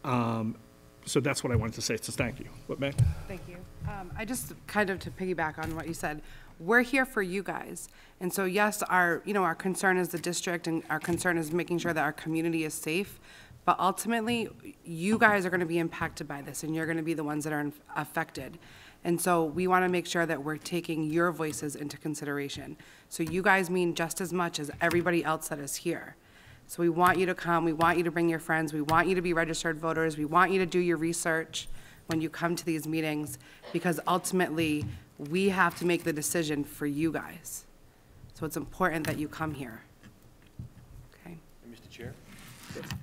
Um, so that's what I wanted to say, so thank you. What, Meg? Thank you. Um, I just kind of to piggyback on what you said, we're here for you guys. And so yes, our, you know, our concern is the district and our concern is making sure that our community is safe. But ultimately, you guys are gonna be impacted by this and you're gonna be the ones that are affected. And so we wanna make sure that we're taking your voices into consideration. So you guys mean just as much as everybody else that is here. So we want you to come, we want you to bring your friends, we want you to be registered voters, we want you to do your research when you come to these meetings, because ultimately, we have to make the decision for you guys. So it's important that you come here. Okay? Mr. Chair?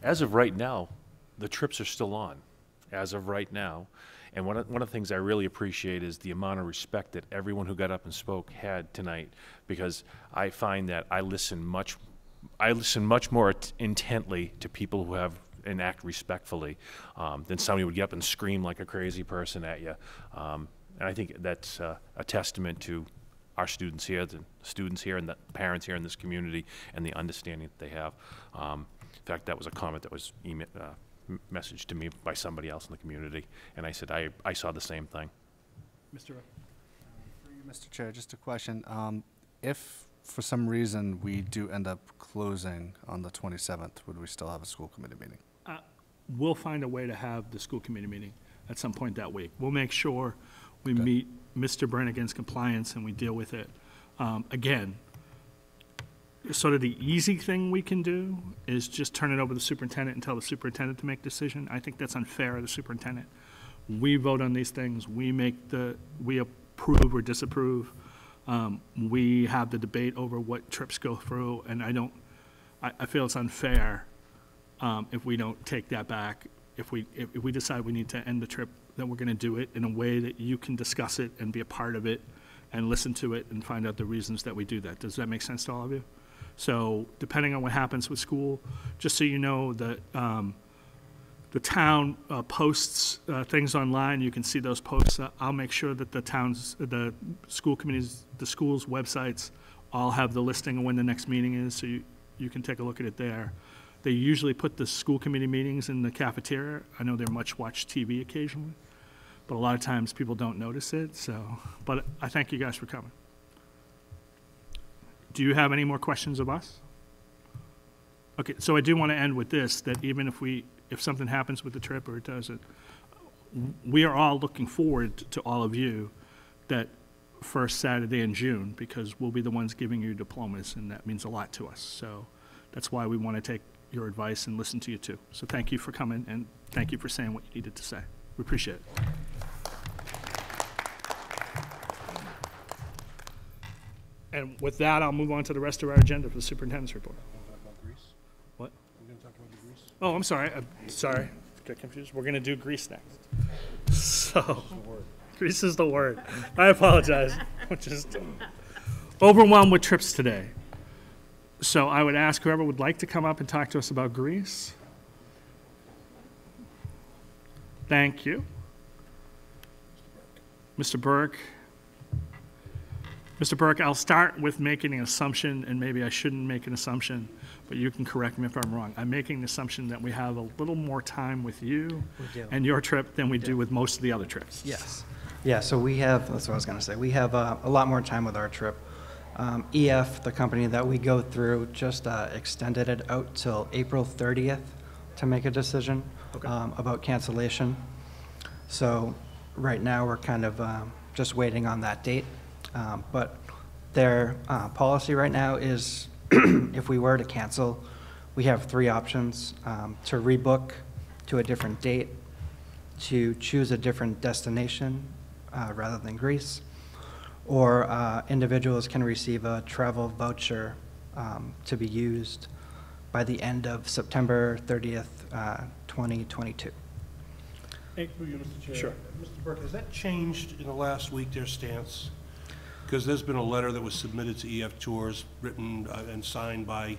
As of right now, the trips are still on, as of right now. And one of, one of the things I really appreciate is the amount of respect that everyone who got up and spoke had tonight, because I find that I listen much, I listen much more intently to people who have and act respectfully um, than somebody would get up and scream like a crazy person at you. Um, and I think that's uh, a testament to our students here, the students here, and the parents here in this community, and the understanding that they have. Um, in fact, that was a comment that was email, uh, messaged to me by somebody else in the community, and I said I, I saw the same thing. Mr. Mr. Chair, just a question. Um, If, for some reason, we do end up closing on the 27th, would we still have a school committee meeting? We'll find a way to have the school committee meeting at some point that week. We'll make sure we meet Mr. Brannigan's compliance and we deal with it. Um, Again, sort of the easy thing we can do is just turn it over to the superintendent and tell the superintendent to make decision. I think that's unfair to the superintendent. We vote on these things, we make the, we approve or disapprove. Um, We have the debate over what trips go through, and I don't, I, I feel it's unfair um, if we don't take that back. If we, if if we decide we need to end the trip, then we're going to do it in a way that you can discuss it and be a part of it and listen to it and find out the reasons that we do that. Does that make sense to all of you? So depending on what happens with school, just so you know that um, the town uh, posts uh, things online, you can see those posts. Uh, I'll make sure that the towns, the school committees, the schools' websites all have the listing of when the next meeting is, so you, you can take a look at it there. They usually put the school committee meetings in the cafeteria. I know they're much-watched TV occasionally, but a lot of times people don't notice it, so, but I thank you guys for coming. Do you have any more questions of us? Okay, so I do want to end with this, that even if we, if something happens with the trip or it doesn't, we are all looking forward to all of you that first Saturday in June, because we'll be the ones giving you diplomas, and that means a lot to us. So that's why we want to take your advice and listen to you too. So thank you for coming, and thank you for saying what you needed to say. We appreciate it. And with that, I'll move on to the rest of our agenda for the superintendent's report. I'm going to talk about Greece. What? I'm going to talk about Greece. Oh, I'm sorry, I'm sorry, got confused. We're gonna do Greece next. So, Greece is the word. I apologize. I'm just overwhelmed with trips today. So I would ask whoever would like to come up and talk to us about Greece. Thank you. Mr. Burke. Mr. Burke, I'll start with making an assumption, and maybe I shouldn't make an assumption, but you can correct me if I'm wrong. I'm making the assumption that we have a little more time with you and your trip than we do with most of the other trips. Yes. Yeah, so we have, that's what I was going to say, we have uh, a lot more time with our trip. Um, EF, the company that we go through, just uh, extended it out till April 30th to make a decision um, about cancellation. So right now, we're kind of um, just waiting on that date. Um, But their uh, policy right now is [CLEARS THROAT] if we were to cancel, we have three options, um, to rebook to a different date, to choose a different destination uh, rather than Greece, or uh, individuals can receive a travel voucher um, to be used by the end of September 30th, uh, 2022. Thank you, Mr. Chair. Sure. Mr. Burke, has that changed in the last week, their stance? Because there's been a letter that was submitted to EF Tours, written uh, and signed by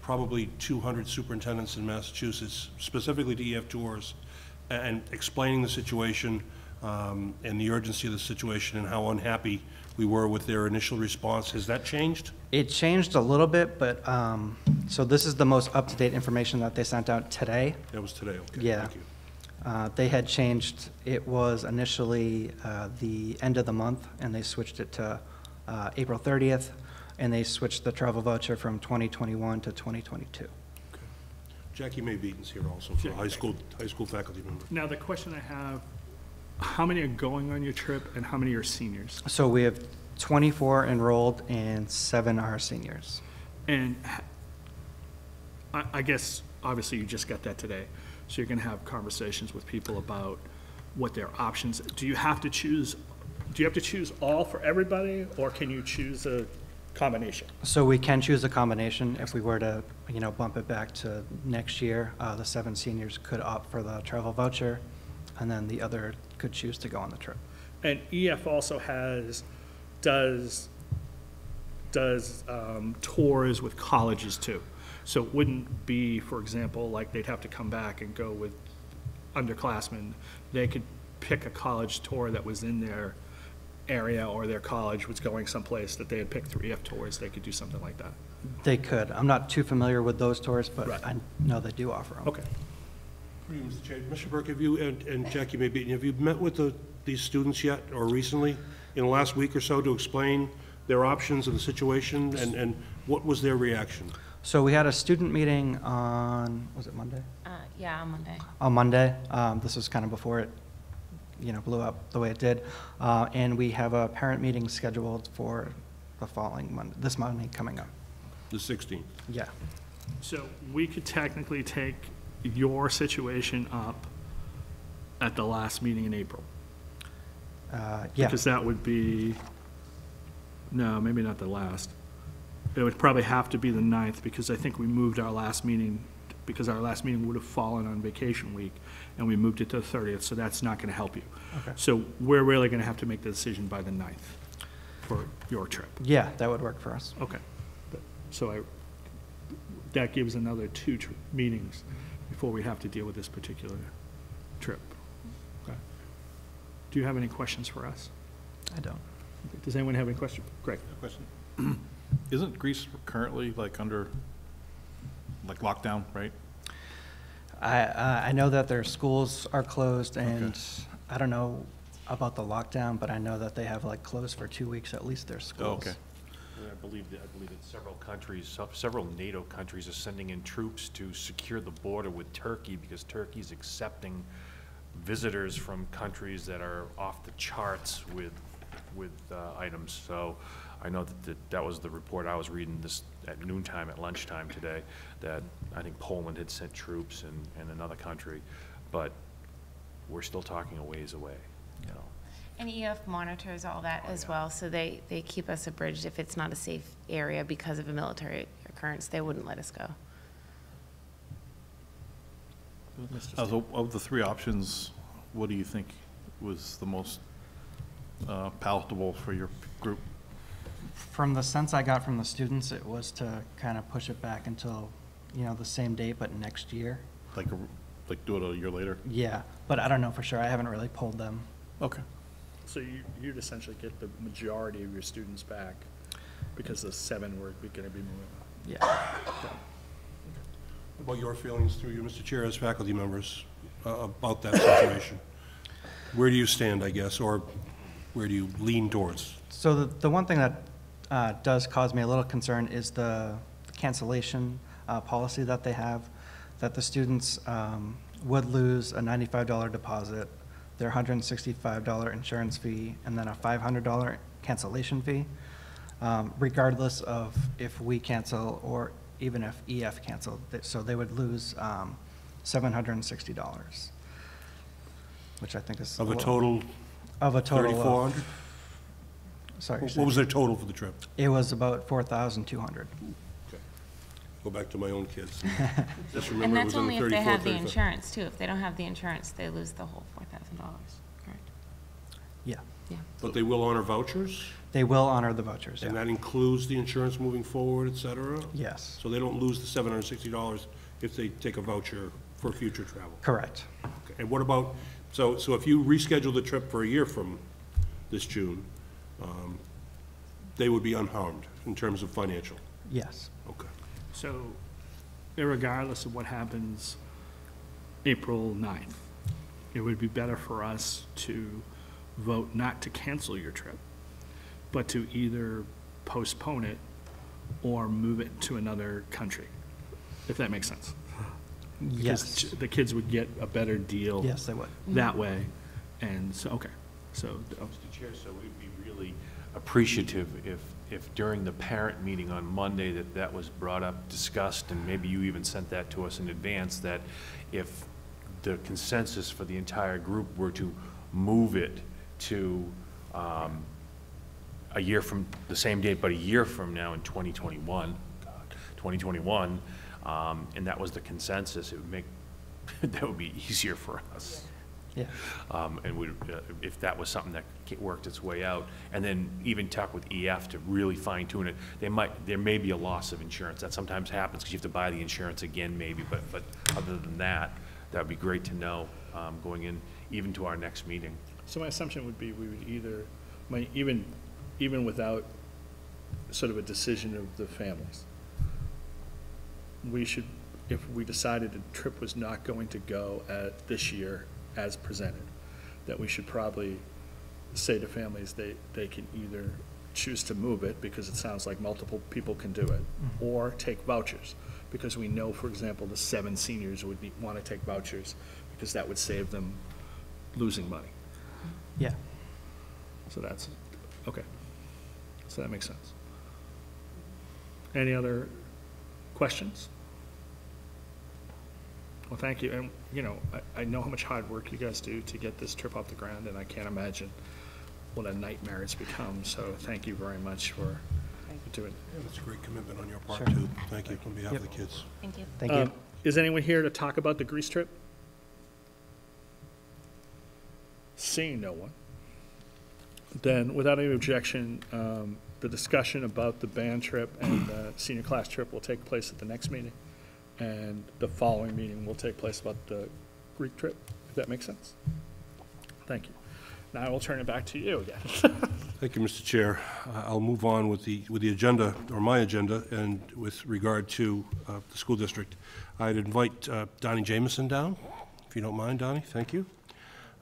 probably 200 superintendents in Massachusetts, specifically to EF Tours, and explaining the situation um, and the urgency of the situation and how unhappy we were with their initial response. Has that changed? It changed a little bit, but, um, so this is the most up-to-date information that they sent out today. That was today, okay. Yeah. Thank you. Uh, They had changed, it was initially uh, the end of the month, and they switched it to uh, April 30th, and they switched the travel voucher from 2021 to 2022. Jackie May Beaton's here also, for a high school, high school faculty member. Now, the question I have, how many are going on your trip and how many are seniors? So we have 24 enrolled and seven are seniors. And I guess, obviously, you just got that today, so you're gonna have conversations with people about what their options, do you have to choose, do you have to choose all for everybody, or can you choose a combination? So we can choose a combination. If we were to, you know, bump it back to next year, uh, the seven seniors could opt for the travel voucher, and then the other could choose to go on the trip. And EF also has, does, does um, tours with colleges too. So it wouldn't be, for example, like they'd have to come back and go with underclassmen. They could pick a college tour that was in their area or their college was going someplace that they had picked through EF tours. They could do something like that. They could. I'm not too familiar with those tours, but Right. I know they do offer them. Okay. Through you, Mr. Chair. Mr. Burke, have you, and and Jackie maybe, have you met with the, these students yet, or recently, in the last week or so, to explain their options and the situation, and, and what was their reaction? So we had a student meeting on, was it Monday? Uh, yeah, on Monday. On Monday. Um, This was kind of before it, you know, blew up the way it did. Uh, And we have a parent meeting scheduled for the following Monday, this Monday coming up. The 16th? Yeah. So we could technically take your situation up at the last meeting in April. Uh, Yeah. Because that would be, no, maybe not the last. It would probably have to be the ninth, because I think we moved our last meeting, because our last meeting would have fallen on vacation week, and we moved it to the thirtieth, so that's not gonna help you. Okay. So we're really gonna have to make the decision by the ninth for your trip. Yeah, that would work for us. Okay. So I, that gives another two tr- meetings before we have to deal with this particular trip. Okay. Do you have any questions for us? I don't. Does anyone have any questions? Greg? Question. [CLEARS THROAT] Isn't Greece currently like under, like lockdown, right? I, uh, I know that their schools are closed, and I don't know about the lockdown, but I know that they have like closed for two weeks, at least their schools. okay. I believe, that- I believe that several countries, several NATO countries are sending in troops to secure the border with Turkey because Turkey is accepting visitors from countries that are off the charts with, with uh, items. So I know that, that that was the report I was reading this at noontime, at lunchtime today, that I think Poland had sent troops and, and another country, but we're still talking a ways away. And EF monitors all that as well, so they, they keep us abridged if it's not a safe area because of a military occurrence, they wouldn't let us go. Uh, so Of the three options, what do you think was the most uh, palatable for your group? From the sense I got from the students, it was to kind of push it back until, you know, the same date, but next year. Like, a- like do it a year later? Yeah, but I don't know for sure. I haven't really pulled them. Okay. So you, you'd essentially get the majority of your students back because the seven were gonna be moving. Yeah. About your feelings through you, Mr. Chair, as faculty members, uh, about that situation? Where do you stand, I guess, or where do you lean towards? So the, the one thing that uh, does cause me a little concern is the cancellation uh, policy that they have, that the students um, would lose a $95 deposit, their $165 insurance fee, and then a $500 cancellation fee, um, regardless of if we cancel or even if EF canceled. So they would lose um, $760, which I think is. Of a little- total Of a total of. 3,400? sorry. What was their total for the trip? It was about 4,200. Go back to my own kids. [LAUGHS] Just And remember it that's was in only the if they 34, have the 35. insurance too. If they don't have the insurance, they lose the whole four thousand dollars, correct? Yeah. Yeah. But they will honor vouchers? They will honor the vouchers, And yeah. that includes the insurance moving forward, et cetera? Yes. So they don't lose the seven hundred and sixty dollars if they take a voucher for future travel? Correct. Okay, And what about, so, so if you reschedule the trip for a year from this June, um, they would be unharmed in terms of financial? Yes. Okay. So regardless of what happens April 9th, it would be better for us to vote not to cancel your trip, but to either postpone it or move it to another country, if that makes sense. Because Yes. ch- The kids would get a better deal. Yes, they would. That way, and so, okay, so, Mr. Chair, so we'd be really appreciative if, if during the parent meeting on Monday that that was brought up, discussed, and maybe you even sent that to us in advance, that if the consensus for the entire group were to move it to um, a year from, the same date, but a year from now in 2021, God, 2021, um, and that was the consensus, it would make, [LAUGHS] that would be easier for us. Yeah. Um, and would, uh, if that was something that worked its way out, and then even talk with EF to really fine tune it, they might, there may be a loss of insurance, that sometimes happens, because you have to buy the insurance again maybe, but, but other than that, that'd be great to know, um, going in, even to our next meeting. So my assumption would be we would either, my, even, even without sort of a decision of the families, we should, if we decided the trip was not going to go at this year as presented, that we should probably say to families they, they can either choose to move it, because it sounds like multiple people can do it, mm-hmm. or take vouchers. Because we know, for example, the seven seniors would be, want to take vouchers, because that would save them losing money. Yeah. So that's, okay. So that makes sense. Any other questions? Well, thank you, and, you know, I, I know how much hard work you guys do to get this trip off the ground, and I can't imagine what a nightmare it's become, so thank you very much for doing. It. That's a great commitment on your part, Sure. too. Thank you, on behalf of the kids. Thank you. Thank Um, you. Is anyone here to talk about the Greece trip? Seeing no one. Then, without any objection, um, the discussion about the band trip and the senior class trip will take place at the next meeting. And the following meeting will take place about the Greek trip, if that makes sense. Thank you. Now I will turn it back to you again. [LAUGHS] Thank you, Mr. Chair. I'll move on with the, with the agenda, or my agenda, and with regard to uh, the school district. I'd invite uh, Donnie Jameson down, if you don't mind, Donnie, thank you.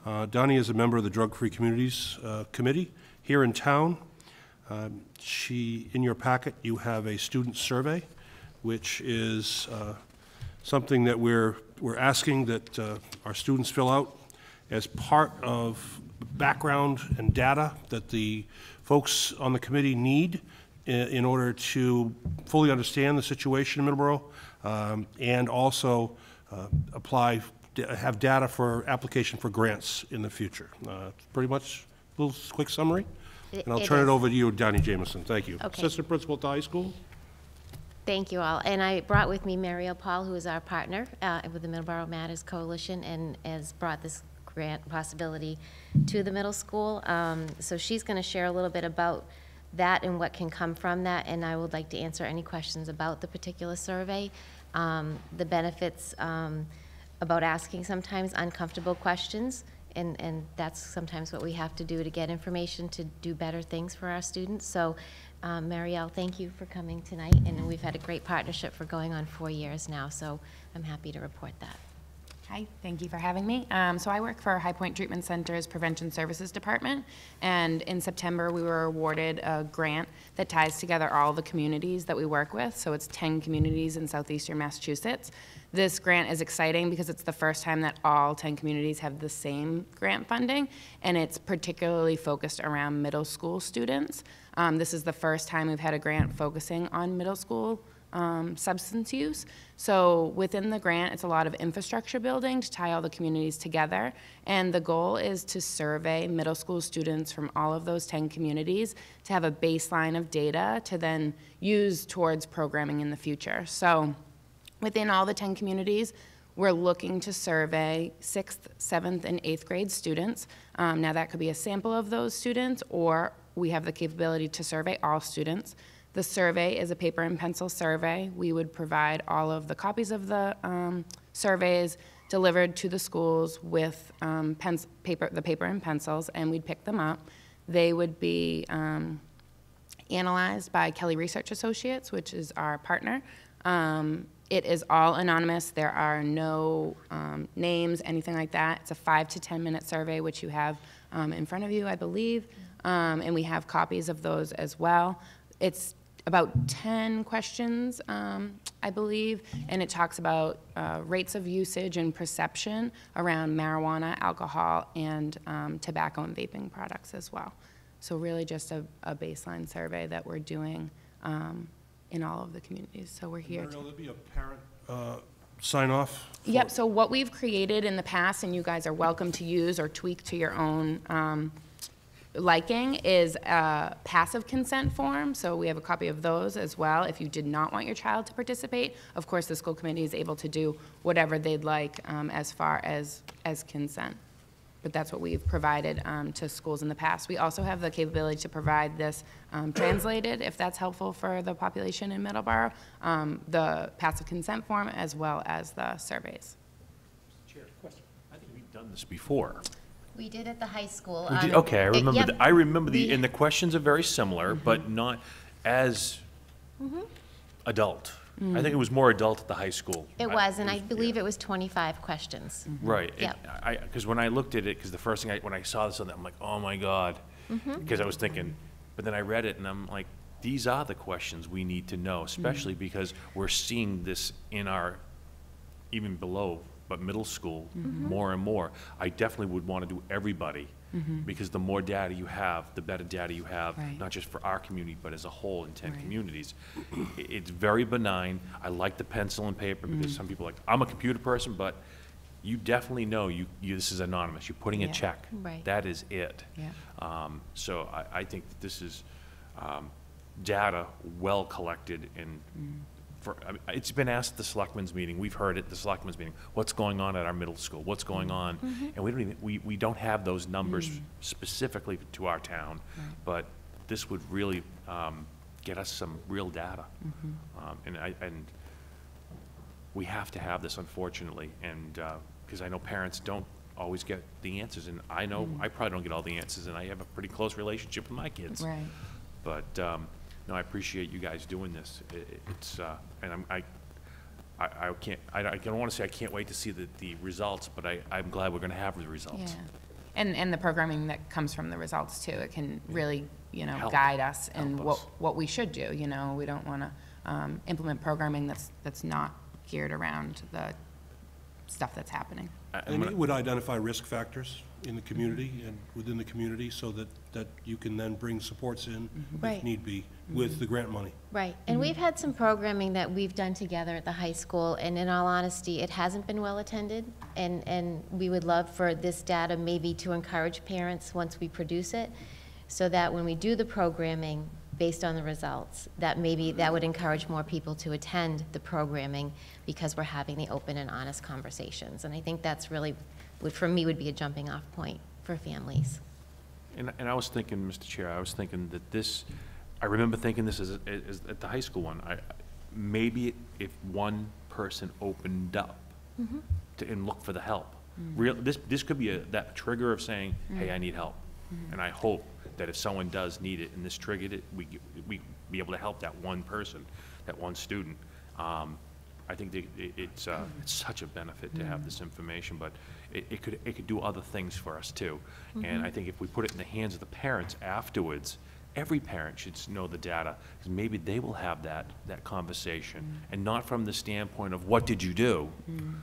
Uh, Donnie is a member of the Drug-Free Communities uh, Committee here in town. Um, She, in your packet, you have a student survey, which is uh, something that we're, we're asking that uh, our students fill out as part of background and data that the folks on the committee need i- in order to fully understand the situation in Middleborough, um, and also uh, apply, have data for application for grants in the future. Uh, Pretty much, a little quick summary? It- And I'll it turn it over to you, Donnie Jameson. Thank you. Okay. Assistant Principal at the high school? Thank you all. And I brought with me Mariel Paul, who is our partner uh, with the Middleborough Matters Coalition and has brought this grant possibility to the middle school. Um, So she's going to share a little bit about that and what can come from that, and I would like to answer any questions about the particular survey. Um, The benefits um, about asking sometimes uncomfortable questions, and, and that's sometimes what we have to do to get information to do better things for our students. So, um, Marielle, thank you for coming tonight, and we've had a great partnership for going on four years now, so I'm happy to report that. Hi, thank you for having me. Um, so I work for High Point Treatment Center's Prevention Services Department, and in September we were awarded a grant that ties together all the communities that we work with. So it's 10 communities in southeastern Massachusetts. This grant is exciting because it's the first time that all 10 communities have the same grant funding, and it's particularly focused around middle school students. Um, this is the first time we've had a grant focusing on middle school um, substance use. So within the grant, it's a lot of infrastructure building to tie all the communities together. And the goal is to survey middle school students from all of those 10 communities to have a baseline of data to then use towards programming in the future. So within all the 10 communities, we're looking to survey sixth, seventh, and eighth grade students. Um, now, that could be a sample of those students, or we have the capability to survey all students. The survey is a paper and pencil survey. We would provide all of the copies of the um, surveys delivered to the schools with um, paper, the paper and pencils, and we'd pick them up. They would be um, analyzed by Kelly Research Associates, which is our partner. Um, it is all anonymous. There are no um, names, anything like that. It's a five to 10 minute survey, which you have um, in front of you, I believe. Um, and we have copies of those as well. It's about 10 questions, um, I believe, and it talks about uh, rates of usage and perception around marijuana, alcohol, and um, tobacco and vaping products as well. So really just a, a baseline survey that we're doing um, in all of the communities. So we're here. Mariel, there'd be a parent uh, sign off? Yep, so what we've created in the past, and you guys are welcome to use or tweak to your own um, liking, is a passive consent form. So we have a copy of those as well. If you did not want your child to participate, of course, the school committee is able to do whatever they'd like um, as far as, as consent. But that's what we've provided um, to schools in the past. We also have the capability to provide this um, translated, if that's helpful for the population in Middleborough, um, the passive consent form as well as the surveys. Chair, question. I think we've done this before. We did at the high school. We did- um, Okay, I remember, yep, the- I remember the, we- and the questions are very similar, but not as Mhm. adult. I think it was more adult at the high school. It I- was, and I believe it was 25 questions. Mm-hmm. Right. and Yep. I, because when I looked at it, because the first thing I, when I saw this, on that, I'm like, oh my God. Mhm. Because I was thinking, but then I read it and I'm like, these are the questions we need to know, mm-hmm. especially because we're seeing this in our, even below, but middle school, mm-hmm. more and more. I definitely would want to do everybody. Mhm. Because the more data you have, the better data you have, Right. not just for our community, but as a whole in ten Right. communities. It's very benign. I like the pencil and paper because Mm. some people are like, I'm a computer person, but you definitely know you, you, this is anonymous. You're putting a check. Right. That is it. Yeah. Um, so I, I think that this is, um, data well collected and Mm. For, I mean, it's been asked at the selectmen's meeting, we've heard it at the selectmen's meeting, what's going on at our middle school, what's going on? Mhm. And we don't even, we, we don't have those numbers Mm. specifically to our town, but this would really, um, get us some real data. Mhm. Um, and I, and we have to have this unfortunately, and, uh, because I know parents don't always get the answers, and I know, Mm. I probably don't get all the answers, and I have a pretty close relationship with my kids. Right. But, um, no, I appreciate you guys doing this. I- I- It's, uh, and I'm, I, I, I can't, I don't, I don't wanna say I can't wait to see the, the results, but I, I'm glad we're gonna have the results. Yeah. And, and the programming that comes from the results too, it can really, you know, Help. guide us in Help what, us. what we should do, you know? We don't want to um, implement programming that's, that's not geared around the stuff that's happening. And it would identify risk factors in the community mm-hmm. and within the community so that, that you can then bring supports in if mm-hmm. Right. need be mm-hmm. with the grant money. Right, and we've had some programming that we've done together at the high school, and in all honesty, it hasn't been well-attended, and, and we would love for this data maybe to encourage parents once we produce it, so that when we do the programming based on the results, that maybe that would encourage more people to attend the programming because we're having the open and honest conversations. And I think that's really, would, for me, would be a jumping-off point for families. And, and I was thinking, Mr. Chair, I was thinking that this, I remember thinking this as, as, at the high school one, I, maybe if one person opened up Mhm. to, and looked for the help. Mm. Real, this, this could be a, that trigger of saying, hey, Mm. I need help. Mm. And I hope that if someone does need it and this triggered it, we, we be able to help that one person, that one student. Um, I think it, it's, uh, it's such a benefit to have Mm. this information, but it, it could, it could do other things for us too. And. I mm-hmm. think if we put it in the hands of the parents afterwards, every parent should know the data, because maybe they will have that, that conversation. Mm. And not from the standpoint of, what did you do? Mm.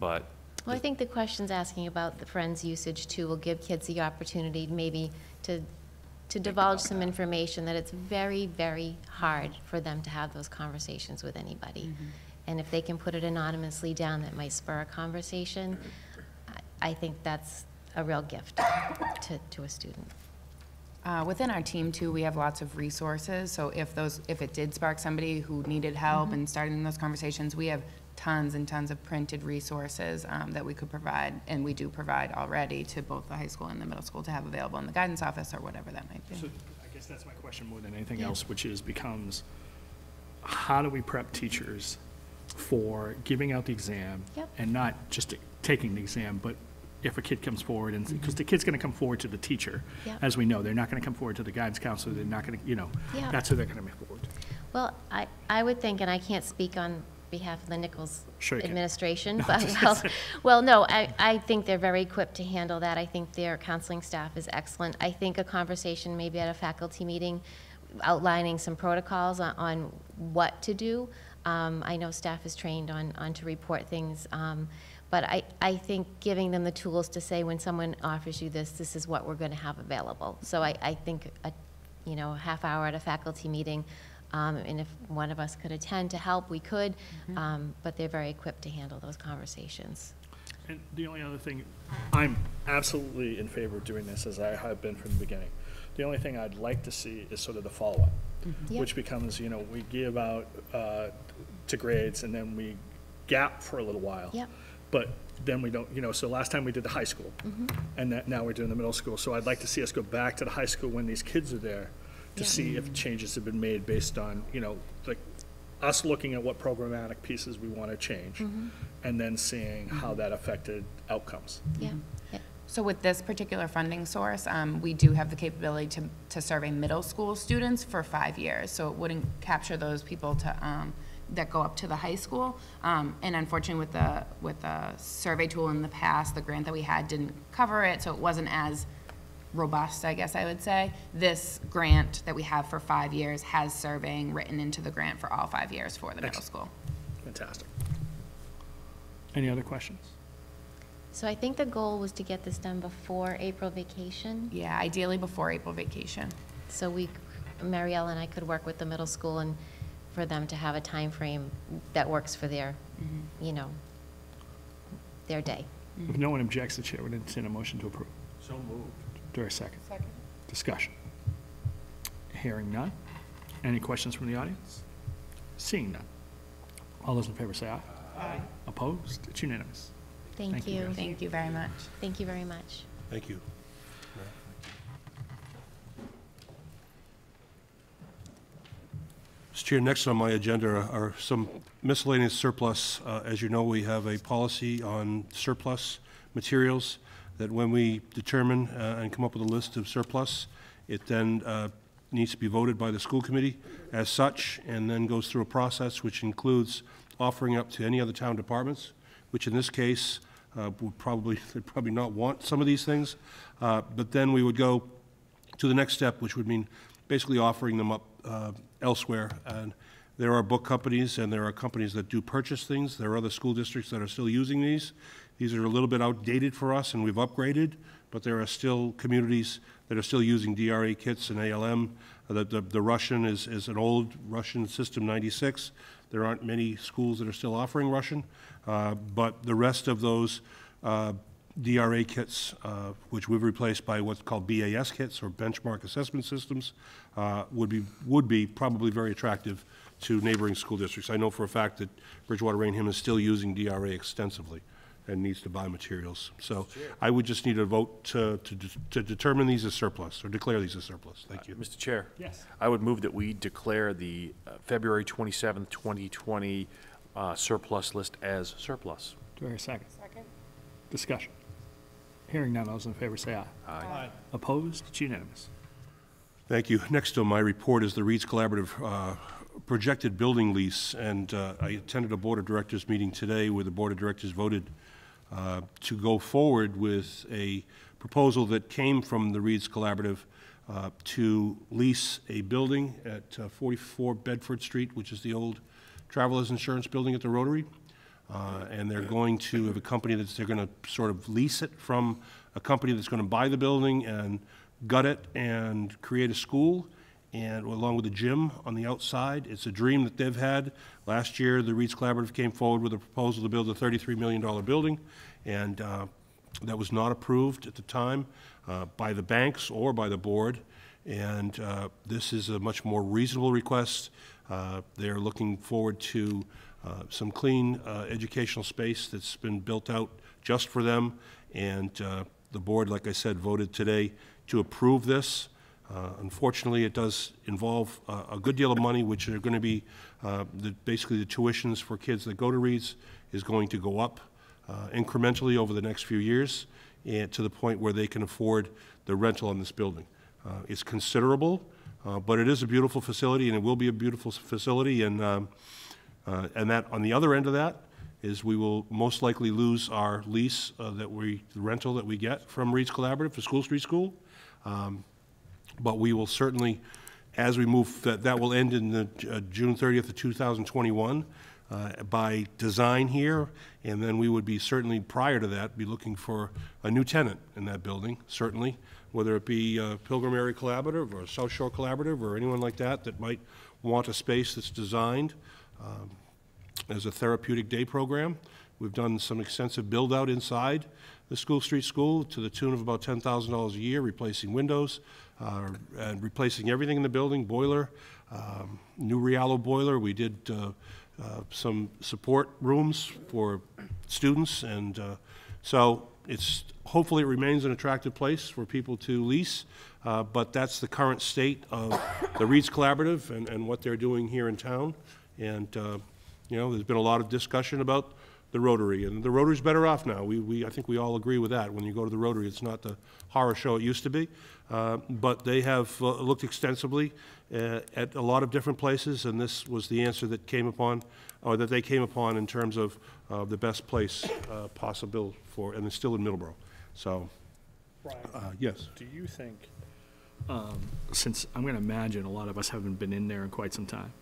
But Well, I think the questions asking about the Friends usage too will give kids the opportunity maybe to to divulge some information that it's very, very hard for them to have those conversations with anybody. Mm-hmm. And if they can put it anonymously down, that might spur a conversation. I- I think that's a real gift to, to a student. Uh, Within our team too, we have lots of resources, so if those, if it did spark somebody who needed help Mhm. in starting those conversations, we have tons and tons of printed resources um, that we could provide, and we do provide already to both the high school and the middle school to have available in the guidance office or whatever that might be. So I guess that's my question more than anything Yeah. else, which is becomes, how do we prep teachers for giving out the exam? Yep. And not just taking the exam, but if a kid comes forward and, because the kid's gonna come forward to the teacher. Yep. As we know, they're not gonna come forward to the guidance counselor, they're not gonna, you know, Yeah. that's who they're gonna make forward. Well, I, I would think, and I can't speak on behalf of the Nichols Sure you can. administration, [LAUGHS] but, well, well, no, I, I think they're very equipped to handle that. I think their counseling staff is excellent. I think a conversation maybe at a faculty meeting outlining some protocols on, on what to do. Um, I know staff is trained on, on to report things, um, but I, I think giving them the tools to say when someone offers you this, this is what we're gonna have available. So I, I think a, you know, a half hour at a faculty meeting, um, and if one of us could attend to help, we could, um, but they're very equipped to handle those conversations. And the only other thing, I'm absolutely in favor of doing this, as I have been from the beginning. The only thing I'd like to see is sort of the follow-up, Yep. which becomes, you know, we give out uh, to grades, and then we gap for a little while. Yep. But then we don't, you know, so last time we did the high school, Mhm. and that, now we're doing the middle school. So I'd like to see us go back to the high school when these kids are there, to Yeah. see if changes have been made based on, you know, like, us looking at what programmatic pieces we want to change, Mhm. and then seeing how that affected outcomes. Yeah. Yeah. So with this particular funding source, um, we do have the capability to, to survey middle school students for five years. So it wouldn't capture those people to, um, that go up to the high school. Um, and unfortunately with the, with the survey tool in the past, the grant that we had didn't cover it, so it wasn't as robust, I guess I would say. This grant that we have for five years has surveying written into the grant for all five years for the middle school. Fantastic. Any other questions? So I think the goal was to get this done before April vacation. Yeah, ideally before April vacation. So we, Marielle and I could work with the middle school and for them to have a time frame that works for their, mm-hmm. you know, their day. If no one objects, the chair would entertain a motion to approve. So moved. Do I a second? Second. Discussion. Hearing none. Any questions from the audience? Seeing none. All those in favor say aye. Aye. Opposed? It's unanimous. Thank Thank you, you. Thank you very much. Thank you very much. Thank you. Mr. Chair, next on my agenda are- some miscellaneous surplus. Uh, As you know, we have a policy on surplus materials that when we determine uh, and come up with a list of surplus, it then uh, needs to be voted by the school committee as such, and then goes through a process which includes offering up to any other town departments, which in this case uh, would probably, [LAUGHS] they'd probably not want some of these things. Uh, But then we would go to the next step, which would mean basically offering them up uh, elsewhere. And there are book companies, and there are companies that do purchase things. There are other school districts that are still using these. These are a little bit outdated for us, and we've upgraded, but there are still communities that are still using DRA kits and ALM. The, the, the Russian is, is an old Russian System 96. There aren't many schools that are still offering Russian, uh, but the rest of those uh, DRA kits, uh, which we've replaced by what's called BAS kits or benchmark assessment systems, uh, would be, would be probably very attractive to neighboring school districts. I know for a fact that Bridgewater Raynham is still using DRA extensively and needs to buy materials. So I would just need a vote to, to, de- to determine these as surplus, or declare these as surplus. Thank you. Mr. Chair? Yes. I would move that we declare the uh, February 27th, 2020 uh, surplus list as surplus. Do I hear a second? Second. Discussion. Hearing none, all those in favor say aye. Aye. Opposed? It's unanimous. Thank you. Next on my report is the READS Collaborative uh, projected building lease, and uh, I attended a Board of Directors meeting today where the Board of Directors voted uh, to go forward with a proposal that came from the READS Collaborative uh, to lease a building at uh, 44 Bedford Street, which is the old Travelers Insurance Building at the Rotary. Uh, And they're going to have a company that's, they're going to sort of lease it from a company that's going to buy the building, and gut it and create a school, and along with a gym on the outside. It's a dream that they've had. Last year, the READS Collaborative came forward with a proposal to build a $33 million building, and uh, that was not approved at the time uh, by the banks or by the board. And uh, this is a much more reasonable request. Uh, They're looking forward to uh, some clean uh, educational space that's been built out just for them. And uh, the board, like I said, voted today to approve this. Uh, Unfortunately, it does involve uh, a good deal of money, which are going to be, the- basically the tuitions for kids that go to READS is going to go up incrementally over the next few years, and to the point where they can afford the rental on this building. It's considerable, but it is a beautiful facility, and it will be a beautiful facility, and, um, uh, and that, on the other end of that, is we will most likely lose our lease uh, that we, the rental that we get from READS Collaborative for School Street School. Um, But we will certainly, as we move, that, that will end in the uh, June 30th of 2021 uh, by design here, and then we would be certainly, prior to that, be looking for a new tenant in that building, certainly, whether it be uh, Pilgrim Area Collaborative or South Shore Collaborative or anyone like that that might want a space that's designed um, as a therapeutic day program. We've done some extensive build-out inside the School Street School to the tune of about $10,000 a year, replacing windows, uh, and replacing everything in the building, boiler, um, new Riallo boiler. We did uh, uh, some support rooms for students, and uh, so it's, hopefully it remains an attractive place for people to lease, uh, but that's the current state of the READS Collaborative and, and what they're doing here in town. And, uh, you know, there's been a lot of discussion about the Rotary, and the Rotary's better off now. We, we, I think we all agree with that. When you go to the Rotary, it's not the horror show it used to be. Uh, But they have uh, looked extensively uh, at a lot of different places, and this was the answer that came upon, or that they came upon in terms of uh, the best place uh, possible for, and it's still in Middleborough. So, uh, yes. Do you think, um, since I'm going to imagine a lot of us haven't been in there in quite some time,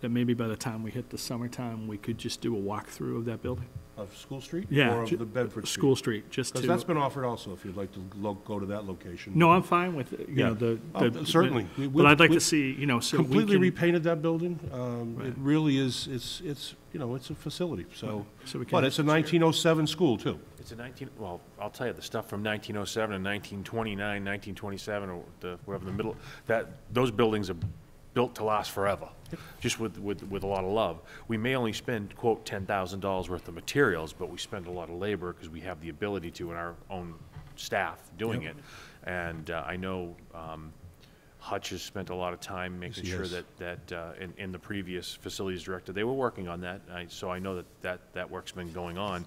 that maybe by the time we hit the summertime, we could just do a walkthrough of that building? Of School Street? Yeah, Or of the Bedford Street? School Street, just to. Because that's been offered also, if you'd like to lo- go to that location. No, I'm fine with, it, you Yeah. know, the. Oh, the- Certainly. We- But I'd like we- to see, you know, so we Completely can- repainted that building. Um, It Right. really is, it's, it's, you know, it's a facility, so. Right. So we can- But it's a 1907 school, too. It's a 19, well, I'll tell you, the stuff from 1907 and 1929, 1927, or the, wherever the middle, that, those buildings are built to last forever, just with, with, with a lot of love. We may only spend, quote, $10,000 worth of materials, but we spend a lot of labor because we have the ability to in our own staff doing it. And uh, I know um, Hutch has spent a lot of time making he sure has. that, that, uh, in, in the previous facilities director, they were working on that. I, so I know that, that, that work's been going on.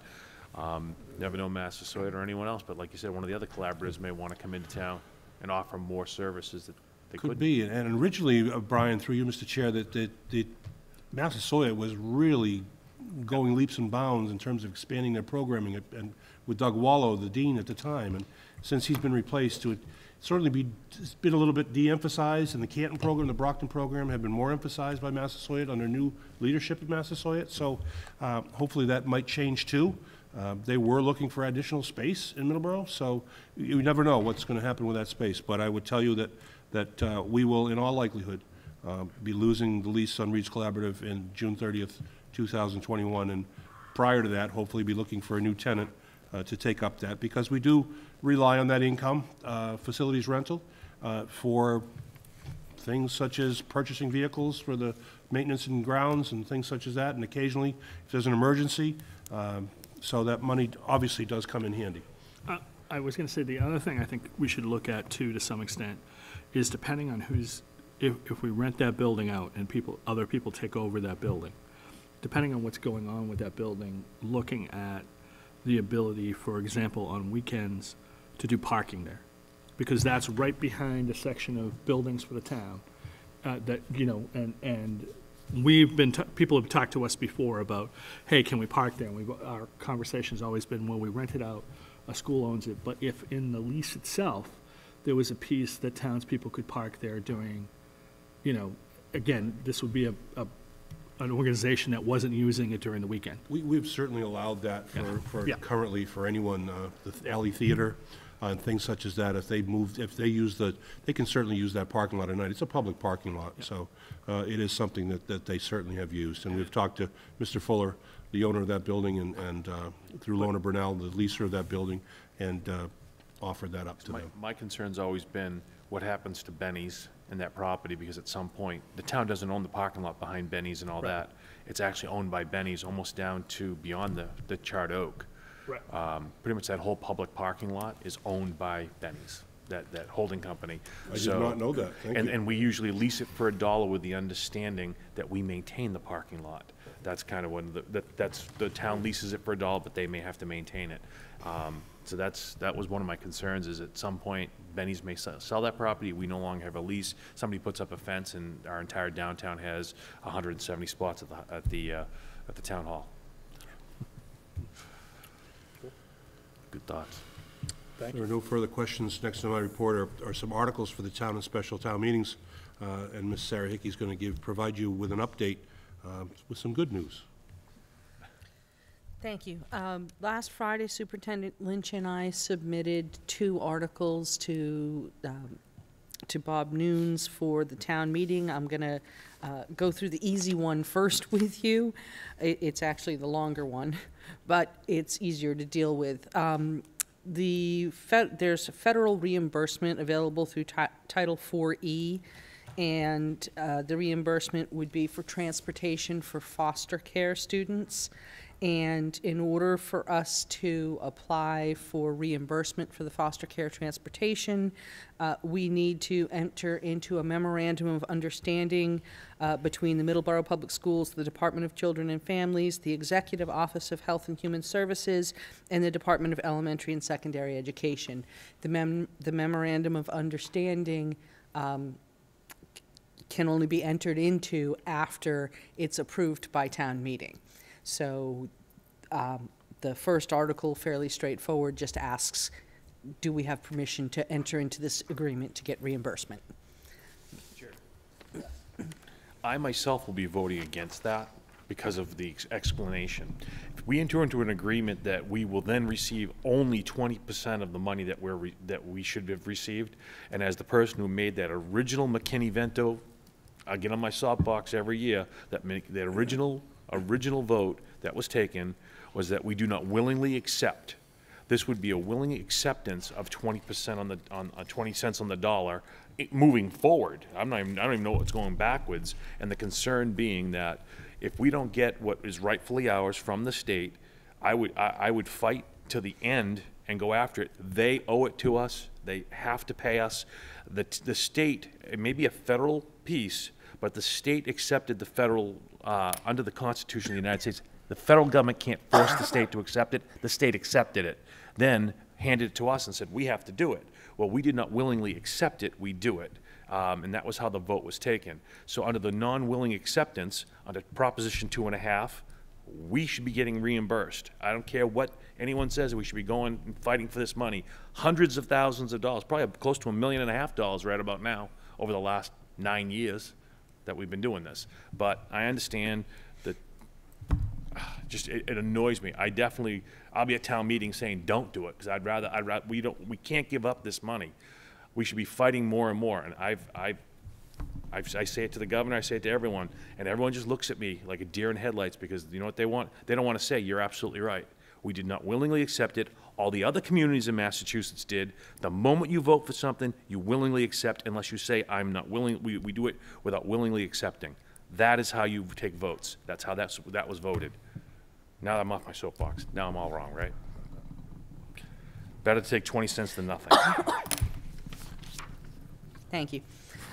Um, never know Massasoit or anyone else, but like you said, one of the other collaborators may want to come into town and offer more services that they couldn't. Could be, and originally, uh, Brian, through you, Mr. Chair, that, that, that Massasoit was really going leaps and bounds in terms of expanding their programming, and- and with Doug Wallow, the dean at the time, and since he's been replaced, to certainly be, it's been a little bit de-emphasized, and the Canton program, the Brockton program have been more emphasized by Massasoit under new leadership at Massasoit, so uh, hopefully that might change too. Uh, They were looking for additional space in Middleborough, so you you never know what's going to happen with that space, but I would tell you that, that uh, we will, in all likelihood, uh, be losing the lease on READS Collaborative in June 30th, 2021, and prior to that, hopefully be looking for a new tenant uh, to take up that, because we do rely on that income, uh, facilities rental, uh, for things such as purchasing vehicles for the maintenance and grounds and things such as that, and occasionally, if there's an emergency, um, so that money obviously does come in handy. Uh, I was going to say, the other thing I think we should look at too, to some extent, is depending on who's, if, if we rent that building out and people, other people take over that building, depending on what's going on with that building, looking at the ability, for example, on weekends, to do parking there. Because that's right behind a section of buildings for the town, uh, that, you know, and, and we've been, people have talked to us before about, hey, can we park there? And we've, our conversation's always been, well, we rent it out, a school owns it, but if in the lease itself, there was a piece that townspeople could park there during, you know, again, this would be a, a, an organization that wasn't using it during the weekend. We, we've certainly allowed that for, for Yeah. currently for anyone, uh, the Alley Theater, and things such as that, if they moved, if they use the, they can certainly use that parking lot at night. It's a public parking lot, so uh, it is something that, that they certainly have used. And we've talked to Mr. Fuller, the owner of that building, and, and uh, through Lorna Burnell, the leaser of that building, and uh, offered that up to My, them. my concern's always been what happens to Benny's and that property, because at some point, the town doesn't own the parking lot behind Benny's and all that. It's actually owned by Benny's, almost down to beyond the, the charred oak. Right. Um, pretty much that whole public parking lot is owned by Benny's, that, that holding company. I did not know that. Thank And, you. and we usually lease it for a dollar with the understanding that we maintain the parking lot. That's kind of when, the that, that's, the town leases it for a dollar, but they may have to maintain it. Um, So that's, that was one of my concerns, is at some point, Benny's may sell, sell that property, we no longer have a lease, somebody puts up a fence, and our entire downtown has hundred and seventy spots at the, at the, uh, at the town hall. Good thoughts. Thank There are no further questions. Next on my report are, are some articles for the town and special town meetings. Uh, and Ms. Sarah Hickey is going to give, provide you with an update, um, with some good news. Thank you. Um, Last Friday, Superintendent Lynch and I submitted two articles to, um, to Bob Nunes for the town meeting. I'm going to go through the easy one first [LAUGHS] with you. It's actually the longer one, but it's easier to deal with. Um, The, there's federal reimbursement available through Ti- Title IV-E, and uh, the reimbursement would be for transportation for foster care students. And in order for us to apply for reimbursement for the foster care transportation, uh, we need to enter into a memorandum of understanding uh, between the Middleborough Public Schools, the Department of Children and Families, the Executive Office of Health and Human Services, and the Department of Elementary and Secondary Education. The mem- the memorandum of understanding um, can only be entered into after it's approved by town meeting. So um, the first article, fairly straightforward, just asks, do we have permission to enter into this agreement to get reimbursement? Sure. I myself will be voting against that because of the explanation. If we enter into an agreement that we will then receive only twenty percent of the money that we're, re- that we should have received, and as the person who made that original McKinney-Vento, I get on my soapbox every year, that that original, original vote that was taken was that we do not willingly accept. This would be a willing acceptance of twenty percent on the, on, uh, twenty cents on the dollar, i- moving forward. I'm not even, I don't even know what's going backwards, and the concern being that if we don't get what is rightfully ours from the state, I would, I, I would fight to the end and go after it. They owe it to us, they have to pay us. The, the state, it may be a federal piece, but the state accepted the federal, uh, under the Constitution of the United States, the federal government can't force the state to accept it, the state accepted it, then handed it to us and said, we have to do it. Well, we did not willingly accept it, we do it. Um, and that was how the vote was taken. So under the non-willing acceptance, under Proposition two and a half, we should be getting reimbursed. I don't care what anyone says, we should be going and fighting for this money. Hundreds of thousands of dollars, probably close to a million and a half dollars right about now, over the last nine years that we've been doing this. But I understand that, [SIGHS] just, it, it annoys me. I definitely, I'll be at town meeting saying, don't do it, because I'd rather, I'd rather, we don't, we can't give up this money. We should be fighting more and more, and I've, I've, I've, I say it to the governor, I say it to everyone, and everyone just looks at me like a deer in headlights, because you know what they want? They don't want to say, you're absolutely right. We did not willingly accept it. All the other communities in Massachusetts did. The moment you vote for something, you willingly accept unless you say, I'm not willing, we, we do it without willingly accepting. That is how you take votes. That's how that's, that was voted. Now I'm off my soapbox. Now I'm all wrong, right? Better to take 20 cents than nothing. [COUGHS] Thank you.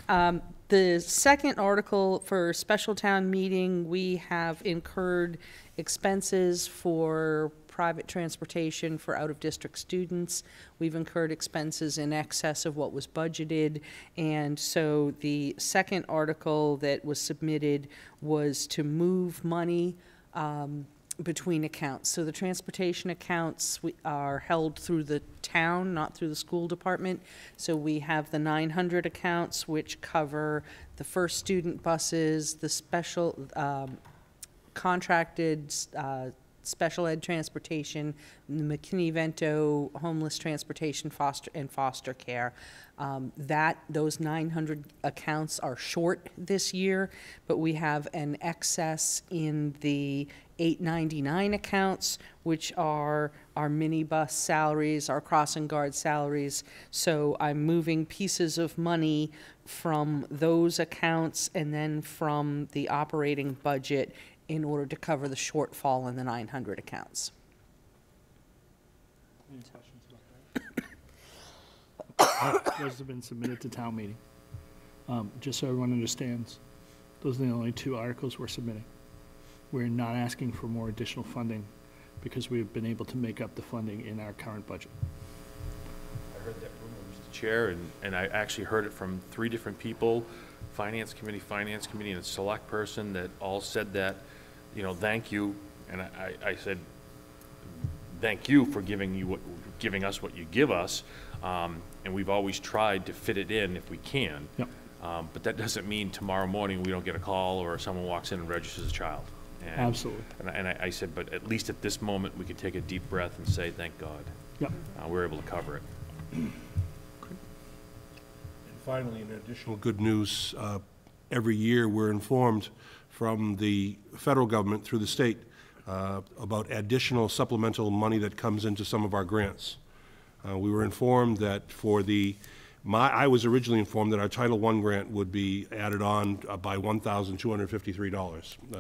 Um, The second article for special town meeting, we have incurred expenses for private transportation for out-of-district students. We've incurred expenses in excess of what was budgeted. And so the second article that was submitted was to move money um, between accounts. So the transportation accounts are held through the town, not through the school department. So we have the 900 accounts, which cover the first student buses, the special um, contracted uh, special ed transportation, the McKinney-Vento homeless transportation foster, and foster care. Um, That, those 900 accounts are short this year, but we have an excess in the 899 accounts, which are our minibus salaries, our crossing guard salaries. So I'm moving pieces of money from those accounts and then from the operating budget in order to cover the shortfall in the 900 accounts. Any questions about that? Those have been submitted to town meeting. Um, Just so everyone understands, those are the only two articles we're submitting. We're not asking for more additional funding because we've been able to make up the funding in our current budget. I heard that rumor, Mr. Chair, and, and I actually heard it from three different people, Finance Committee, Finance Committee, and a select person that all said that, you know, thank you. And I, I I said, thank you for giving you what, giving us what you give us. Um, and we've always tried to fit it in if we can. Yep. Um, but that doesn't mean tomorrow morning we don't get a call or someone walks in and registers a child. And- Absolutely. And I, and I- I said, but at least at this moment, we could take a deep breath and say, thank God. Yep. Uh, we're able to cover it. And finally, in additional good news, uh, every year we're informed from the federal government through the state uh, about additional supplemental money that comes into some of our grants. Uh, We were informed that for the, my, I was originally informed that our Title I grant would be added on uh, by $1,253 uh,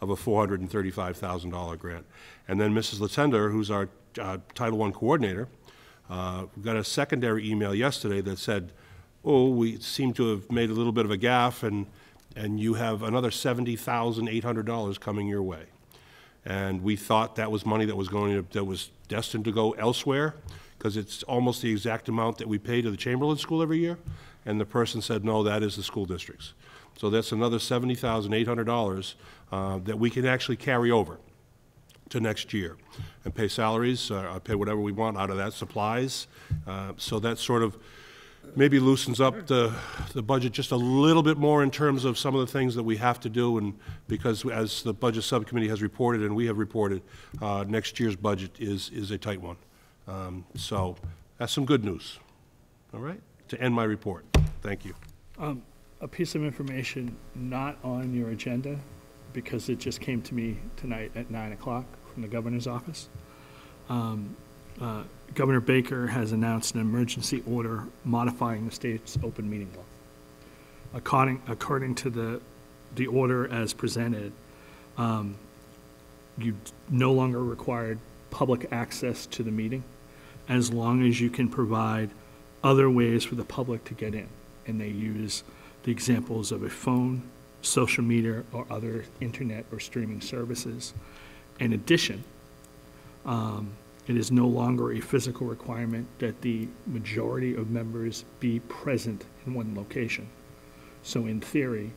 of a $435,000 grant. And then Mrs. Latender, who's our uh, Title I coordinator, uh, got a secondary email yesterday that said, oh, we seem to have made a little bit of a gaffe, and, and you have another $70,800 coming your way. And we thought that was money that was going to, that was destined to go elsewhere, because it's almost the exact amount that we pay to the Chamberlain School every year. And the person said, no, that is the school district's. So that's another $70,800 uh, that we can actually carry over to next year and pay salaries, uh, pay whatever we want out of that, supplies. Uh, So that sort of maybe loosens up the, the budget just a little bit more in terms of some of the things that we have to do. And because as the Budget Subcommittee has reported and we have reported, uh, next year's budget is, is a tight one. Um, So that's some good news. All right? To end my report. Thank you. Um, A piece of information not on your agenda, because it just came to me tonight at 9 o'clock from the governor's office. Um, uh, Governor Baker has announced an emergency order modifying the state's open meeting law. According, according to the, the order as presented, um, you no longer required public access to the meeting as long as you can provide other ways for the public to get in. And they use the examples of a phone, social media, or other internet or streaming services. In addition, um, it is no longer a physical requirement that the majority of members be present in one location. So in theory,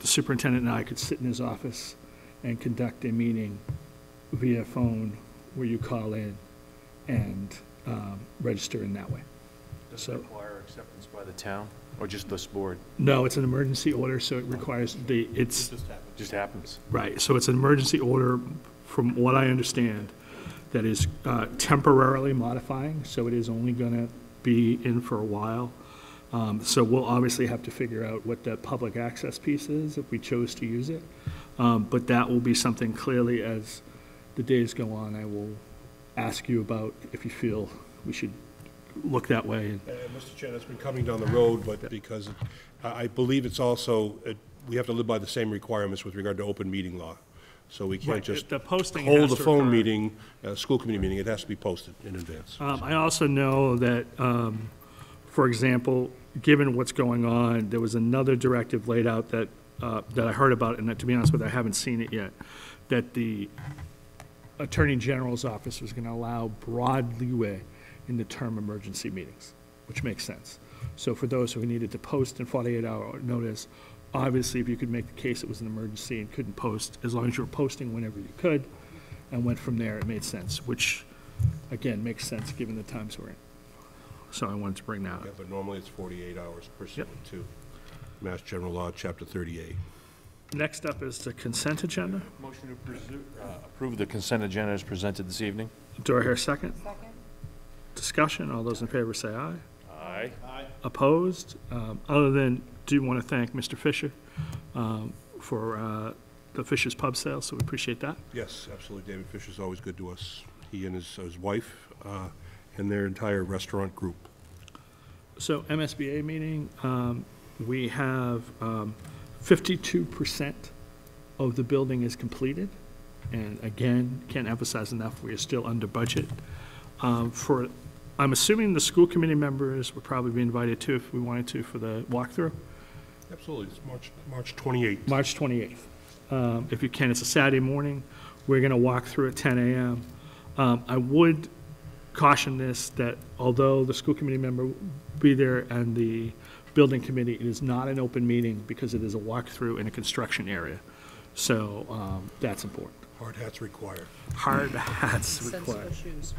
the superintendent and I could sit in his office and conduct a meeting via phone where you call in and um, register in that way. Does So- it require acceptance by the town or just this board? No, it's an emergency order, so it requires the, it's, Just happens. right, so it's an emergency order, from what I understand, that is uh, temporarily modifying, so it is only going to be in for a while. Um, So we'll obviously have to figure out what that public access piece is if we chose to use it. Um, But that will be something clearly as the days go on, I will ask you about if you feel we should look that way. and- Uh, Mr. Chair, that's been coming down the road, but because I I believe it's also, uh, we have to live by the same requirements with regard to open meeting law. So we can't just the posting hold has a to phone occur. meeting, a school committee meeting, it has to be posted in advance. Um, I also know that, um, for example, given what's going on, there was another directive laid out that, uh, that I heard about, and that, to be honest with you, I haven't seen it yet, that the Attorney General's office was gonna allow broad leeway in the term emergency meetings, which makes sense. So for those who needed to post in forty-eight hour notice, obviously, if you could make the case it was an emergency and couldn't post, as long as you were posting whenever you could, and went from there, it made sense, which, again, makes sense given the times we're in. So I wanted to bring that up. Yeah, but normally it's 48 hours pursuant to Mass General Law, Chapter 38. Next up is the consent agenda. Motion to presu- uh, approve the consent agenda as presented this evening. Do I hear a second? Second. Discussion, all those in favor say aye. Aye. Opposed? Um, Other than, do want to thank Mr. Fisher um, for uh, the Fisher's Pub sale, so we appreciate that. Yes, absolutely. David Fisher's always good to us. He and his, his wife, uh, and their entire restaurant group. So MSBA meeting, um, we have um, 52% of the building is completed. And again, can't emphasize enough, we are still under budget. Um, For, I'm assuming the school committee members would probably be invited too if we wanted to for the walkthrough. Absolutely. It's March, March 28th. March 28th. Um, If you can, it's a Saturday morning. We're going to walk through at 10 a.m. Um, I would caution this, that although the school committee member will be there and the building committee, it is not an open meeting because it is a walkthrough in a construction area. So um, that's important. Hard hats required. Hard hats required. Sensible required. shoes.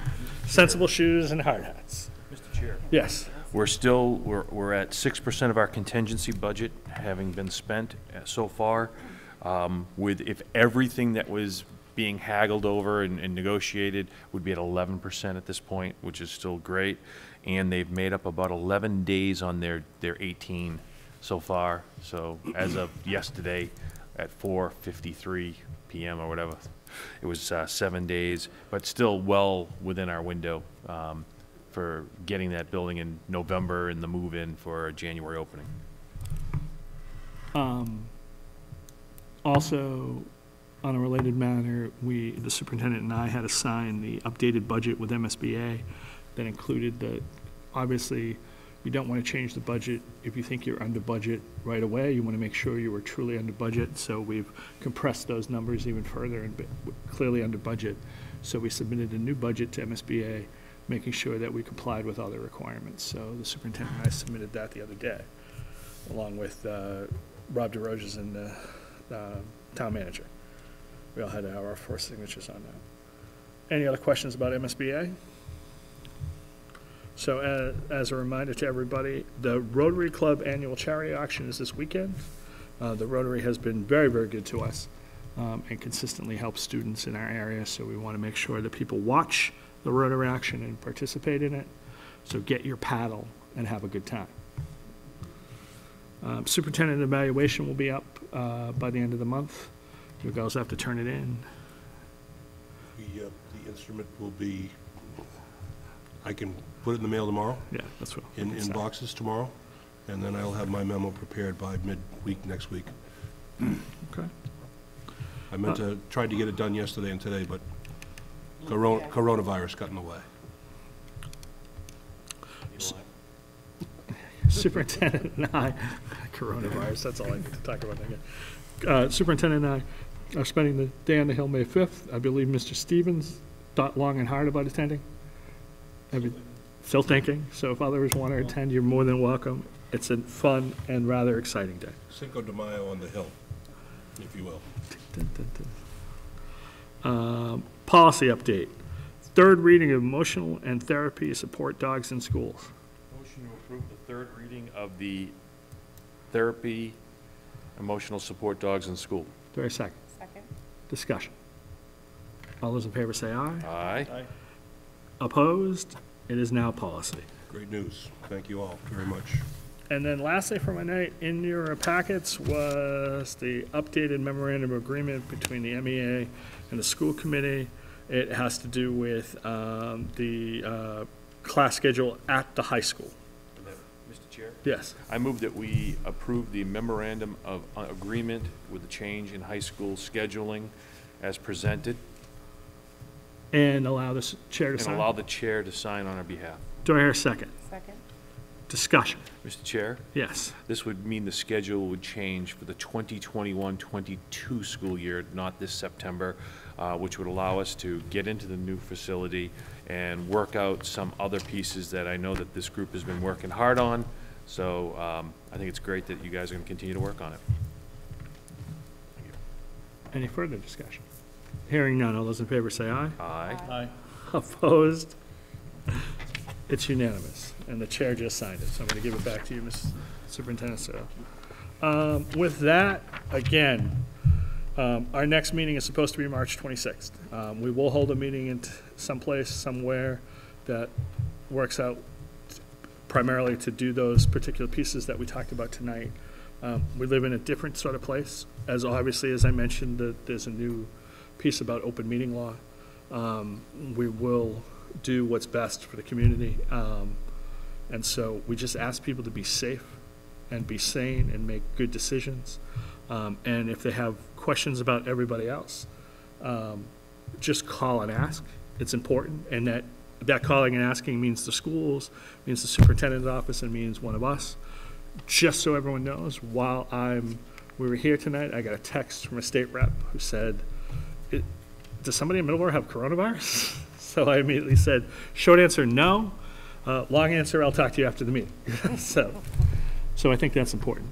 Sensible shoes and hard hats. Mr. Chair. Yes. We're still, we're, we're at six percent of our contingency budget having been spent uh, so far. Um, With, if everything that was being haggled over and and negotiated would be at eleven percent at this point, which is still great. And they've made up about eleven days on their, their eighteen so far. So as of yesterday, at four fifty-three PM or whatever, it was uh, seven days, but still well within our window. um, for getting that building in November and the move-in for a January opening. Um, Also, on a related matter, we, the superintendent and I had to sign the updated budget with MSBA that included the, obviously, you don't want to change the budget if you think you're under budget right away. You want to make sure you were truly under budget, so we've compressed those numbers even further and clearly under budget. So we submitted a new budget to MSBA, making sure that we complied with all the requirements. So the superintendent and I submitted that the other day, along with uh, Rob DeRoches and the uh, town manager. We all had to have our four signatures on that. Any other questions about MSBA? So uh, as a reminder to everybody, the Rotary Club Annual Charity Auction is this weekend. Uh, The Rotary has been very, very good to us um, and consistently helps students in our area, so we want to make sure that people watch the Rotary auction and participate in it. So get your paddle and have a good time. Um, Superintendent evaluation will be up uh, by the end of the month. You girls have to turn it in. The, uh, the instrument will be, I can put it in the mail tomorrow? Yeah, that's what. In, in boxes tomorrow, and then I'll have my memo prepared by midweek next week. Okay. I meant to, tried to get it done yesterday and today, but corona- coronavirus got in the way. [LAUGHS] Superintendent and I, coronavirus, that's all I need to talk about again. Uh, Superintendent and I are spending the day on the Hill May 5th. I believe Mr. Stevens thought long and hard about attending. You- Still thinking, so if others want to attend, you're more than welcome. It's a fun and rather exciting day. Cinco de Mayo on the Hill, if you will. Um, Policy update. Third reading of emotional and therapy support dogs in schools. Motion to approve the third reading of the therapy, emotional support dogs in school. Do I have a second? Second. Discussion. All those in favor say aye. Aye. Opposed? It is now policy. Great news. Thank you all very much. And then lastly for my night, in your packets was the updated memorandum agreement between the MEA and the school committee. It has to do with um, the uh, class schedule at the high school. Mr. Chair? Yes. I move that we approve the memorandum of uh, agreement with the change in high school scheduling as presented. And allow the chair to And sign. allow the chair to sign on our behalf. Do I hear a second? Second. Discussion. Mr. Chair? Yes. This would mean the schedule would change for the 2021-22 school year, not this September, uh, which would allow us to get into the new facility and work out some other pieces that I know that this group has been working hard on. So um, I think it's great that you guys are going to continue to work on it. Any further discussion? Hearing none, all those in favor say aye. Aye. Aye. [LAUGHS] Opposed? It's unanimous, and the chair just signed it, so I'm going to give it back to you, Ms. Superintendent Searle. Um, With that, again, um, our next meeting is supposed to be March 26th. Um, We will hold a meeting in someplace, somewhere that works out primarily to do those particular pieces that we talked about tonight. Um, We live in a different sort of place, as obviously, as I mentioned, that there's a new piece about open meeting law. Um, We will do what's best for the community. Um, And so we just ask people to be safe and be sane and make good decisions. Um, And if they have questions about everybody else, um, just call and ask. It's important, and that, that calling and asking means the schools, means the superintendent's office, and means one of us. Just so everyone knows, while I'm, we were here tonight, I got a text from a state rep who said, "It- does somebody in Middleborough have coronavirus? [LAUGHS] So I immediately said, short answer, no. Uh, Long answer, I'll talk to you after the meeting. [LAUGHS] So, so I think that's important.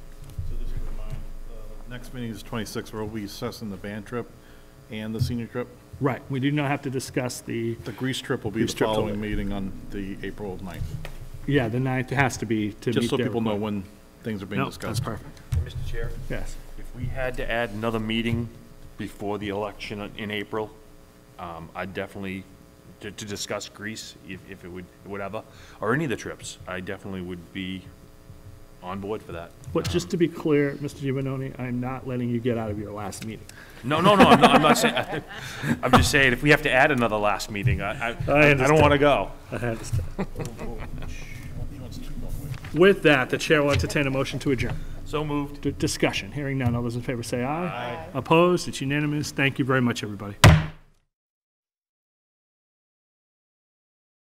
Next meeting is 26, where we'll be assessing the band trip and the senior trip. Right, we do not have to discuss the, The Greece trip will be Greece the trip following meeting on the April 9th. yeah, the ninth has to be to meet Just so their people know requirement. when things are being No, that's discussed. perfect. Mr. Chair? Yes. If we had to add another meeting before the election in April, um, I'd definitely, to, to discuss Greece, if, if it would, whatever, or any of the trips, I definitely would be on board for that. But just to be clear, Mr. Giovanoni, I'm not letting you get out of your last meeting. No, no, no, I'm not, I'm not saying, [LAUGHS] I'm just saying, if we have to add another last meeting, I, I, I don't wanna go. I understand. With that, the chair will entertain a motion to adjourn. So moved. D- Discussion, hearing none. All those in favor say aye. Aye. Opposed? It's unanimous. Thank you very much, everybody.